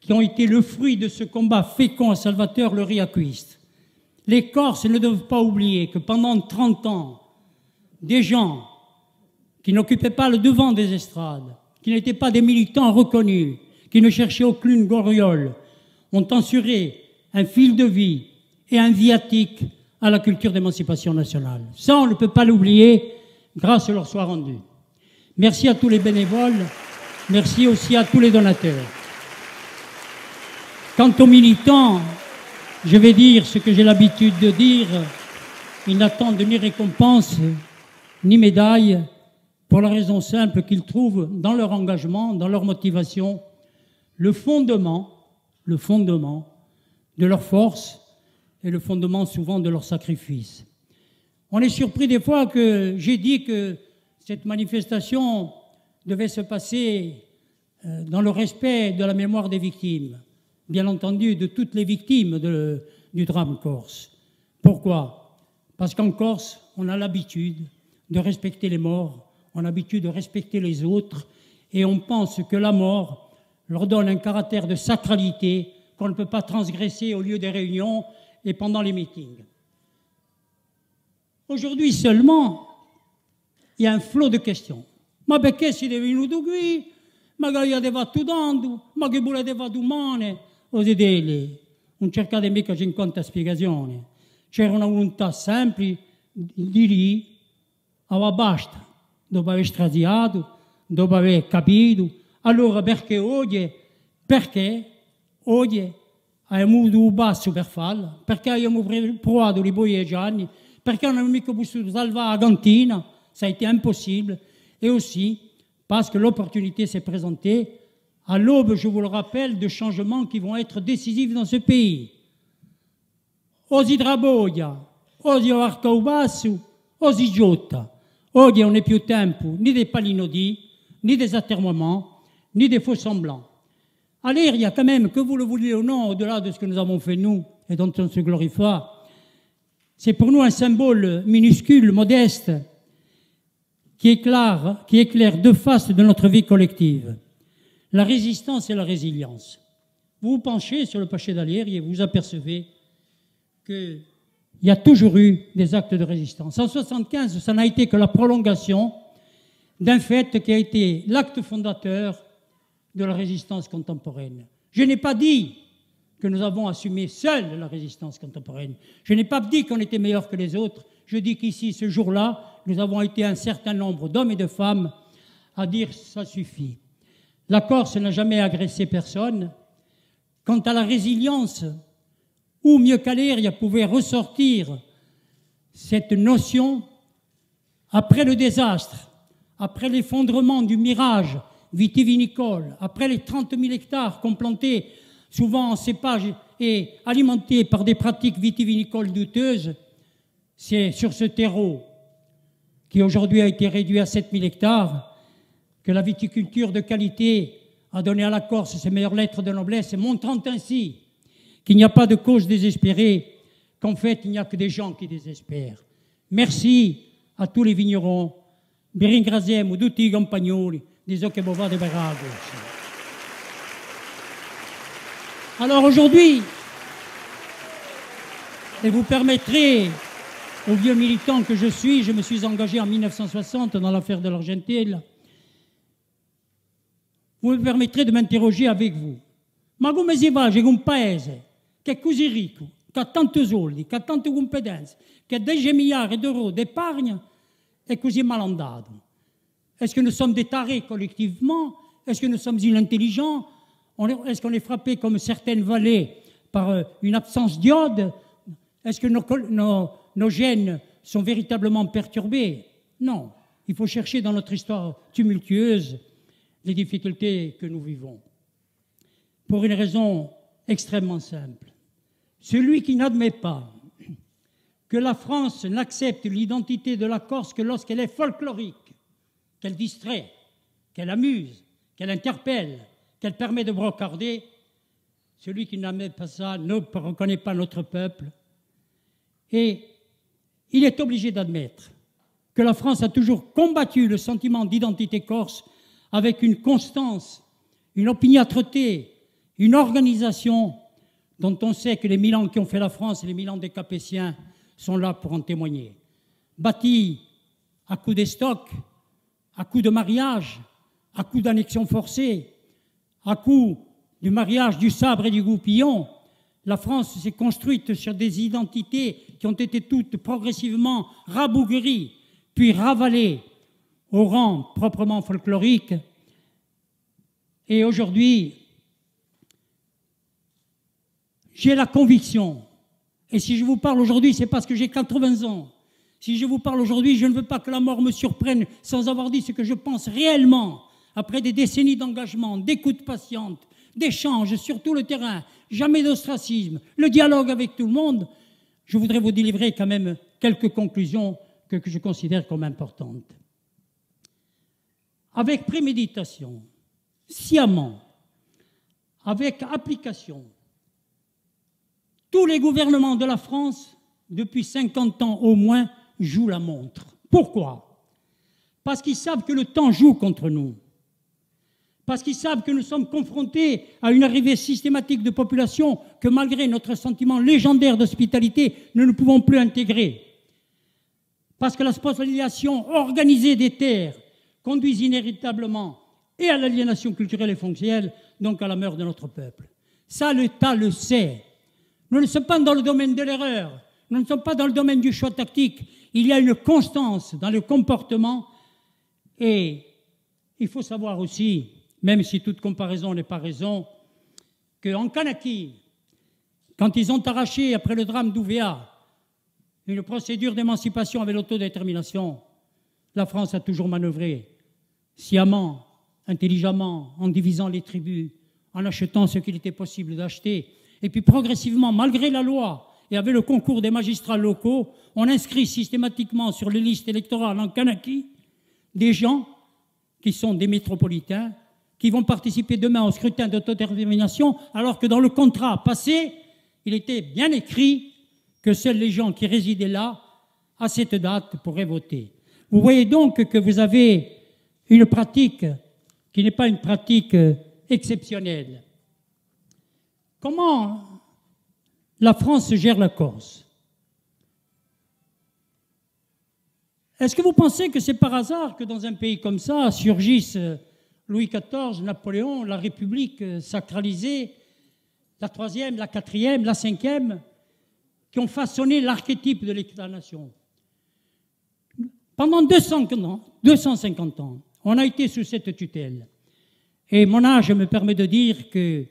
qui ont été le fruit de ce combat fécond à Salvatore le Riacuiste. Les Corses ne doivent pas oublier que pendant 30 ans, des gens qui n'occupaient pas le devant des estrades, qui n'étaient pas des militants reconnus, qui ne cherchaient aucune gloriole, ont assuré un fil de vie et un viatique à la culture d'émancipation nationale. Ça, on ne peut pas l'oublier grâce leur soit rendu. Merci à tous les bénévoles, merci aussi à tous les donateurs. Quant aux militants, je vais dire ce que j'ai l'habitude de dire, ils n'attendent ni récompense, ni médaille, pour la raison simple qu'ils trouvent dans leur engagement, dans leur motivation, le fondement, le fondement de leur force et le fondement souvent de leur sacrifice. On est surpris des fois que j'ai dit que cette manifestation devait se passer euh, dans le respect de la mémoire des victimes, bien entendu de toutes les victimes du drame corse. Pourquoi? Parce qu'en Corse, on a l'habitude de respecter les morts, on a l'habitude de respecter les autres, et on pense que la mort leur donne un caractère de sacralité qu'on ne peut pas transgresser au lieu des réunions et pendant les meetings. Aujourd'hui seulement, il y a un flot de questions. Ma perché siete venuti qui? Ma che avete fatto tanto? Ma che volete fare domani? O delle, non cercate mica 50 spiegazioni. C'era una volontà semplice di lì, ma basta, dopo aver straziato, dopo aver capito. Allora perché oggi, perché oggi abbiamo avuto un basso per farla? Perché abbiamo provato i dieci anni? Perché non abbiamo mica potuto salvare la cantina? Ça a été impossible. Et aussi parce que l'opportunité s'est présentée à l'aube, je vous le rappelle, de changements qui vont être décisifs dans ce pays. Osi Draboia, osi Arcao Basso, osi Giotta. Oggi non è più tempo ni dei palinodi, ni des attermoiements, ni des faux semblants. A quand même, que vous le vouliez ou non, au-delà de ce que nous avons fait nous et dont on se glorifie, c'est pour nous un symbole minuscule, modeste, qui éclaire, qui éclaire deux faces de notre vie collective la résistance et la résilience. Vous vous penchez sur le Paché d'Alière et vous apercevez qu'il y a toujours eu des actes de résistance. En 1975, ça n'a été que la prolongation d'un fait qui a été l'acte fondateur de la résistance contemporaine. Je n'ai pas dit que nous avons assumé seuls la résistance contemporaine. Je n'ai pas dit qu'on était meilleurs que les autres. Je dis qu'ici, ce jour-là, nous avons été un certain nombre d'hommes et de femmes à dire ça suffit. La Corse n'a jamais agressé personne. Quant à la résilience, où mieux qu'Aléria pouvait ressortir cette notion après le désastre, après l'effondrement du mirage vitivinicole, après les 30 000 hectares qu'on plantait souvent en cépages et alimentés par des pratiques vitivinicoles douteuses, c'est sur ce terreau qui aujourd'hui a été réduit à 7 000 hectares que la viticulture de qualité a donné à la Corse ses meilleures lettres de noblesse, montrant ainsi qu'il n'y a pas de cause désespérée, qu'en fait il n'y a que des gens qui désespèrent. Merci à tous les vignerons. Vi ringraziamo tutti di de Berago. Alors aujourd'hui, et vous permettrez au vieux militant que je suis, je me suis engagé en 1960 dans l'affaire de l'Argentine, vous me permettrez de m'interroger avec vous. Ma come si fa con un paese che è così ricco, che ha tanti soldi, che ha tante competenze, che ha 10 miliardi d'euros d'épargne, est così malandato Est-ce que nous sommes des tarés collectivement? Est-ce que nous sommes inintelligents? Est-ce qu'on est frappé comme certaines vallées par euh, une absence d'iode? Est-ce que nos, nos, nos gènes sont véritablement perturbés? Non. Il faut chercher dans notre histoire tumultueuse les difficultés que nous vivons. Pour une raison extrêmement simple. Celui qui n'admet pas que la France n'accepte l'identité de la Corse que lorsqu'elle est folklorique, qu'elle distrait, qu'elle amuse, qu'elle interpelle, qu'elle permet de brocarder, celui qui n'admet pas ça ne reconnaît pas notre peuple. Et il est obligé d'admettre que la France a toujours combattu le sentiment d'identité corse avec une constance, une opiniâtreté, une organisation dont on sait que les mille ans qui ont fait la France et les mille ans des Capétiens sont là pour en témoigner. Bâti à coups des stocks, à coups de mariage, à coups d'annexion forcée, à coups du mariage du sabre et du goupillon, la France s'est construite sur des identités qui ont été toutes progressivement rabougries, puis ravalées au rang proprement folklorique. Et aujourd'hui, j'ai la conviction, et si je vous parle aujourd'hui, c'est parce que j'ai 80 ans. Si je vous parle aujourd'hui, je ne veux pas que la mort me surprenne sans avoir dit ce que je pense réellement, après des décennies d'engagement, d'écoute patiente, d'échanges sur tout le terrain, jamais d'ostracisme, le dialogue avec tout le monde. Je voudrais vous délivrer quand même quelques conclusions que, que je considère comme importantes avec préméditation, sciemment, avec application. Tous les gouvernements de la France, depuis 50 ans au moins, jouent la montre. Pourquoi? Parce qu'ils savent que le temps joue contre nous. Parce qu'ils savent que nous sommes confrontés à une arrivée systématique de populations que malgré notre sentiment légendaire d'hospitalité, nous ne pouvons plus intégrer. Parce que la sponsorisation organisée des terres conduisent inévitablement et à l'aliénation culturelle et fonctionnelle, donc à la mort de notre peuple. Ça, l'État le sait. Nous ne sommes pas dans le domaine de l'erreur, nous ne sommes pas dans le domaine du choix tactique. Il y a une constance dans le comportement et il faut savoir aussi, même si toute comparaison n'est pas raison, qu'en Kanaki, quand ils ont arraché, après le drame d'Ouvéa, une procédure d'émancipation avec l'autodétermination, la France a toujours manœuvré sciemment, intelligemment, en divisant les tribus, en achetant ce qu'il était possible d'acheter. Et puis progressivement, malgré la loi et avec le concours des magistrats locaux, on inscrit systématiquement sur les listes électorales en Kanaki des gens qui sont des métropolitains, qui vont participer demain au scrutin d'autodétermination, alors que dans le contrat passé, il était bien écrit que seuls les gens qui résidaient là, à cette date, pourraient voter. Vous voyez donc que vous avez une pratique qui n'est pas une pratique euh, exceptionnelle. Comment la France gère la Corse Est-ce que vous pensez que c'est par hasard que dans un pays comme ça surgissent euh, Louis XIV, Napoléon, la République euh, sacralisée, la troisième, la quatrième, la cinquième, qui ont façonné l'archétype de l'État-nation? Pendant 200 ans, 250 ans, on a été sous cette tutelle. Et mon âge me permet de dire que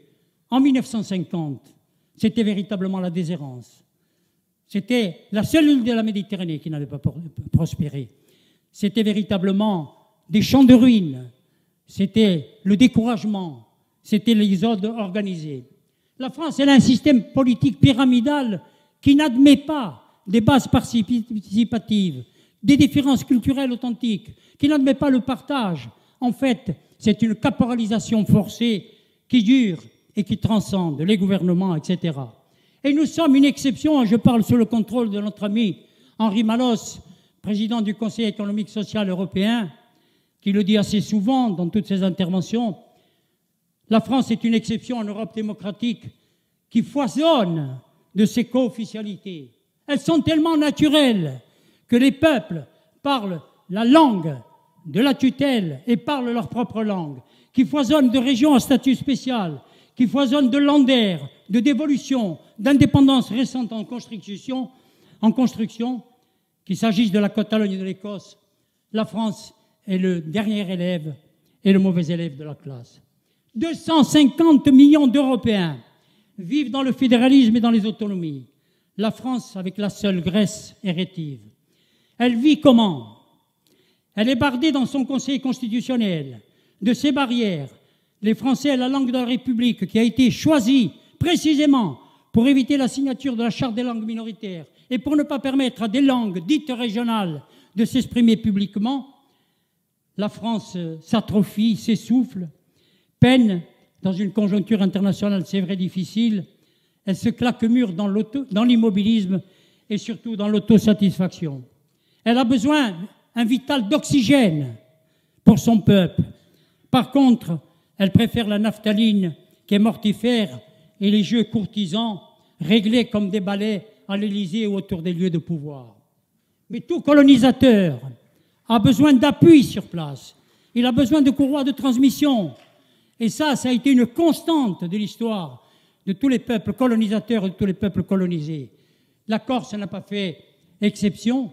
en 1950, c'était véritablement la déshérence. C'était la seule île de la Méditerranée qui n'avait pas prospéré. C'était véritablement des champs de ruines. C'était le découragement. C'était l'exode organisé. La France, elle a un système politique pyramidal qui n'admet pas des bases participatives, des différences culturelles authentiques, qui n'admet pas le partage. En fait, c'est une caporalisation forcée qui dure et qui transcende les gouvernements, etc. Et nous sommes une exception, je parle sous le contrôle de notre ami Henri Malos, président du Conseil économique social européen, qui le dit assez souvent dans toutes ses interventions. La France est une exception en Europe démocratique qui foisonne de ses co-officialités. Elles sont tellement naturelles que les peuples parlent la langue de la tutelle et parlent leur propre langue, qui foisonnent de régions à statut spécial, qui foisonnent de landaires, de dévolution, d'indépendance récente en construction, en construction qu'il s'agisse de la Catalogne et de l'Écosse, la France est le dernier élève et le mauvais élève de la classe. 250 millions d'Européens vivent dans le fédéralisme et dans les autonomies. La France avec la seule Grèce est rétive. Elle vit comment? Elle est bardée dans son conseil constitutionnel de ses barrières. Les Français, la langue de la République qui a été choisie précisément pour éviter la signature de la charte des langues minoritaires et pour ne pas permettre à des langues dites régionales de s'exprimer publiquement, la France s'atrophie, s'essouffle, peine dans une conjoncture internationale, c'est vrai, difficile. Elle se claque mûre dans l'immobilisme et surtout dans l'autosatisfaction. Elle a besoin, un vital d'oxygène pour son peuple. Par contre, elle préfère la naphtaline qui est mortifère et les jeux courtisans réglés comme des balais à l'Élysée ou autour des lieux de pouvoir. Mais tout colonisateur a besoin d'appui sur place. Il a besoin de courroies de transmission. Et ça, ça a été une constante de l'histoire de tous les peuples colonisateurs et de tous les peuples colonisés. La Corse n'a pas fait exception.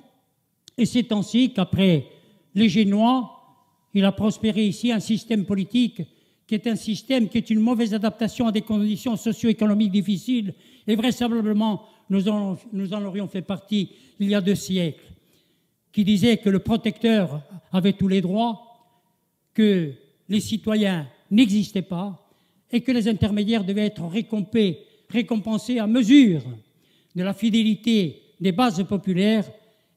Et c'est ainsi qu'après les Génois, il a prospéré ici un système politique qui est un système qui est une mauvaise adaptation à des conditions socio-économiques difficiles, et vraisemblablement nous en, aurions fait partie il y a deux siècles, qui disait que le protecteur avait tous les droits, que les citoyens n'existaient pas, et que les intermédiaires devaient être récompensés à mesure de la fidélité des bases populaires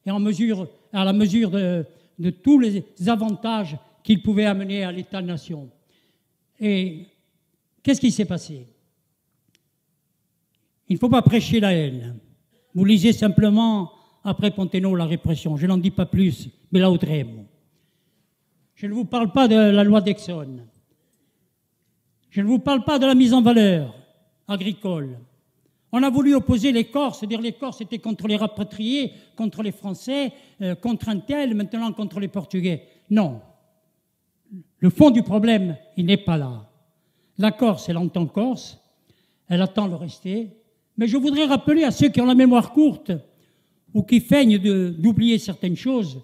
et à la mesure de, de tous les avantages qu'ils pouvaient amener à l'État-nation. Et qu'est-ce qui s'est passé? Il ne faut pas prêcher la haine. Vous lisez simplement après Ponteno la répression. Je n'en dis pas plus, mais la Audremo. Je ne vous parle pas de la loi d'Exxon. Je ne vous parle pas de la mise en valeur agricole. On a voulu opposer les Corses, dire les Corses étaient contre les rapatriés, contre les Français, euh, contre un tel, maintenant contre les Portugais. Non, le fond du problème, il n'est pas là. La Corse, elle entend Corse, elle attend le rester. Mais je voudrais rappeler à ceux qui ont la mémoire courte ou qui feignent d'oublier certaines choses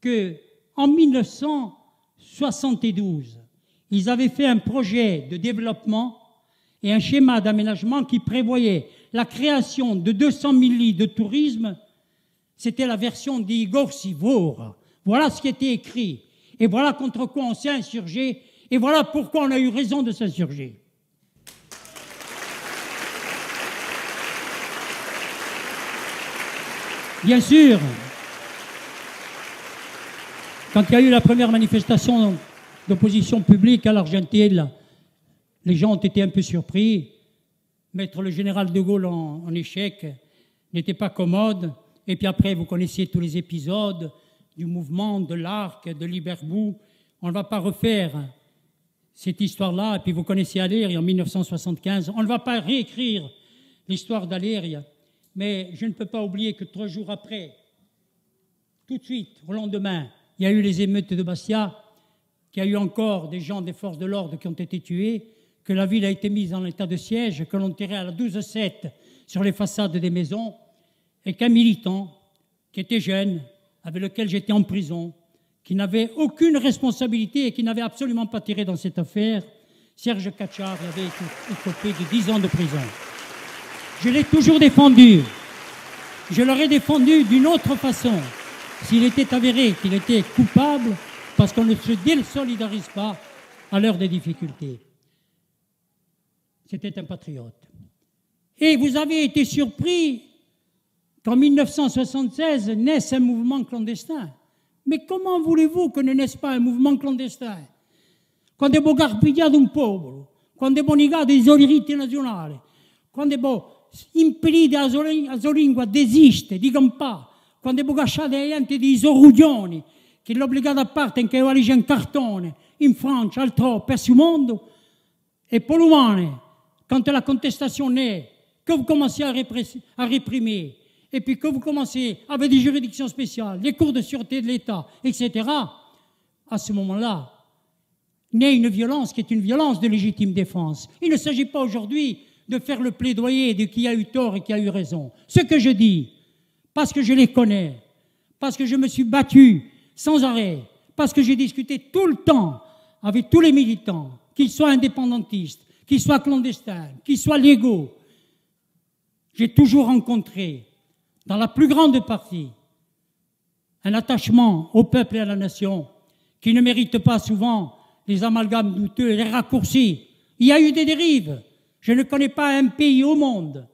que en 1972, ils avaient fait un projet de développement et un schéma d'aménagement qui prévoyait la création de 200 000 lits de tourisme. C'était la version d'Igor Sivor. Voilà ce qui était écrit. Et voilà contre quoi on s'est insurgé. Et voilà pourquoi on a eu raison de s'insurger. Bien sûr, quand il y a eu la première manifestation d'opposition publique à l'Argentine, les gens ont été un peu surpris. Mettre le général de Gaulle en, échec n'était pas commode. Et puis après, vous connaissez tous les épisodes du mouvement, de l'Arc, de l'Iberbou. On ne va pas refaire cette histoire-là. Et puis vous connaissez Aléria en 1975. On ne va pas réécrire l'histoire d'Aléria. Mais je ne peux pas oublier que trois jours après, tout de suite, au lendemain, il y a eu les émeutes de Bastia, qu'il y a eu encore des gens des forces de l'ordre qui ont été tués, que la ville a été mise en état de siège, que l'on tirait à la 12-7 sur les façades des maisons, et qu'un militant, qui était jeune, avec lequel j'étais en prison, qui n'avait aucune responsabilité et qui n'avait absolument pas tiré dans cette affaire, Serge Kachar avait été écopé de 10 ans de prison. Je l'ai toujours défendu. Je l'aurais défendu d'une autre façon s'il était avéré qu'il était coupable parce qu'on ne se désolidarise pas à l'heure des difficultés. C'était un patriote. Et vous avez été surpris qu'en 1976 naisse un mouvement clandestin. Mais comment voulez-vous que ne naisse pas un mouvement clandestin? Quando è garpiglia d'un popolo, quando è bonigà dei diritti nazionali, quando è impedite la sua lingua desiste, di campare, quando è cacciate la gente di soruglioni, che l'obbligato a parte in che valigia in cartone, in Francia, altrove, per il mondo, et pour l'umane, quand la contestation naît, que vous commencez à, à réprimer, et puis que vous commencez avec des juridictions spéciales, les cours de sûreté de l'État, etc., à ce moment-là, naît une violence qui est une violence de légitime défense. Il ne s'agit pas aujourd'hui de faire le plaidoyer de qui a eu tort et qui a eu raison. Ce que je dis, parce que je les connais, parce que je me suis battu sans arrêt, parce que j'ai discuté tout le temps avec tous les militants, qu'ils soient indépendantistes, qu'ils soient clandestins, qu'ils soient légaux, j'ai toujours rencontré, dans la plus grande partie, un attachement au peuple et à la nation qui ne mérite pas souvent les amalgames douteux les raccourcis. Il y a eu des dérives. Je ne connais pas un pays au monde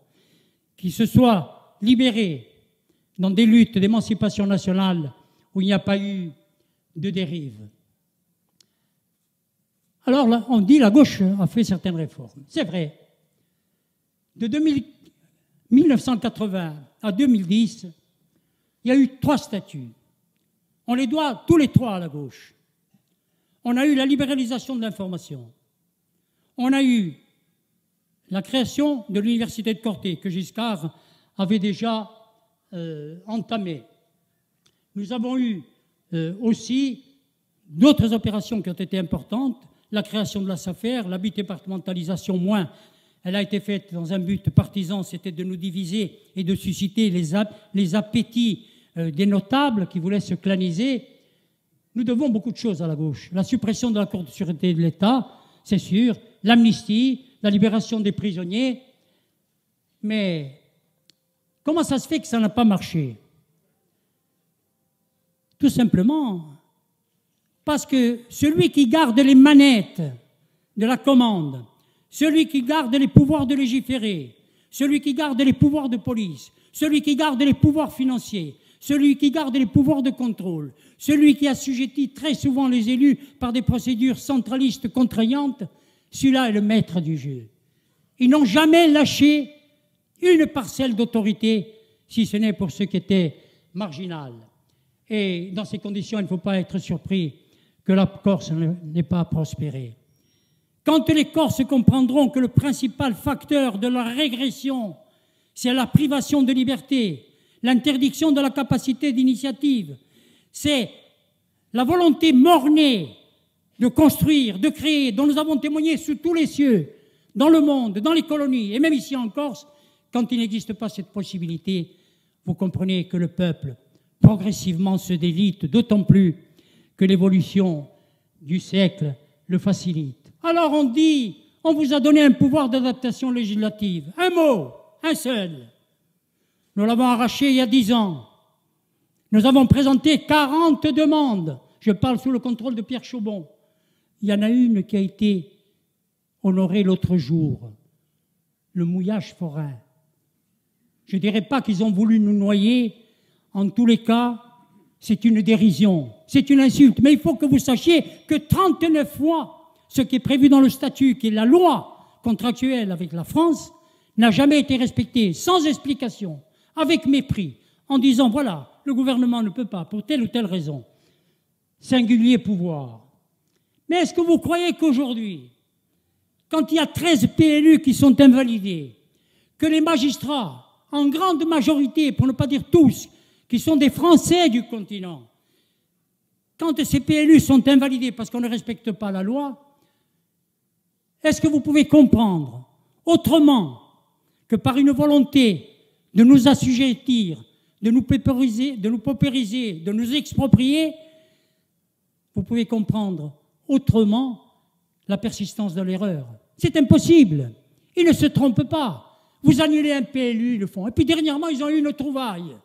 qui se soit libéré dans des luttes d'émancipation nationale où il n'y a pas eu de dérive. Alors on dit la gauche a fait certaines réformes. C'est vrai. De 1980 à 2010, il y a eu trois statuts. On les doit tous les trois à la gauche. On a eu la libéralisation de l'information. On a eu la création de l'université de Corté, que Giscard avait déjà euh, entamée. Nous avons eu euh, aussi d'autres opérations qui ont été importantes, la création de la SAFER, la départementalisation moins. Elle a été faite dans un but partisan, c'était de nous diviser et de susciter les, appétits euh, des notables qui voulaient se claniser. Nous devons beaucoup de choses à la gauche. La suppression de la Cour de sûreté de l'État, c'est sûr, l'amnistie, la libération des prisonniers. Mais comment ça se fait que ça n'a pas marché? Tout simplement parce que celui qui garde les manettes de la commande, celui qui garde les pouvoirs de légiférer, celui qui garde les pouvoirs de police, celui qui garde les pouvoirs financiers, celui qui garde les pouvoirs de contrôle, celui qui assujettit très souvent les élus par des procédures centralistes contraignantes, celui-là est le maître du jeu. Ils n'ont jamais lâché une parcelle d'autorité, si ce n'est pour ce qui était marginal. Et dans ces conditions, il ne faut pas être surpris que la Corse n'ait pas prospéré. Quand les Corses comprendront que le principal facteur de leur régression, c'est la privation de liberté, l'interdiction de la capacité d'initiative, c'est la volonté mornée de construire, de créer, dont nous avons témoigné sous tous les cieux, dans le monde, dans les colonies, et même ici en Corse, quand il n'existe pas cette possibilité, vous comprenez que le peuple progressivement se délite, d'autant plus que l'évolution du siècle le facilite. Alors on dit, on vous a donné un pouvoir d'adaptation législative. Un mot, un seul. Nous l'avons arraché il y a dix ans. Nous avons présenté 40 demandes. Je parle sous le contrôle de Pierre Chaubon. Il y en a une qui a été honorée l'autre jour, le mouillage forain. Je ne dirais pas qu'ils ont voulu nous noyer. En tous les cas, c'est une dérision, c'est une insulte. Mais il faut que vous sachiez que 39 fois, ce qui est prévu dans le statut, qui est la loi contractuelle avec la France, n'a jamais été respecté, sans explication, avec mépris, en disant voilà, le gouvernement ne peut pas, pour telle ou telle raison, singulier pouvoir. Mais est-ce que vous croyez qu'aujourd'hui, quand il y a 13 PLU qui sont invalidés, que les magistrats, en grande majorité, pour ne pas dire tous, qui sont des Français du continent, quand ces PLU sont invalidés parce qu'on ne respecte pas la loi, est-ce que vous pouvez comprendre autrement que par une volonté de nous assujettir, de nous paupériser, de nous, exproprier, vous pouvez comprendre autrement la persistance de l'erreur. C'est impossible. Ils ne se trompent pas. Vous annulez un PLU, ils le font. Et puis dernièrement, ils ont eu une trouvaille.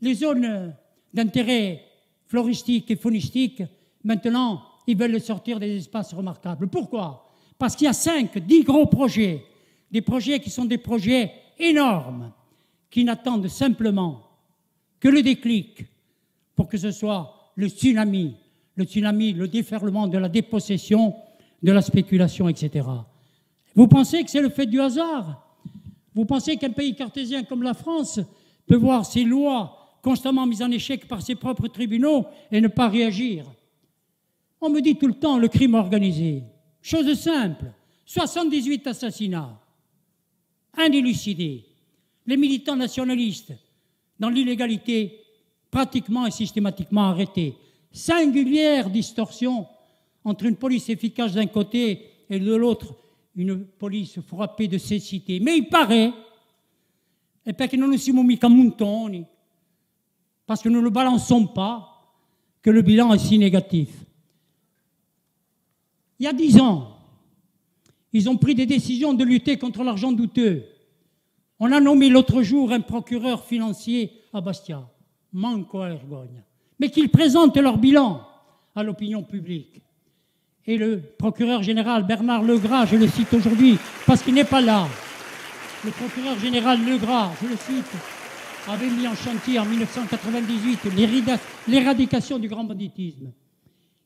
Les zones d'intérêt floristique et faunistique, maintenant, ils veulent sortir des espaces remarquables. Pourquoi? Parce qu'il y a cinq, dix gros projets, des projets qui sont des projets énormes, qui n'attendent simplement que le déclic pour que ce soit le tsunami, le tsunami, le déferlement de la dépossession, de la spéculation, etc. Vous pensez que c'est le fait du hasard? Vous pensez qu'un pays cartésien comme la France peut voir ses lois constamment mises en échec par ses propres tribunaux et ne pas réagir? On me dit tout le temps le crime organisé. Chose simple, 78 assassinats, un. Les militants nationalistes, dans l'illégalité, pratiquement et systématiquement arrêtés. Singulière distorsion entre une police efficace d'un côté et de l'autre une police frappée de cécité. Mais il paraît, et perché non siamo mica montoni, parce que nous ne balançons pas, que le bilan est si négatif. Il y a dix ans, ils ont pris des décisions de lutter contre l'argent douteux. On a nommé l'autre jour un procureur financier à Bastia, Manco a vergogna, mais qu'ils présentent leur bilan à l'opinion publique. Et le procureur général Bernard Legras, je le cite aujourd'hui parce qu'il n'est pas là, le procureur général Legras, je le cite, avait mis en chantier en 1998 l'éradication du grand banditisme.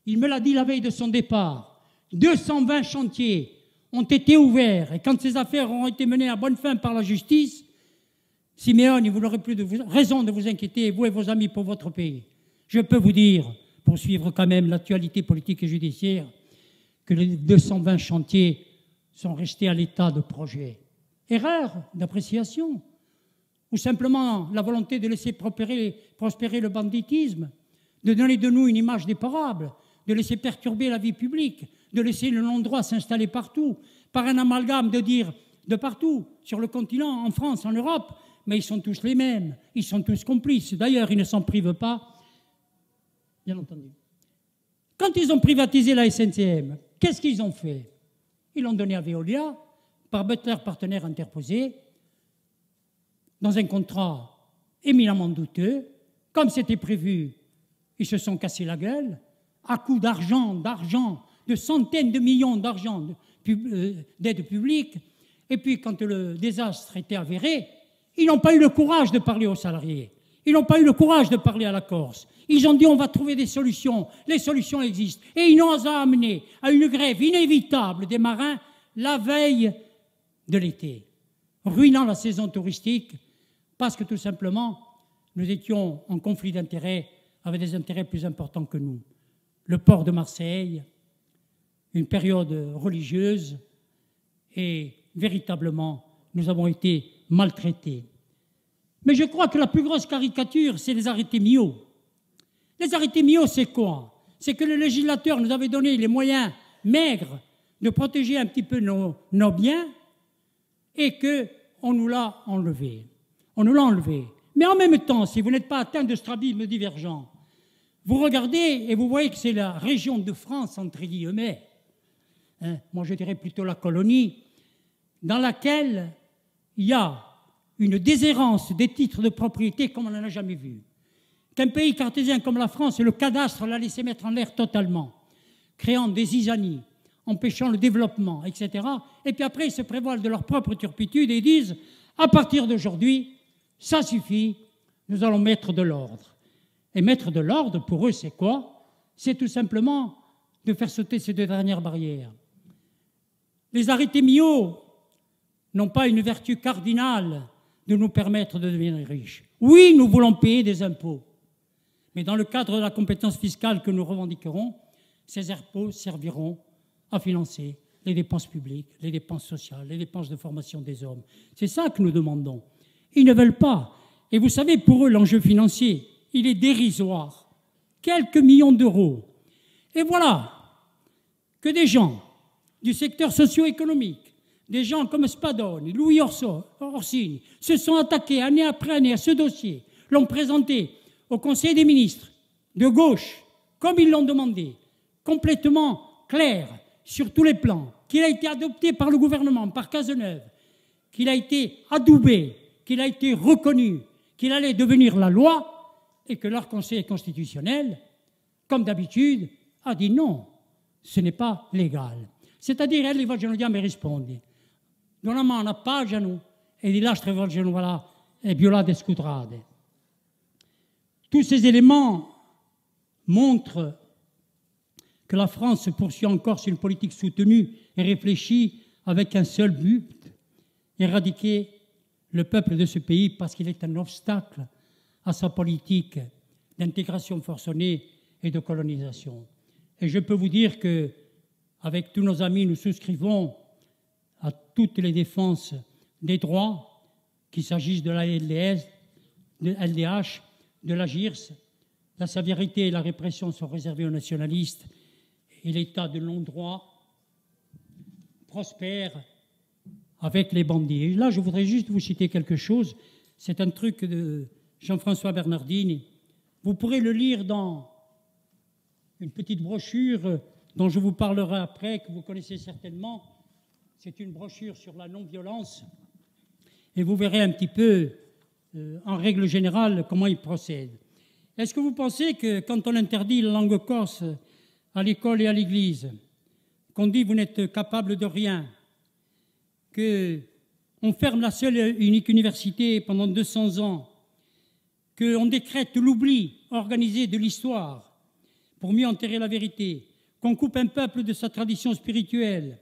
Il me l'a dit la veille de son départ. 220 chantiers ont été ouverts et quand ces affaires ont été menées à bonne fin par la justice, Siméon, vous n'aurez plus de raison de vous inquiéter, vous et vos amis, pour votre pays. Je peux vous dire, pour suivre quand même l'actualité politique et judiciaire, que les 220 chantiers sont restés à l'état de projet. Erreur d'appréciation ou simplement la volonté de laisser prospérer, prospérer le banditisme, de donner de nous une image déplorable, de laisser perturber la vie publique, de laisser le non-droit s'installer partout, par un amalgame de dire de partout, sur le continent, en France, en Europe, mais ils sont tous les mêmes, ils sont tous complices. D'ailleurs, ils ne s'en privent pas, bien entendu. Quand ils ont privatisé la SNCM, Qu'est-ce qu'ils ont fait? Ils l'ont donné à Veolia par Butler partenaire interposé dans un contrat éminemment douteux. Comme c'était prévu, ils se sont cassés la gueule à coups d'argent, d'argent, de centaines de millions d'argent euh, d'aide publique. Et puis, quand le désastre était avéré, ils n'ont pas eu le courage de parler aux salariés. Ils n'ont pas eu le courage de parler à la Corse. Ils ont dit on va trouver des solutions. Les solutions existent. Et ils nous ont amené à une grève inévitable des marins la veille de l'été, ruinant la saison touristique parce que tout simplement nous étions en conflit d'intérêts avec des intérêts plus importants que nous. Le port de Marseille, une période religieuse et véritablement nous avons été maltraités. Mais je crois que la plus grosse caricature, c'est les arrêtés Mio. Les arrêtés Mio, c'est quoi? C'est que le législateur nous avait donné les moyens maigres de protéger un petit peu nos, biens et qu'on nous l'a enlevé. On nous l'a enlevé. Mais en même temps, si vous n'êtes pas atteint de strabisme divergent, vous regardez et vous voyez que c'est la région de France, entre guillemets, hein, moi je dirais plutôt la colonie, dans laquelle il y a une déshérence des titres de propriété comme on n'en a jamais vu qu'un pays cartésien comme la France, le cadastre l'a laissé mettre en l'air totalement, créant des isanies, empêchant le développement, etc. Et puis après, ils se prévoilent de leur propre turpitude et disent, à partir d'aujourd'hui, ça suffit, nous allons mettre de l'ordre. Et mettre de l'ordre, pour eux, c'est quoi? C'est tout simplement de faire sauter ces deux dernières barrières. Les arrêtés Mio n'ont pas une vertu cardinale de nous permettre de devenir riches. Oui, nous voulons payer des impôts, mais dans le cadre de la compétence fiscale que nous revendiquerons, ces impôts serviront à financer les dépenses publiques, les dépenses sociales, les dépenses de formation des hommes. C'est ça que nous demandons. Ils ne veulent pas. Et vous savez, pour eux, l'enjeu financier, il est dérisoire. Quelques millions d'euros. Et voilà que des gens du secteur socio-économique, des gens comme Spadone, Louis Orsini, se sont attaqués année après année à ce dossier, l'ont présenté au Conseil des ministres de gauche, comme ils l'ont demandé, complètement clair sur tous les plans, qu'il a été adopté par le gouvernement, par Cazeneuve, qu'il a été adoubé, qu'il a été reconnu, qu'il allait devenir la loi, et que leur Conseil constitutionnel, comme d'habitude, a dit non, ce n'est pas légal. C'est-à-dire, elle vogliono diamo e rispondi. Non a mano appaggiano e di lastre vogliono voilà, e violate scutrade. Tous ces éléments montrent que la France poursuit encore sur une politique soutenue et réfléchie avec un seul but, éradiquer le peuple de ce pays parce qu'il est un obstacle à sa politique d'intégration forcenée et de colonisation. Et je peux vous dire que, avec tous nos amis, nous souscrivons à toutes les défenses des droits, qu'il s'agisse de la de LDH, de la GIRS. La sévérité et la répression sont réservées aux nationalistes et l'état de non-droit prospère avec les bandits. Et là, je voudrais juste vous citer quelque chose. C'est un truc de Jean-François Bernardini. Vous pourrez le lire dans une petite brochure dont je vous parlerai après, que vous connaissez certainement. C'est une brochure sur la non-violence. Et vous verrez un petit peu, euh, en règle générale, comment il procède. Est-ce que vous pensez que quand on interdit la langue corse à l'école et à l'église, qu'on dit vous n'êtes capable de rien, qu'on ferme la seule et unique université pendant 200 ans, qu'on décrète l'oubli organisé de l'histoire pour mieux enterrer la vérité, qu'on coupe un peuple de sa tradition spirituelle,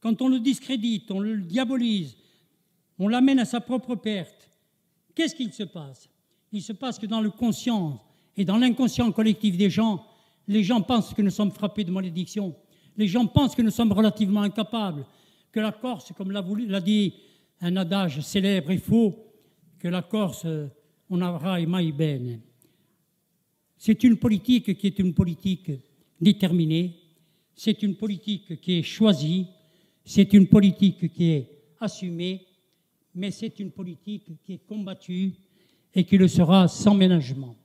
quand on le discrédite, on le diabolise, on l'amène à sa propre perte, qu'est-ce qu'il se passe? Il se passe que dans le conscient et dans l'inconscient collectif des gens, les gens pensent que nous sommes frappés de malédiction. Les gens pensent que nous sommes relativement incapables, que la Corse, comme l'a dit un adage célèbre et faux, que la Corse, on aura mai bene. C'est une politique qui est une politique déterminée, c'est une politique qui est choisie, c'est une politique qui est assumée, mais c'est une politique qui est combattue et qui le sera sans ménagement.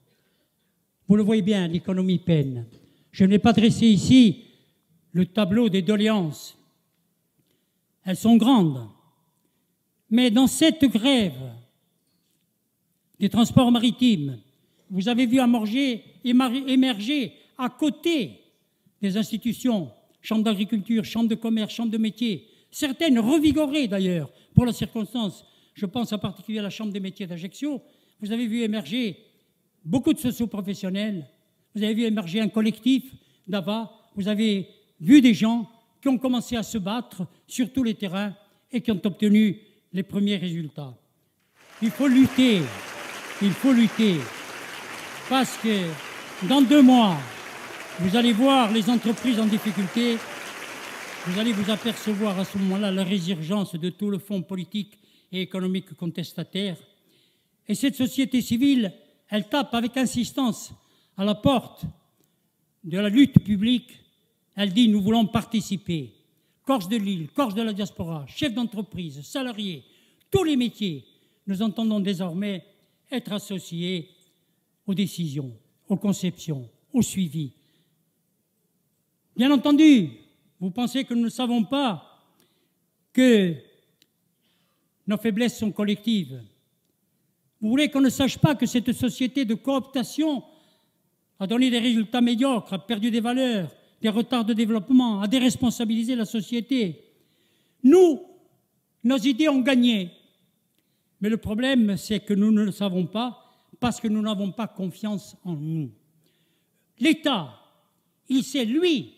Vous le voyez bien, l'économie peine. Je n'ai pas dressé ici le tableau des doléances. Elles sont grandes. Mais dans cette grève des transports maritimes, vous avez vu émerger à côté des institutions, chambre d'agriculture, chambre de commerce, chambre de métier, certaines revigorées d'ailleurs pour la circonstance. Je pense en particulier à la chambre des métiers d'Ajaccio. Vous avez vu émerger beaucoup de socio-professionnels, vous avez vu émerger un collectif d'AVA, vous avez vu des gens qui ont commencé à se battre sur tous les terrains et qui ont obtenu les premiers résultats. Il faut lutter, il faut lutter, parce que dans deux mois, vous allez voir les entreprises en difficulté, vous allez vous apercevoir à ce moment-là la résurgence de tout le fonds politique et économique contestataire. Et cette société civile, elle tape avec insistance à la porte de la lutte publique. Elle dit nous voulons participer. Corse de l'île, Corse de la diaspora, chefs d'entreprise, salariés, tous les métiers, nous entendons désormais être associés aux décisions, aux conceptions, au suivi. Bien entendu, vous pensez que nous ne savons pas que nos faiblesses sont collectives. Vous voulez qu'on ne sache pas que cette société de cooptation a donné des résultats médiocres, a perdu des valeurs, des retards de développement, a déresponsabilisé la société. Nous, nos idées ont gagné. Mais le problème, c'est que nous ne le savons pas parce que nous n'avons pas confiance en nous. L'État, il sait, lui,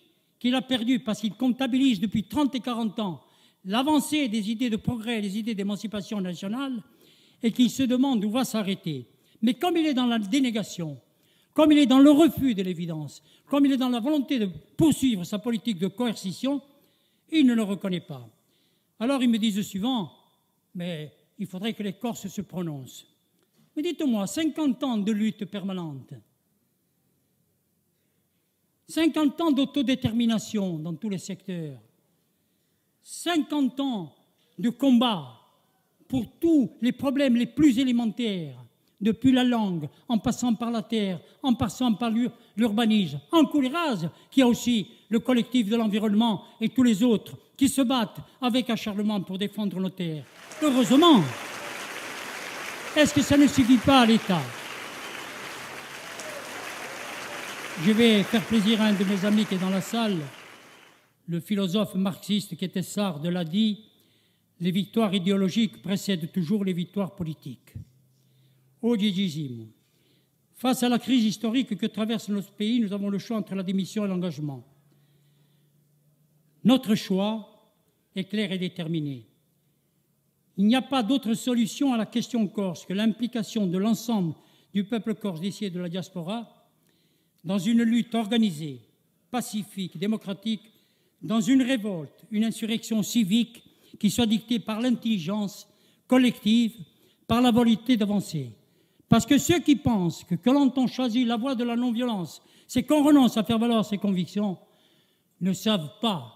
qu'il a perdu parce qu'il comptabilise depuis 30 et 40 ans l'avancée des idées de progrès, des idées d'émancipation nationale, et qu'il se demande où va s'arrêter. Mais comme il est dans la dénégation, comme il est dans le refus de l'évidence, comme il est dans la volonté de poursuivre sa politique de coercition, il ne le reconnaît pas. Alors ils me disent le suivant, mais il faudrait que les Corses se prononcent. Mais dites-moi, 50 ans de lutte permanente, 50 ans d'autodétermination dans tous les secteurs, 50 ans de combat pour tous les problèmes les plus élémentaires, depuis la langue, en passant par la terre, en passant par l'urbanisme, en Couliraz, qui a aussi le collectif de l'environnement et tous les autres qui se battent avec acharnement pour défendre nos terres. Heureusement, est-ce que ça ne suffit pas à l'État? Je vais faire plaisir à un de mes amis qui est dans la salle, le philosophe marxiste qui était Sartre l'a dit, les victoires idéologiques précèdent toujours les victoires politiques. Face à la crise historique que traverse notre pays, nous avons le choix entre la démission et l'engagement. Notre choix est clair et déterminé. Il n'y a pas d'autre solution à la question corse que l'implication de l'ensemble du peuple corse d'ici et de la diaspora dans une lutte organisée, pacifique, démocratique, dans une révolte, une insurrection civique qui soit dictée par l'intelligence collective, par la volonté d'avancer. Parce que ceux qui pensent que quand on choisit la voie de la non-violence, c'est qu'on renonce à faire valoir ses convictions, ne savent pas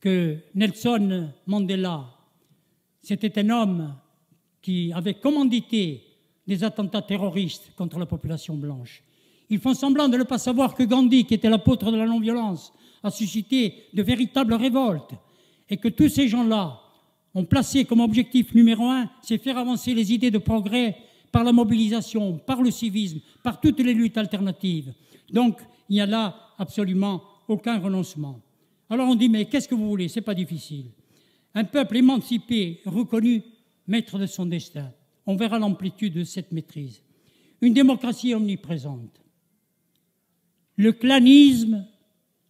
que Nelson Mandela, c'était un homme qui avait commandité des attentats terroristes contre la population blanche. Ils font semblant de ne pas savoir que Gandhi, qui était l'apôtre de la non-violence, a suscité de véritables révoltes et que tous ces gens-là ont placé comme objectif numéro un, c'est faire avancer les idées de progrès par la mobilisation, par le civisme, par toutes les luttes alternatives. Donc, il n'y a là absolument aucun renoncement. Alors on dit, mais qu'est-ce que vous voulez? C'est pas difficile. Un peuple émancipé, reconnu, maître de son destin. On verra l'amplitude de cette maîtrise. Une démocratie omniprésente. Le clanisme,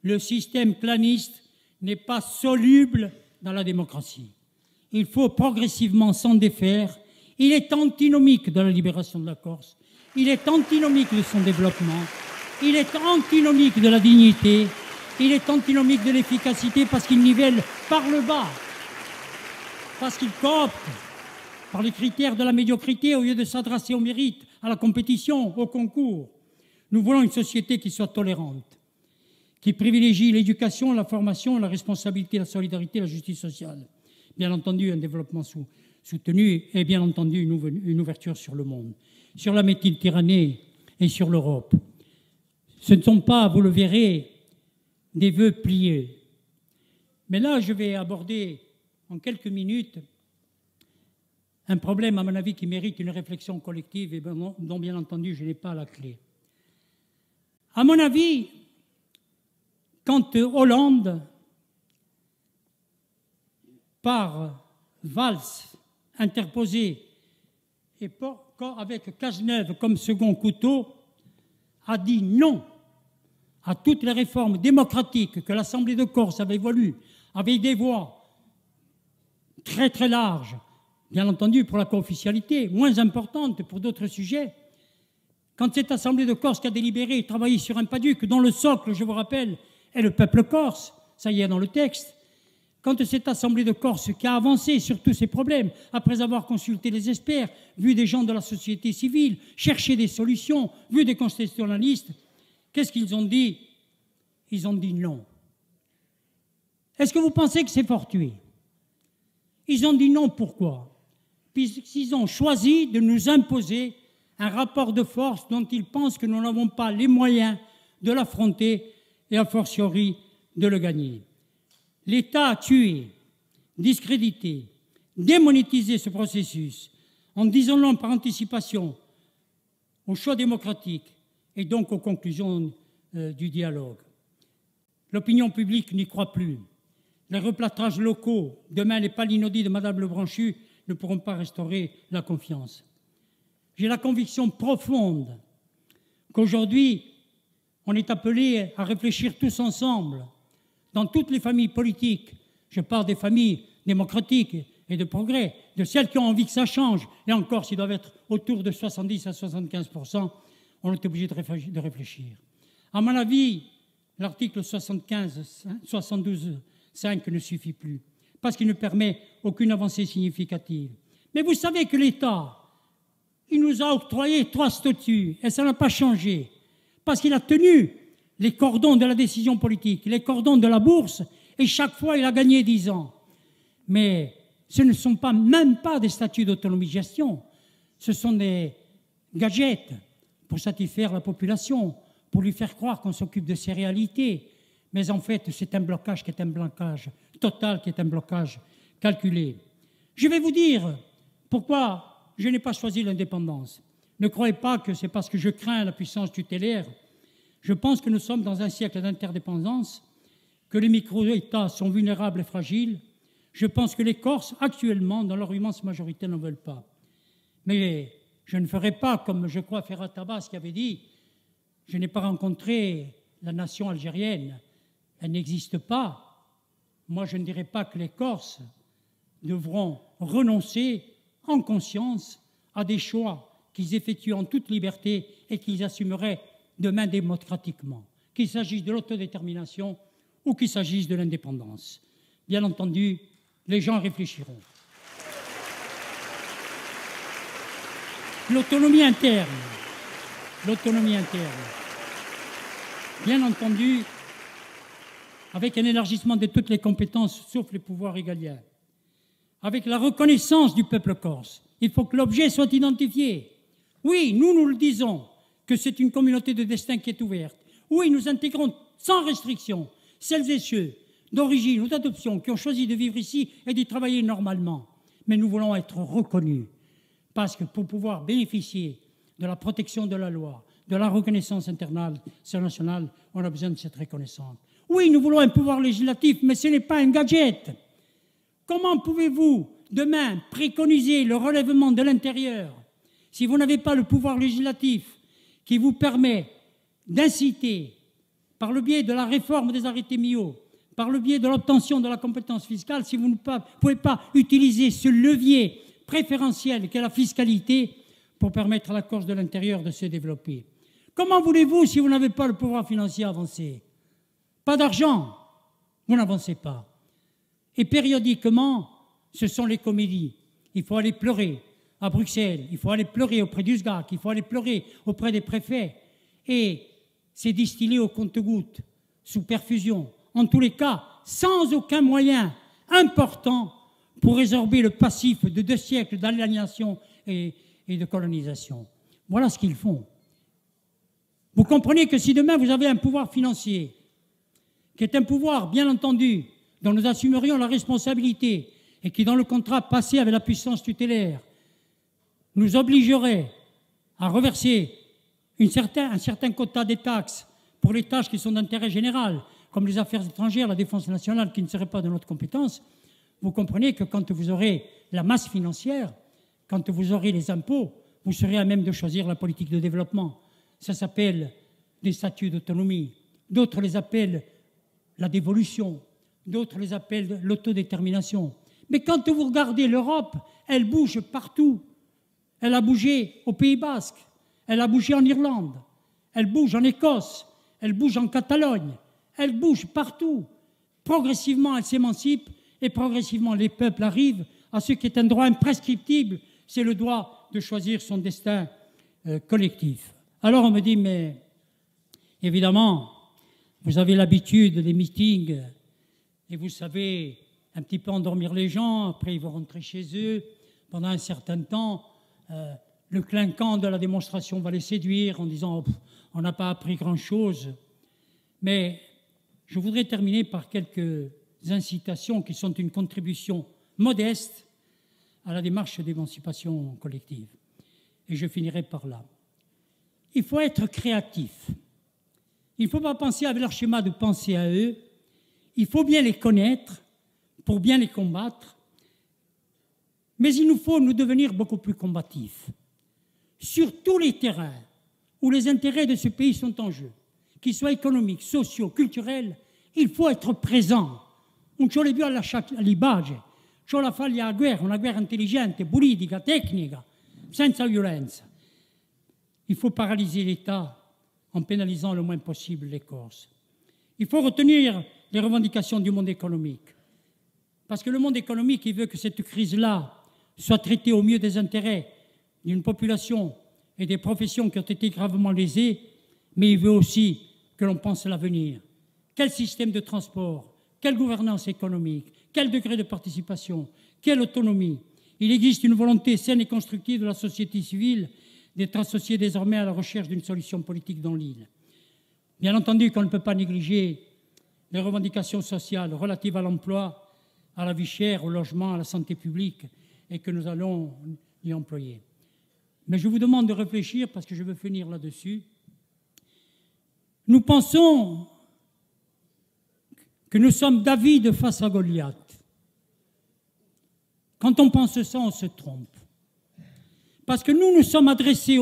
le système claniste n'est pas soluble dans la démocratie. Il faut progressivement s'en défaire il est antinomique de la libération de la Corse. Il est antinomique de son développement. Il est antinomique de la dignité. Il est antinomique de l'efficacité parce qu'il nivelle par le bas. Parce qu'il coopte par les critères de la médiocrité au lieu de s'adresser au mérite, à la compétition, au concours. Nous voulons une société qui soit tolérante, qui privilégie l'éducation, la formation, la responsabilité, la solidarité, la justice sociale. Bien entendu, un développement soutenu et bien entendu une ouverture sur le monde, sur la Méditerranée et sur l'Europe. Ce ne sont pas, vous le verrez, des vœux pliés. Mais là, je vais aborder en quelques minutes un problème, à mon avis, qui mérite une réflexion collective et dont, bien entendu, je n'ai pas la clé. À mon avis, quand Hollande, par valse interposé et avec Cazeneuve comme second couteau, a dit non à toutes les réformes démocratiques que l'Assemblée de Corse avait voulu, avec des voix très très larges, bien entendu pour la co-officialité, moins importantes pour d'autres sujets. Quand cette Assemblée de Corse qui a délibéré et travaillé sur un paduc dont le socle, je vous rappelle, est le peuple corse, ça y est dans le texte, quand cette Assemblée de Corse qui a avancé sur tous ces problèmes, après avoir consulté les experts, vu des gens de la société civile, cherché des solutions, vu des constitutionnalistes, qu'est-ce qu'ils ont dit? Ils ont dit non. Est-ce que vous pensez que c'est fortuit? Ils ont dit non, pourquoi? Puisqu'ils ont choisi de nous imposer un rapport de force dont ils pensent que nous n'avons pas les moyens de l'affronter et a fortiori de le gagner. L'État a tué, discrédité, démonétisé ce processus en disant par anticipation au choix démocratique et donc aux conclusions euh, du dialogue. L'opinion publique n'y croit plus. Les replâtrages locaux, demain les palinaudis de Madame Lebranchu, ne pourront pas restaurer la confiance. J'ai la conviction profonde qu'aujourd'hui, on est appelé à réfléchir tous ensemble, dans toutes les familles politiques. Je parle des familles démocratiques et de progrès, de celles qui ont envie que ça change. Et encore, s'ils doivent être autour de 70 à 75 on est obligé de réfléchir. À mon avis, l'article 75, 72, 5 ne suffit plus, parce qu'il ne permet aucune avancée significative. Mais vous savez que l'État, il nous a octroyé trois statuts, et ça n'a pas changé, parce qu'il a tenu les cordons de la décision politique, les cordons de la bourse, et chaque fois il a gagné dix ans. Mais ce ne sont pas même pas des statuts d'autonomie gestion, ce sont des gadgets pour satisfaire la population, pour lui faire croire qu'on s'occupe de ses réalités. Mais en fait, c'est un blocage qui est un blocage total, qui est un blocage calculé. Je vais vous dire pourquoi je n'ai pas choisi l'indépendance. Ne croyez pas que c'est parce que je crains la puissance tutélaire. Je pense que nous sommes dans un siècle d'interdépendance, que les micro-États sont vulnérables et fragiles. Je pense que les Corses, actuellement, dans leur immense majorité, n'en veulent pas. Mais je ne ferai pas comme je crois Ferrat Tabas qui avait dit Je n'ai pas rencontré la nation algérienne, elle n'existe pas. Moi, je ne dirais pas que les Corses devront renoncer en conscience à des choix qu'ils effectuent en toute liberté et qu'ils assumeraient demain démocratiquement, qu'il s'agisse de l'autodétermination ou qu'il s'agisse de l'indépendance. Bien entendu, les gens réfléchiront. L'autonomie interne, l'autonomie interne, bien entendu, avec un élargissement de toutes les compétences sauf les pouvoirs régaliens, avec la reconnaissance du peuple corse. Il faut que l'objet soit identifié. Oui, nous, nous le disons, que c'est une communauté de destin qui est ouverte. Oui, nous intégrons sans restriction celles et ceux d'origine ou d'adoption qui ont choisi de vivre ici et d'y travailler normalement. Mais nous voulons être reconnus parce que pour pouvoir bénéficier de la protection de la loi, de la reconnaissance internationale, on a besoin de cette reconnaissance. Oui, nous voulons un pouvoir législatif, mais ce n'est pas un gadget. Comment pouvez-vous demain préconiser le relèvement de l'intérieur si vous n'avez pas le pouvoir législatif qui vous permet d'inciter, par le biais de la réforme des arrêtés MIO, par le biais de l'obtention de la compétence fiscale, si vous ne pouvez pas utiliser ce levier préférentiel qu'est la fiscalité pour permettre à la Corse de l'intérieur de se développer? Comment voulez-vous, si vous n'avez pas le pouvoir financier, avancer? Pas d'argent, vous n'avancez pas. Et périodiquement, ce sont les comédies. Il faut aller pleurer à Bruxelles, il faut aller pleurer auprès du SGAC, il faut aller pleurer auprès des préfets. Et c'est distillé au compte-gouttes, sous perfusion. En tous les cas, sans aucun moyen important pour résorber le passif de deux siècles d'aliénation et, et de colonisation. Voilà ce qu'ils font. Vous comprenez que si demain vous avez un pouvoir financier, qui est un pouvoir, bien entendu, dont nous assumerions la responsabilité et qui, dans le contrat passé avec la puissance tutélaire, nous obligerait à reverser un certain quota des taxes pour les tâches qui sont d'intérêt général, comme les affaires étrangères, la défense nationale, qui ne seraient pas de notre compétence, vous comprenez que quand vous aurez la masse financière, quand vous aurez les impôts, vous serez à même de choisir la politique de développement. Ça s'appelle des statuts d'autonomie. D'autres les appellent la dévolution. D'autres les appellent l'autodétermination. Mais quand vous regardez l'Europe, elle bouge partout. Elle a bougé au Pays Basque, elle a bougé en Irlande, elle bouge en Écosse, elle bouge en Catalogne, elle bouge partout. Progressivement, elle s'émancipe et progressivement, les peuples arrivent à ce qui est un droit imprescriptible, c'est le droit de choisir son destin euh, collectif. Alors on me dit, mais évidemment, vous avez l'habitude des meetings et vous savez un petit peu endormir les gens, après ils vont rentrer chez eux pendant un certain temps. Euh, le clinquant de la démonstration va les séduire en disant on n'a pas appris grand-chose. Mais je voudrais terminer par quelques incitations qui sont une contribution modeste à la démarche d'émancipation collective. Et je finirai par là. Il faut être créatif. Il ne faut pas penser avec leur schéma de penser à eux. Il faut bien les connaître pour bien les combattre. Mais il nous faut nous devenir beaucoup plus combatifs. sur tous les terrains où les intérêts de ce pays sont en jeu, qu'ils soient économiques, sociaux, culturels, il faut être présent. Vuole fare la guerra, una guerra intelligente, politica, tecnica, senza violenza. Il faut paralyser l'État en pénalisant le moins possible les Corses. Il faut retenir les revendications du monde économique. Parce que le monde économique, il veut que cette crise-là soit traitée au mieux des intérêts d'une population et des professions qui ont été gravement lésées, mais il veut aussi que l'on pense à l'avenir. Quel système de transport Quelle gouvernance économique Quel degré de participation Quelle autonomie? Il existe une volonté saine et constructive de la société civile d'être associée désormais à la recherche d'une solution politique dans l'île. Bien entendu qu'on ne peut pas négliger les revendications sociales relatives à l'emploi, à la vie chère, au logement, à la santé publique, et que nous allons y employer. Mais je vous demande de réfléchir, parce que je veux finir là-dessus. Nous pensons que nous sommes David face à Goliath. Quand on pense ça, on se trompe. Parce que nous nous sommes adressés,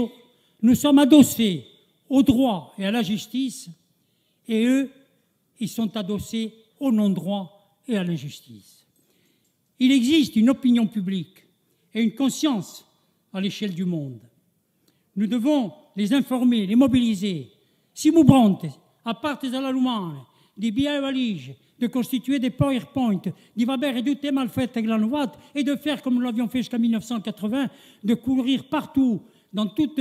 nous sommes adossés au droit et à la justice, et eux, ils sont adossés au non-droit et à l'injustice. Il existe une opinion publique et une conscience à l'échelle du monde. Nous devons les informer, les mobiliser. Si vous Brandt, à partir de la Lumane, di bien valige, de constituer des PowerPoint, d'y va bien réduire mal fait avec la noix et de faire comme nous l'avions fait jusqu'à 1980, de courir partout, dans, toutes,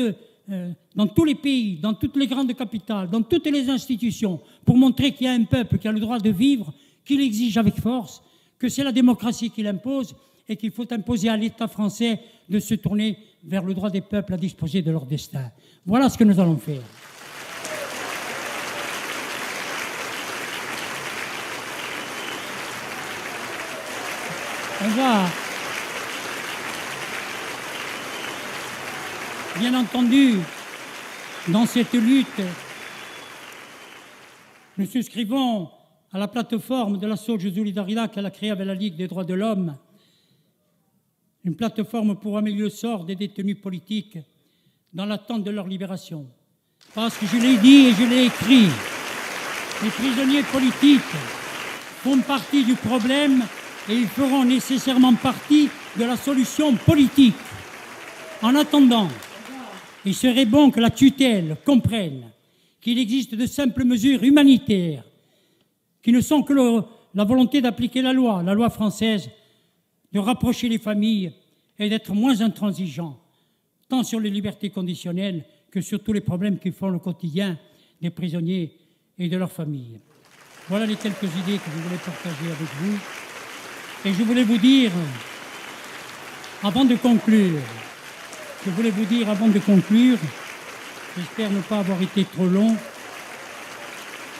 euh, dans tous les pays, dans toutes les grandes capitales, dans toutes les institutions, pour montrer qu'il y a un peuple qui a le droit de vivre, qu'il exige avec force, que c'est la démocratie qui l'impose et qu'il faut imposer à l'État français de se tourner vers le droit des peuples à disposer de leur destin. Voilà ce que nous allons faire. On va, bien entendu, dans cette lutte, nous souscrivons à la plateforme de la Soja Solidaridad qu'elle a créée avec la Ligue des droits de l'homme une plateforme pour améliorer le sort des détenus politiques dans l'attente de leur libération. Parce que je l'ai dit et je l'ai écrit, les prisonniers politiques font partie du problème et ils feront nécessairement partie de la solution politique. En attendant, il serait bon que la tutelle comprenne qu'il existe de simples mesures humanitaires qui ne sont que la volonté d'appliquer la loi, la loi française, de rapprocher les familles et d'être moins intransigeants, tant sur les libertés conditionnelles que sur tous les problèmes qui font le quotidien des prisonniers et de leurs familles. Voilà les quelques idées que je voulais partager avec vous. Et je voulais vous dire, avant de conclure, je voulais vous dire avant de conclure, j'espère ne pas avoir été trop long,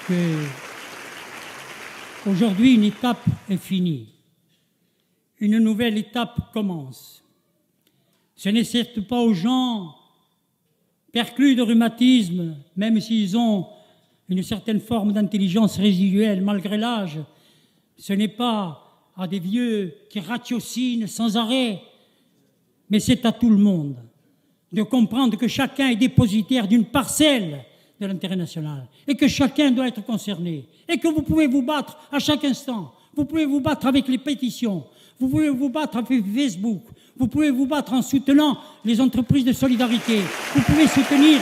que aujourd'hui une étape est finie. Une nouvelle étape commence. Ce n'est certes pas aux gens perclus de rhumatisme, même s'ils ont une certaine forme d'intelligence résiduelle malgré l'âge, ce n'est pas à des vieux qui ratiocinent sans arrêt, mais c'est à tout le monde de comprendre que chacun est dépositaire d'une parcelle de l'intérêt national et que chacun doit être concerné et que vous pouvez vous battre à chaque instant. Vous pouvez vous battre avec les pétitions, vous pouvez vous battre avec Facebook. Vous pouvez vous battre en soutenant les entreprises de solidarité. Vous pouvez soutenir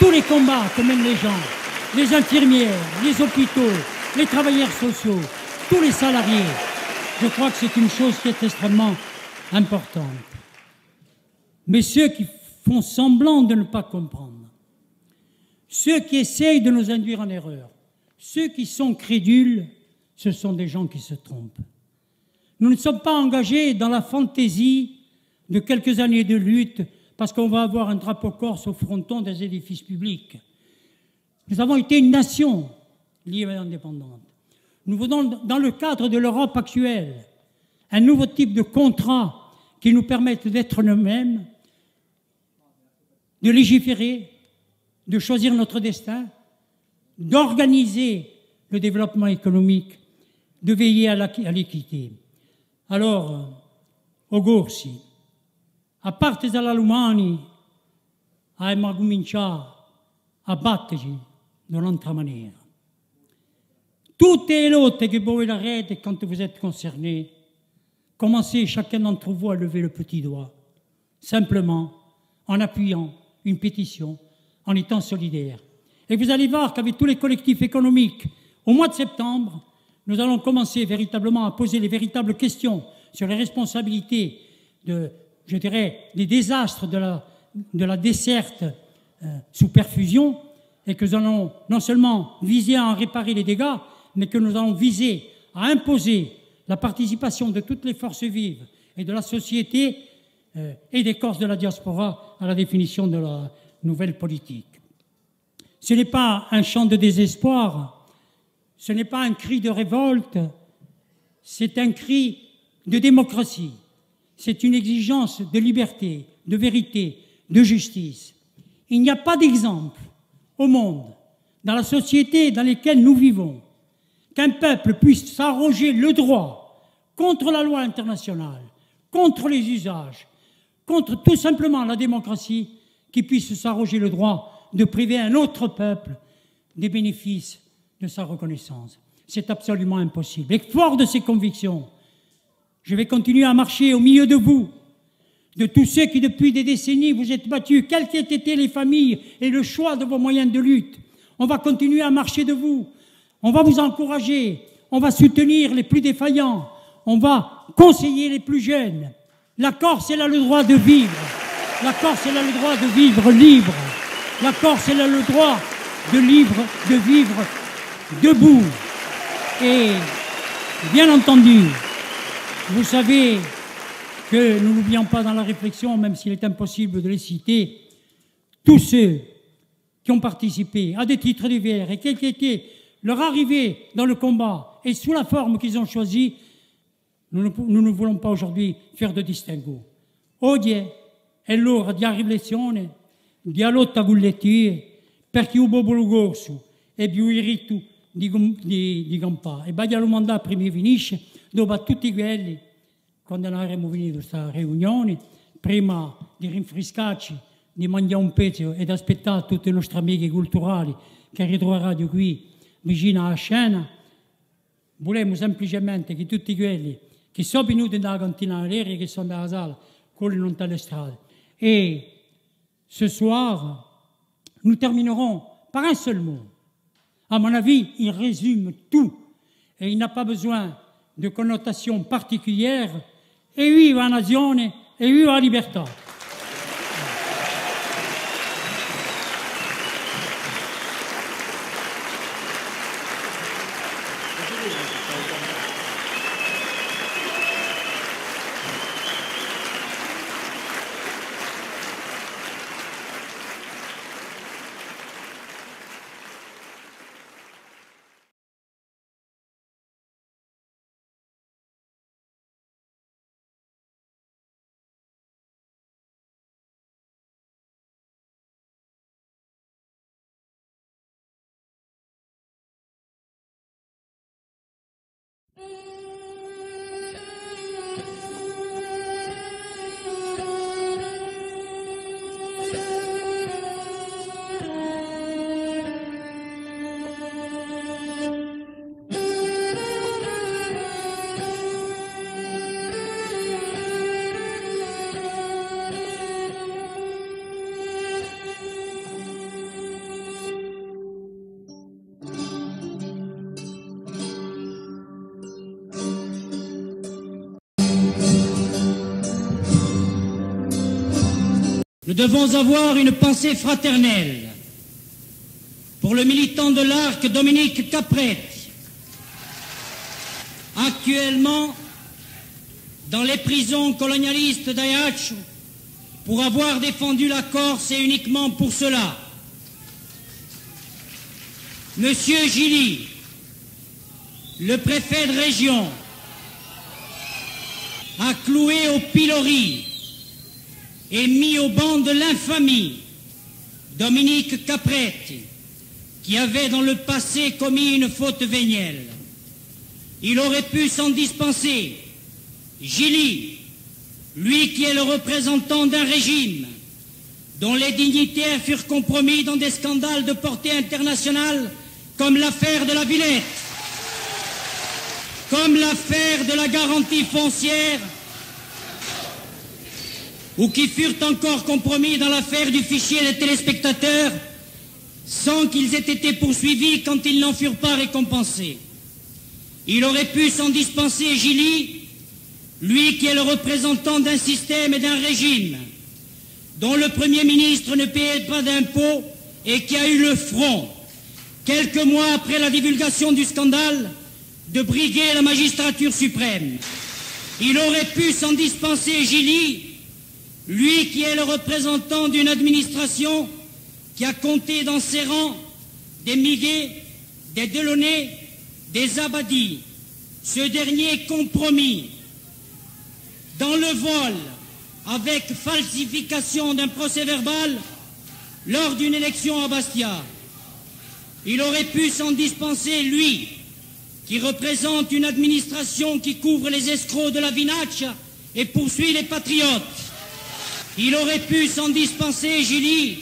tous les combats que mènent les gens, les infirmières, les hôpitaux, les travailleurs sociaux, tous les salariés. Je crois que c'est une chose qui est extrêmement importante. Mais ceux qui font semblant de ne pas comprendre, ceux qui essayent de nous induire en erreur, ceux qui sont crédules, ce sont des gens qui se trompent. Nous ne sommes pas engagés dans la fantaisie de quelques années de lutte parce qu'on va avoir un drapeau corse au fronton des édifices publics. Nous avons été une nation libre et indépendante. Nous venons dans le cadre de l'Europe actuelle un nouveau type de contrat qui nous permette d'être nous-mêmes, de légiférer, de choisir notre destin, d'organiser le développement économique, de veiller à l'équité. Alors, augursi, a parte dalla Lumani, abbiamo cominciato a batterci de un'altra maniera. Toutes les lottes que vous l'arrêtez quand vous êtes concerné, commencez chacun d'entre vous à lever le petit doigt, simplement en appuyant une pétition, en étant solidaire. Et vous allez voir qu'avec tous les collectifs économiques, au mois de septembre, nous allons commencer véritablement à poser les véritables questions sur les responsabilités de, je dirais, des désastres de la, de la desserte euh, sous perfusion, et que nous allons non seulement viser à en réparer les dégâts, mais que nous allons viser à imposer la participation de toutes les forces vives et de la société et des Corses de la diaspora à la définition de la nouvelle politique. Ce n'est pas un chant de désespoir, ce n'est pas un cri de révolte, c'est un cri de démocratie, c'est une exigence de liberté, de vérité, de justice. Il n'y a pas d'exemple au monde, dans la société dans laquelle nous vivons, qu'un peuple puisse s'arroger le droit contre la loi internationale, contre les usages, contre tout simplement la démocratie, qui puisse s'arroger le droit de priver un autre peuple des bénéfices de sa reconnaissance. C'est absolument impossible. Et fort de ces convictions, je vais continuer à marcher au milieu de vous, de tous ceux qui depuis des décennies vous êtes battus, quelles qu'aient été les familles et le choix de vos moyens de lutte. On va continuer à marcher de vous, on va vous encourager, on va soutenir les plus défaillants, on va conseiller les plus jeunes. La Corse, elle a le droit de vivre. La Corse, elle a le droit de vivre libre. La Corse, elle a le droit de, de vivre debout. Et bien entendu, vous savez que nous n'oublions pas dans la réflexion, même s'il est impossible de les citer, tous ceux qui ont participé à des titres divers et quelle qu'était leur arrivée dans le combat et sous la forme qu'ils ont choisie, nous ne, nous ne voulons pas aujourd'hui faire de distinguo. Oggi è l'ora di riflessione, di lotta con le tie, per chi ubo bulgorso e più il rito di, di, di campà. E baglia lo mandato prima finisce, dopo tutti quelli, quando avremo finito questa riunione, prima di rinfrescarci, di mangiare un pezzo ed aspettare tutti i nostri amici culturali che ritroveranno qui vicino alla scena, volevamo semplicemente che tutti quelli Et ce soir, nous terminerons par un seul mot. À mon avis, il résume tout et il n'a pas besoin de connotation particulière. Et viva la nazione e viva la libertà. Mm-hmm. Nous devons avoir une pensée fraternelle pour le militant de l'Arc Dominique Capretti, actuellement dans les prisons colonialistes d'Ajaccio pour avoir défendu la Corse et uniquement pour cela. Monsieur Gilly, le préfet de région, a cloué au pilori et mis au banc de l'infamie Dominique Capretti, qui avait dans le passé commis une faute vénielle. Il aurait pu s'en dispenser. Gilly, lui qui est le représentant d'un régime dont les dignitaires furent compromis dans des scandales de portée internationale comme l'affaire de la Villette, comme l'affaire de la garantie foncière, ou qui furent encore compromis dans l'affaire du fichier des téléspectateurs sans qu'ils aient été poursuivis quand ils n'en furent pas récompensés. Il aurait pu s'en dispenser Gilly, lui qui est le représentant d'un système et d'un régime, dont le Premier ministre ne payait pas d'impôts et qui a eu le front, quelques mois après la divulgation du scandale, de briguer la magistrature suprême. Il aurait pu s'en dispenser Gilly, lui qui est le représentant d'une administration qui a compté dans ses rangs des Miguet, des Delaunay, des Abadis, ce dernier compromis dans le vol avec falsification d'un procès verbal lors d'une élection à Bastia. Il aurait pu s'en dispenser, lui, qui représente une administration qui couvre les escrocs de la Vinaccia et poursuit les patriotes. Il aurait pu s'en dispenser, Gilly,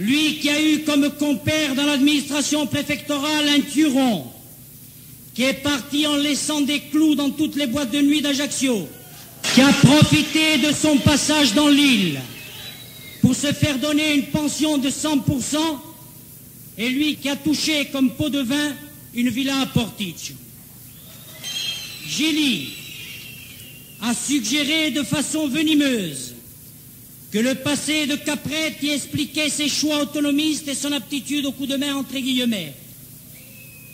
lui qui a eu comme compère dans l'administration préfectorale un Turon, qui est parti en laissant des clous dans toutes les boîtes de nuit d'Ajaccio, qui a profité de son passage dans l'île pour se faire donner une pension de 100%, et lui qui a touché comme pot de vin une villa à Porticcio. Gilly a suggéré de façon venimeuse que le passé de Caprette y expliquait ses choix autonomistes et son aptitude au coup de main entre guillemets.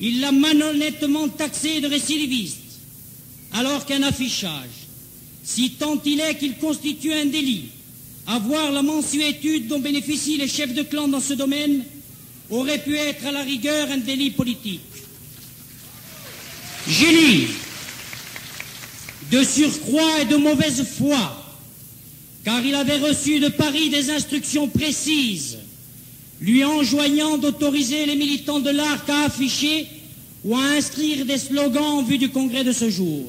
Il l'a malhonnêtement taxé de récidiviste, alors qu'un affichage, si tant il est qu'il constitue un délit, avoir la mensuétude dont bénéficient les chefs de clan dans ce domaine, aurait pu être à la rigueur un délit politique. Génie, de surcroît et de mauvaise foi, car il avait reçu de Paris des instructions précises lui enjoignant d'autoriser les militants de l'ARC à afficher ou à inscrire des slogans en vue du congrès de ce jour.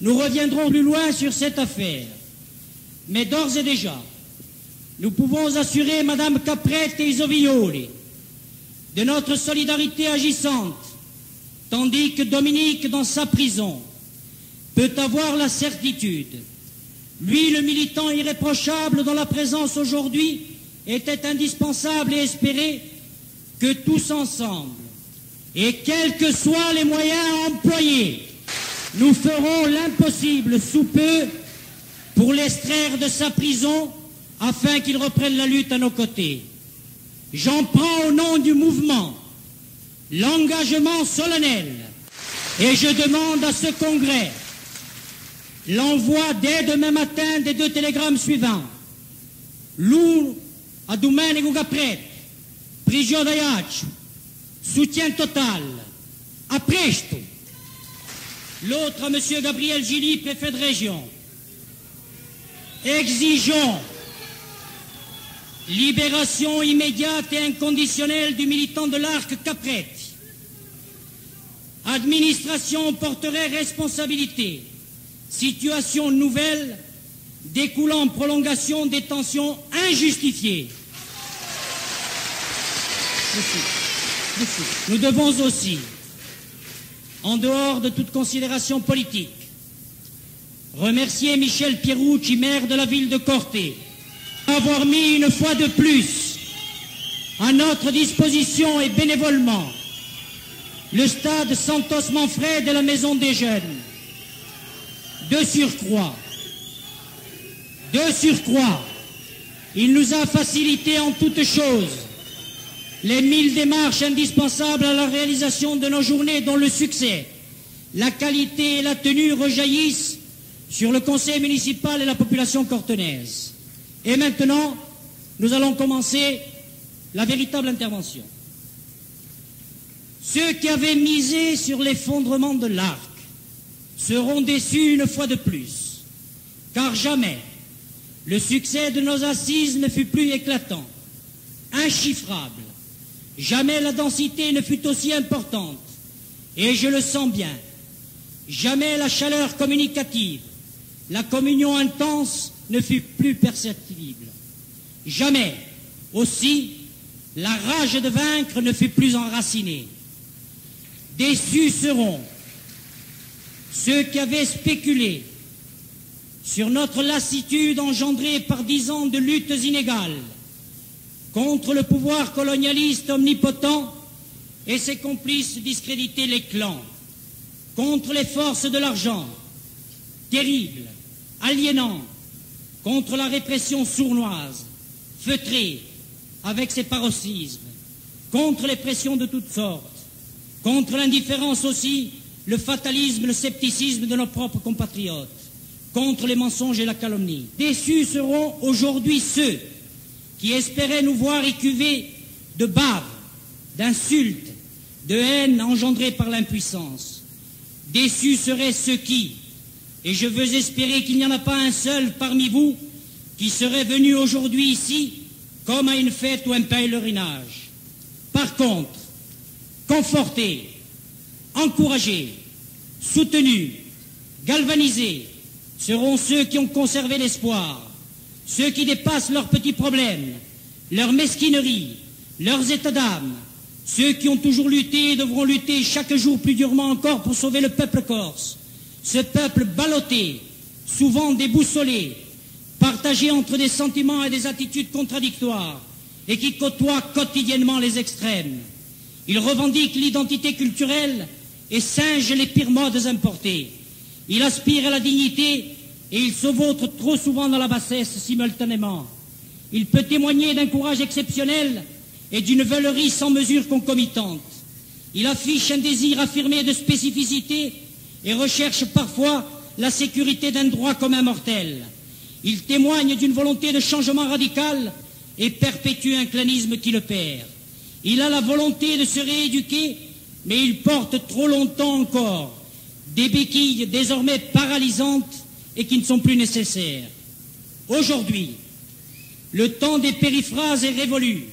Nous reviendrons plus loin sur cette affaire. Mais d'ores et déjà, nous pouvons assurer Madame Caprette et Isovioli de notre solidarité agissante, tandis que Dominique, dans sa prison, peut avoir la certitude lui, le militant irréprochable dont la présence aujourd'hui était indispensable et espérer que tous ensemble, et quels que soient les moyens employés, nous ferons l'impossible sous peu pour l'extraire de sa prison afin qu'il reprenne la lutte à nos côtés. J'en prends au nom du mouvement l'engagement solennel et je demande à ce congrès l'envoi dès demain matin des deux télégrammes suivants. L'un à Domenico Capret, prigio d'Aiaccio, soutien total, à presto. L'autre à M. Gabriel Gilly, préfet de région. Exigeons libération immédiate et inconditionnelle du militant de l'Arc Capret. Administration porterait responsabilité situation nouvelle découlant prolongation des tensions injustifiées. Nous devons aussi, en dehors de toute considération politique, remercier Michel Pierucci, maire de la ville de Corté, d'avoir mis une fois de plus à notre disposition et bénévolement le stade Santos Manfred de la Maison des Jeunes de surcroît, de surcroît, il nous a facilité en toutes choses les mille démarches indispensables à la réalisation de nos journées dont le succès, la qualité et la tenue rejaillissent sur le conseil municipal et la population cortenaise. Et maintenant, nous allons commencer la véritable intervention. Ceux qui avaient misé sur l'effondrement de l'arc seront déçus une fois de plus, car jamais le succès de nos assises ne fut plus éclatant, inchiffrable, jamais la densité ne fut aussi importante, et je le sens bien, jamais la chaleur communicative, la communion intense ne fut plus perceptible. Jamais aussi la rage de vaincre ne fut plus enracinée. Déçus seront ceux qui avaient spéculé sur notre lassitude engendrée par dix ans de luttes inégales contre le pouvoir colonialiste omnipotent et ses complices discréditer les clans, contre les forces de l'argent, terribles, aliénants, contre la répression sournoise, feutrée, avec ses paroxysmes, contre les pressions de toutes sortes, contre l'indifférence aussi, le fatalisme, le scepticisme de nos propres compatriotes, contre les mensonges et la calomnie. Déçus seront aujourd'hui ceux qui espéraient nous voir écuvés de baves, d'insultes, de haine engendrées par l'impuissance. Déçus seraient ceux qui, et je veux espérer qu'il n'y en a pas un seul parmi vous qui serait venu aujourd'hui ici comme à une fête ou un pèlerinage. Par contre, confortés, encouragés, soutenus, galvanisés, seront ceux qui ont conservé l'espoir, ceux qui dépassent leurs petits problèmes, leurs mesquineries, leurs états d'âme, ceux qui ont toujours lutté et devront lutter chaque jour plus durement encore pour sauver le peuple corse, ce peuple ballotté, souvent déboussolé, partagé entre des sentiments et des attitudes contradictoires, et qui côtoie quotidiennement les extrêmes. Il revendique l'identité culturelle et singe les pires modes importés. Il aspire à la dignité et il se vautre trop souvent dans la bassesse simultanément. Il peut témoigner d'un courage exceptionnel et d'une veulerie sans mesure concomitante. Il affiche un désir affirmé de spécificité et recherche parfois la sécurité d'un droit commun mortel. Il témoigne d'une volonté de changement radical et perpétue un clanisme qui le perd. Il a la volonté de se rééduquer, mais il porte trop longtemps encore des béquilles désormais paralysantes et qui ne sont plus nécessaires. Aujourd'hui, le temps des périphrases est révolu,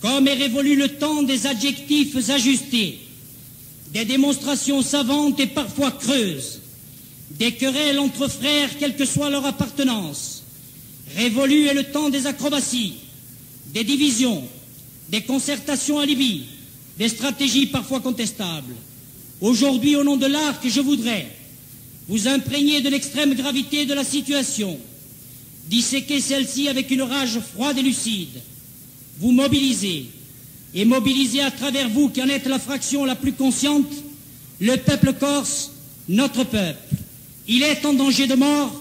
comme est révolu le temps des adjectifs ajustés, des démonstrations savantes et parfois creuses, des querelles entre frères, quelle que soit leur appartenance. Révolu est le temps des acrobaties, des divisions, des concertations à Libye, des stratégies parfois contestables. Aujourd'hui, au nom de l'art que je voudrais vous imprégner de l'extrême gravité de la situation, disséquer celle-ci avec une rage froide et lucide, vous mobiliser et mobiliser à travers vous, qui en êtes la fraction la plus consciente, le peuple corse, notre peuple. Il est en danger de mort,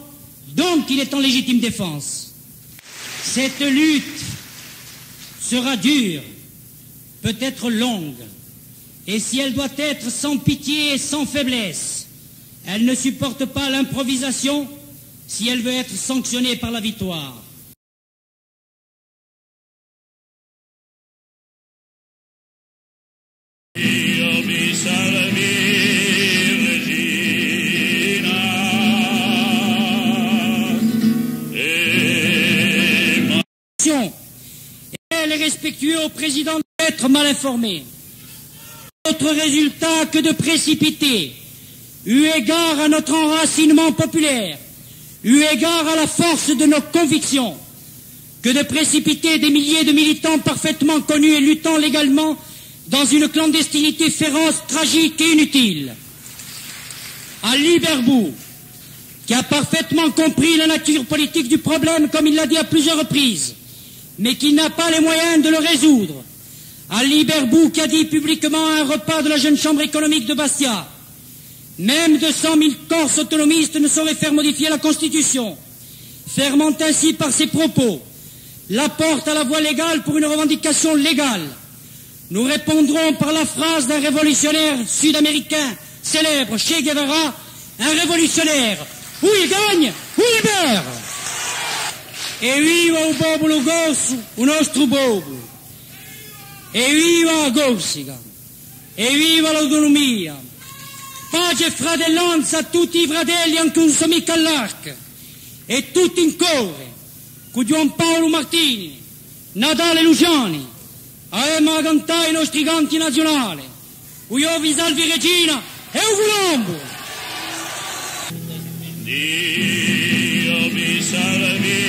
donc il est en légitime défense. Cette lutte sera dure, peut-être longue, et si elle doit être sans pitié et sans faiblesse, elle ne supporte pas l'improvisation si elle veut être sanctionnée par la victoire. Elle est au président d'être mal informé. Autre résultat que de précipiter, eu égard à notre enracinement populaire, eu égard à la force de nos convictions, que de précipiter des milliers de militants parfaitement connus et luttant légalement dans une clandestinité féroce, tragique et inutile. À Liberbou, qui a parfaitement compris la nature politique du problème, comme il l'a dit à plusieurs reprises, mais qui n'a pas les moyens de le résoudre. À Liberbou, qui a dit publiquement à un repas de la jeune chambre économique de Bastia, même 200 000 Corses autonomistes ne sauraient faire modifier la Constitution, fermant ainsi par ses propos la porte à la voie légale pour une revendication légale. Nous répondrons par la phrase d'un révolutionnaire sud-américain célèbre, Che Guevara, un révolutionnaire, ou il gagne, ou il meurt. E viva o. E viva la Corsica. E viva l'autonomia. Pace e fratellanza a tutti i fratelli, anche un somica all'arca. E tutti in cuore, con Gian Paolo Martini, Natale Luciani, a cantare i nostri canti nazionali. Io vi salvi Regina e un colombo. Dio mi salvi,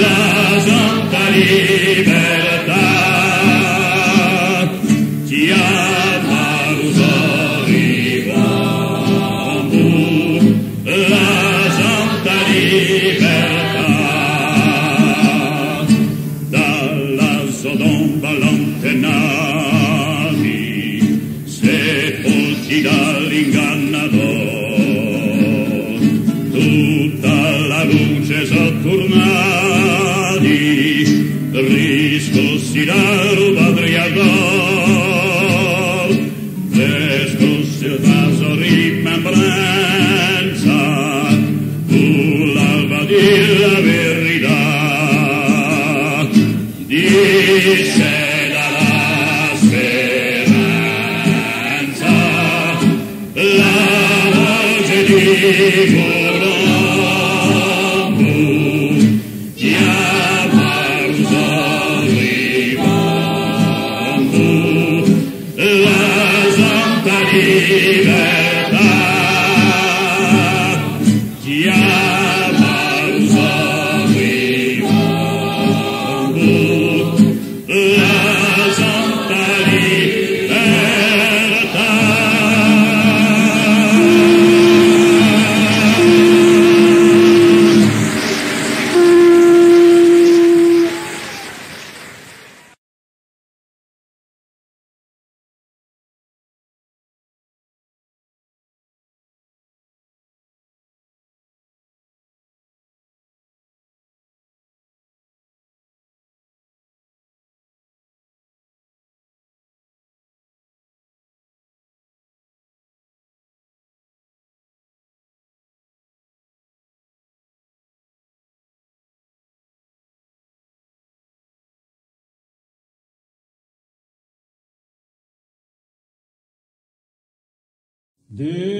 la santa libertà Dio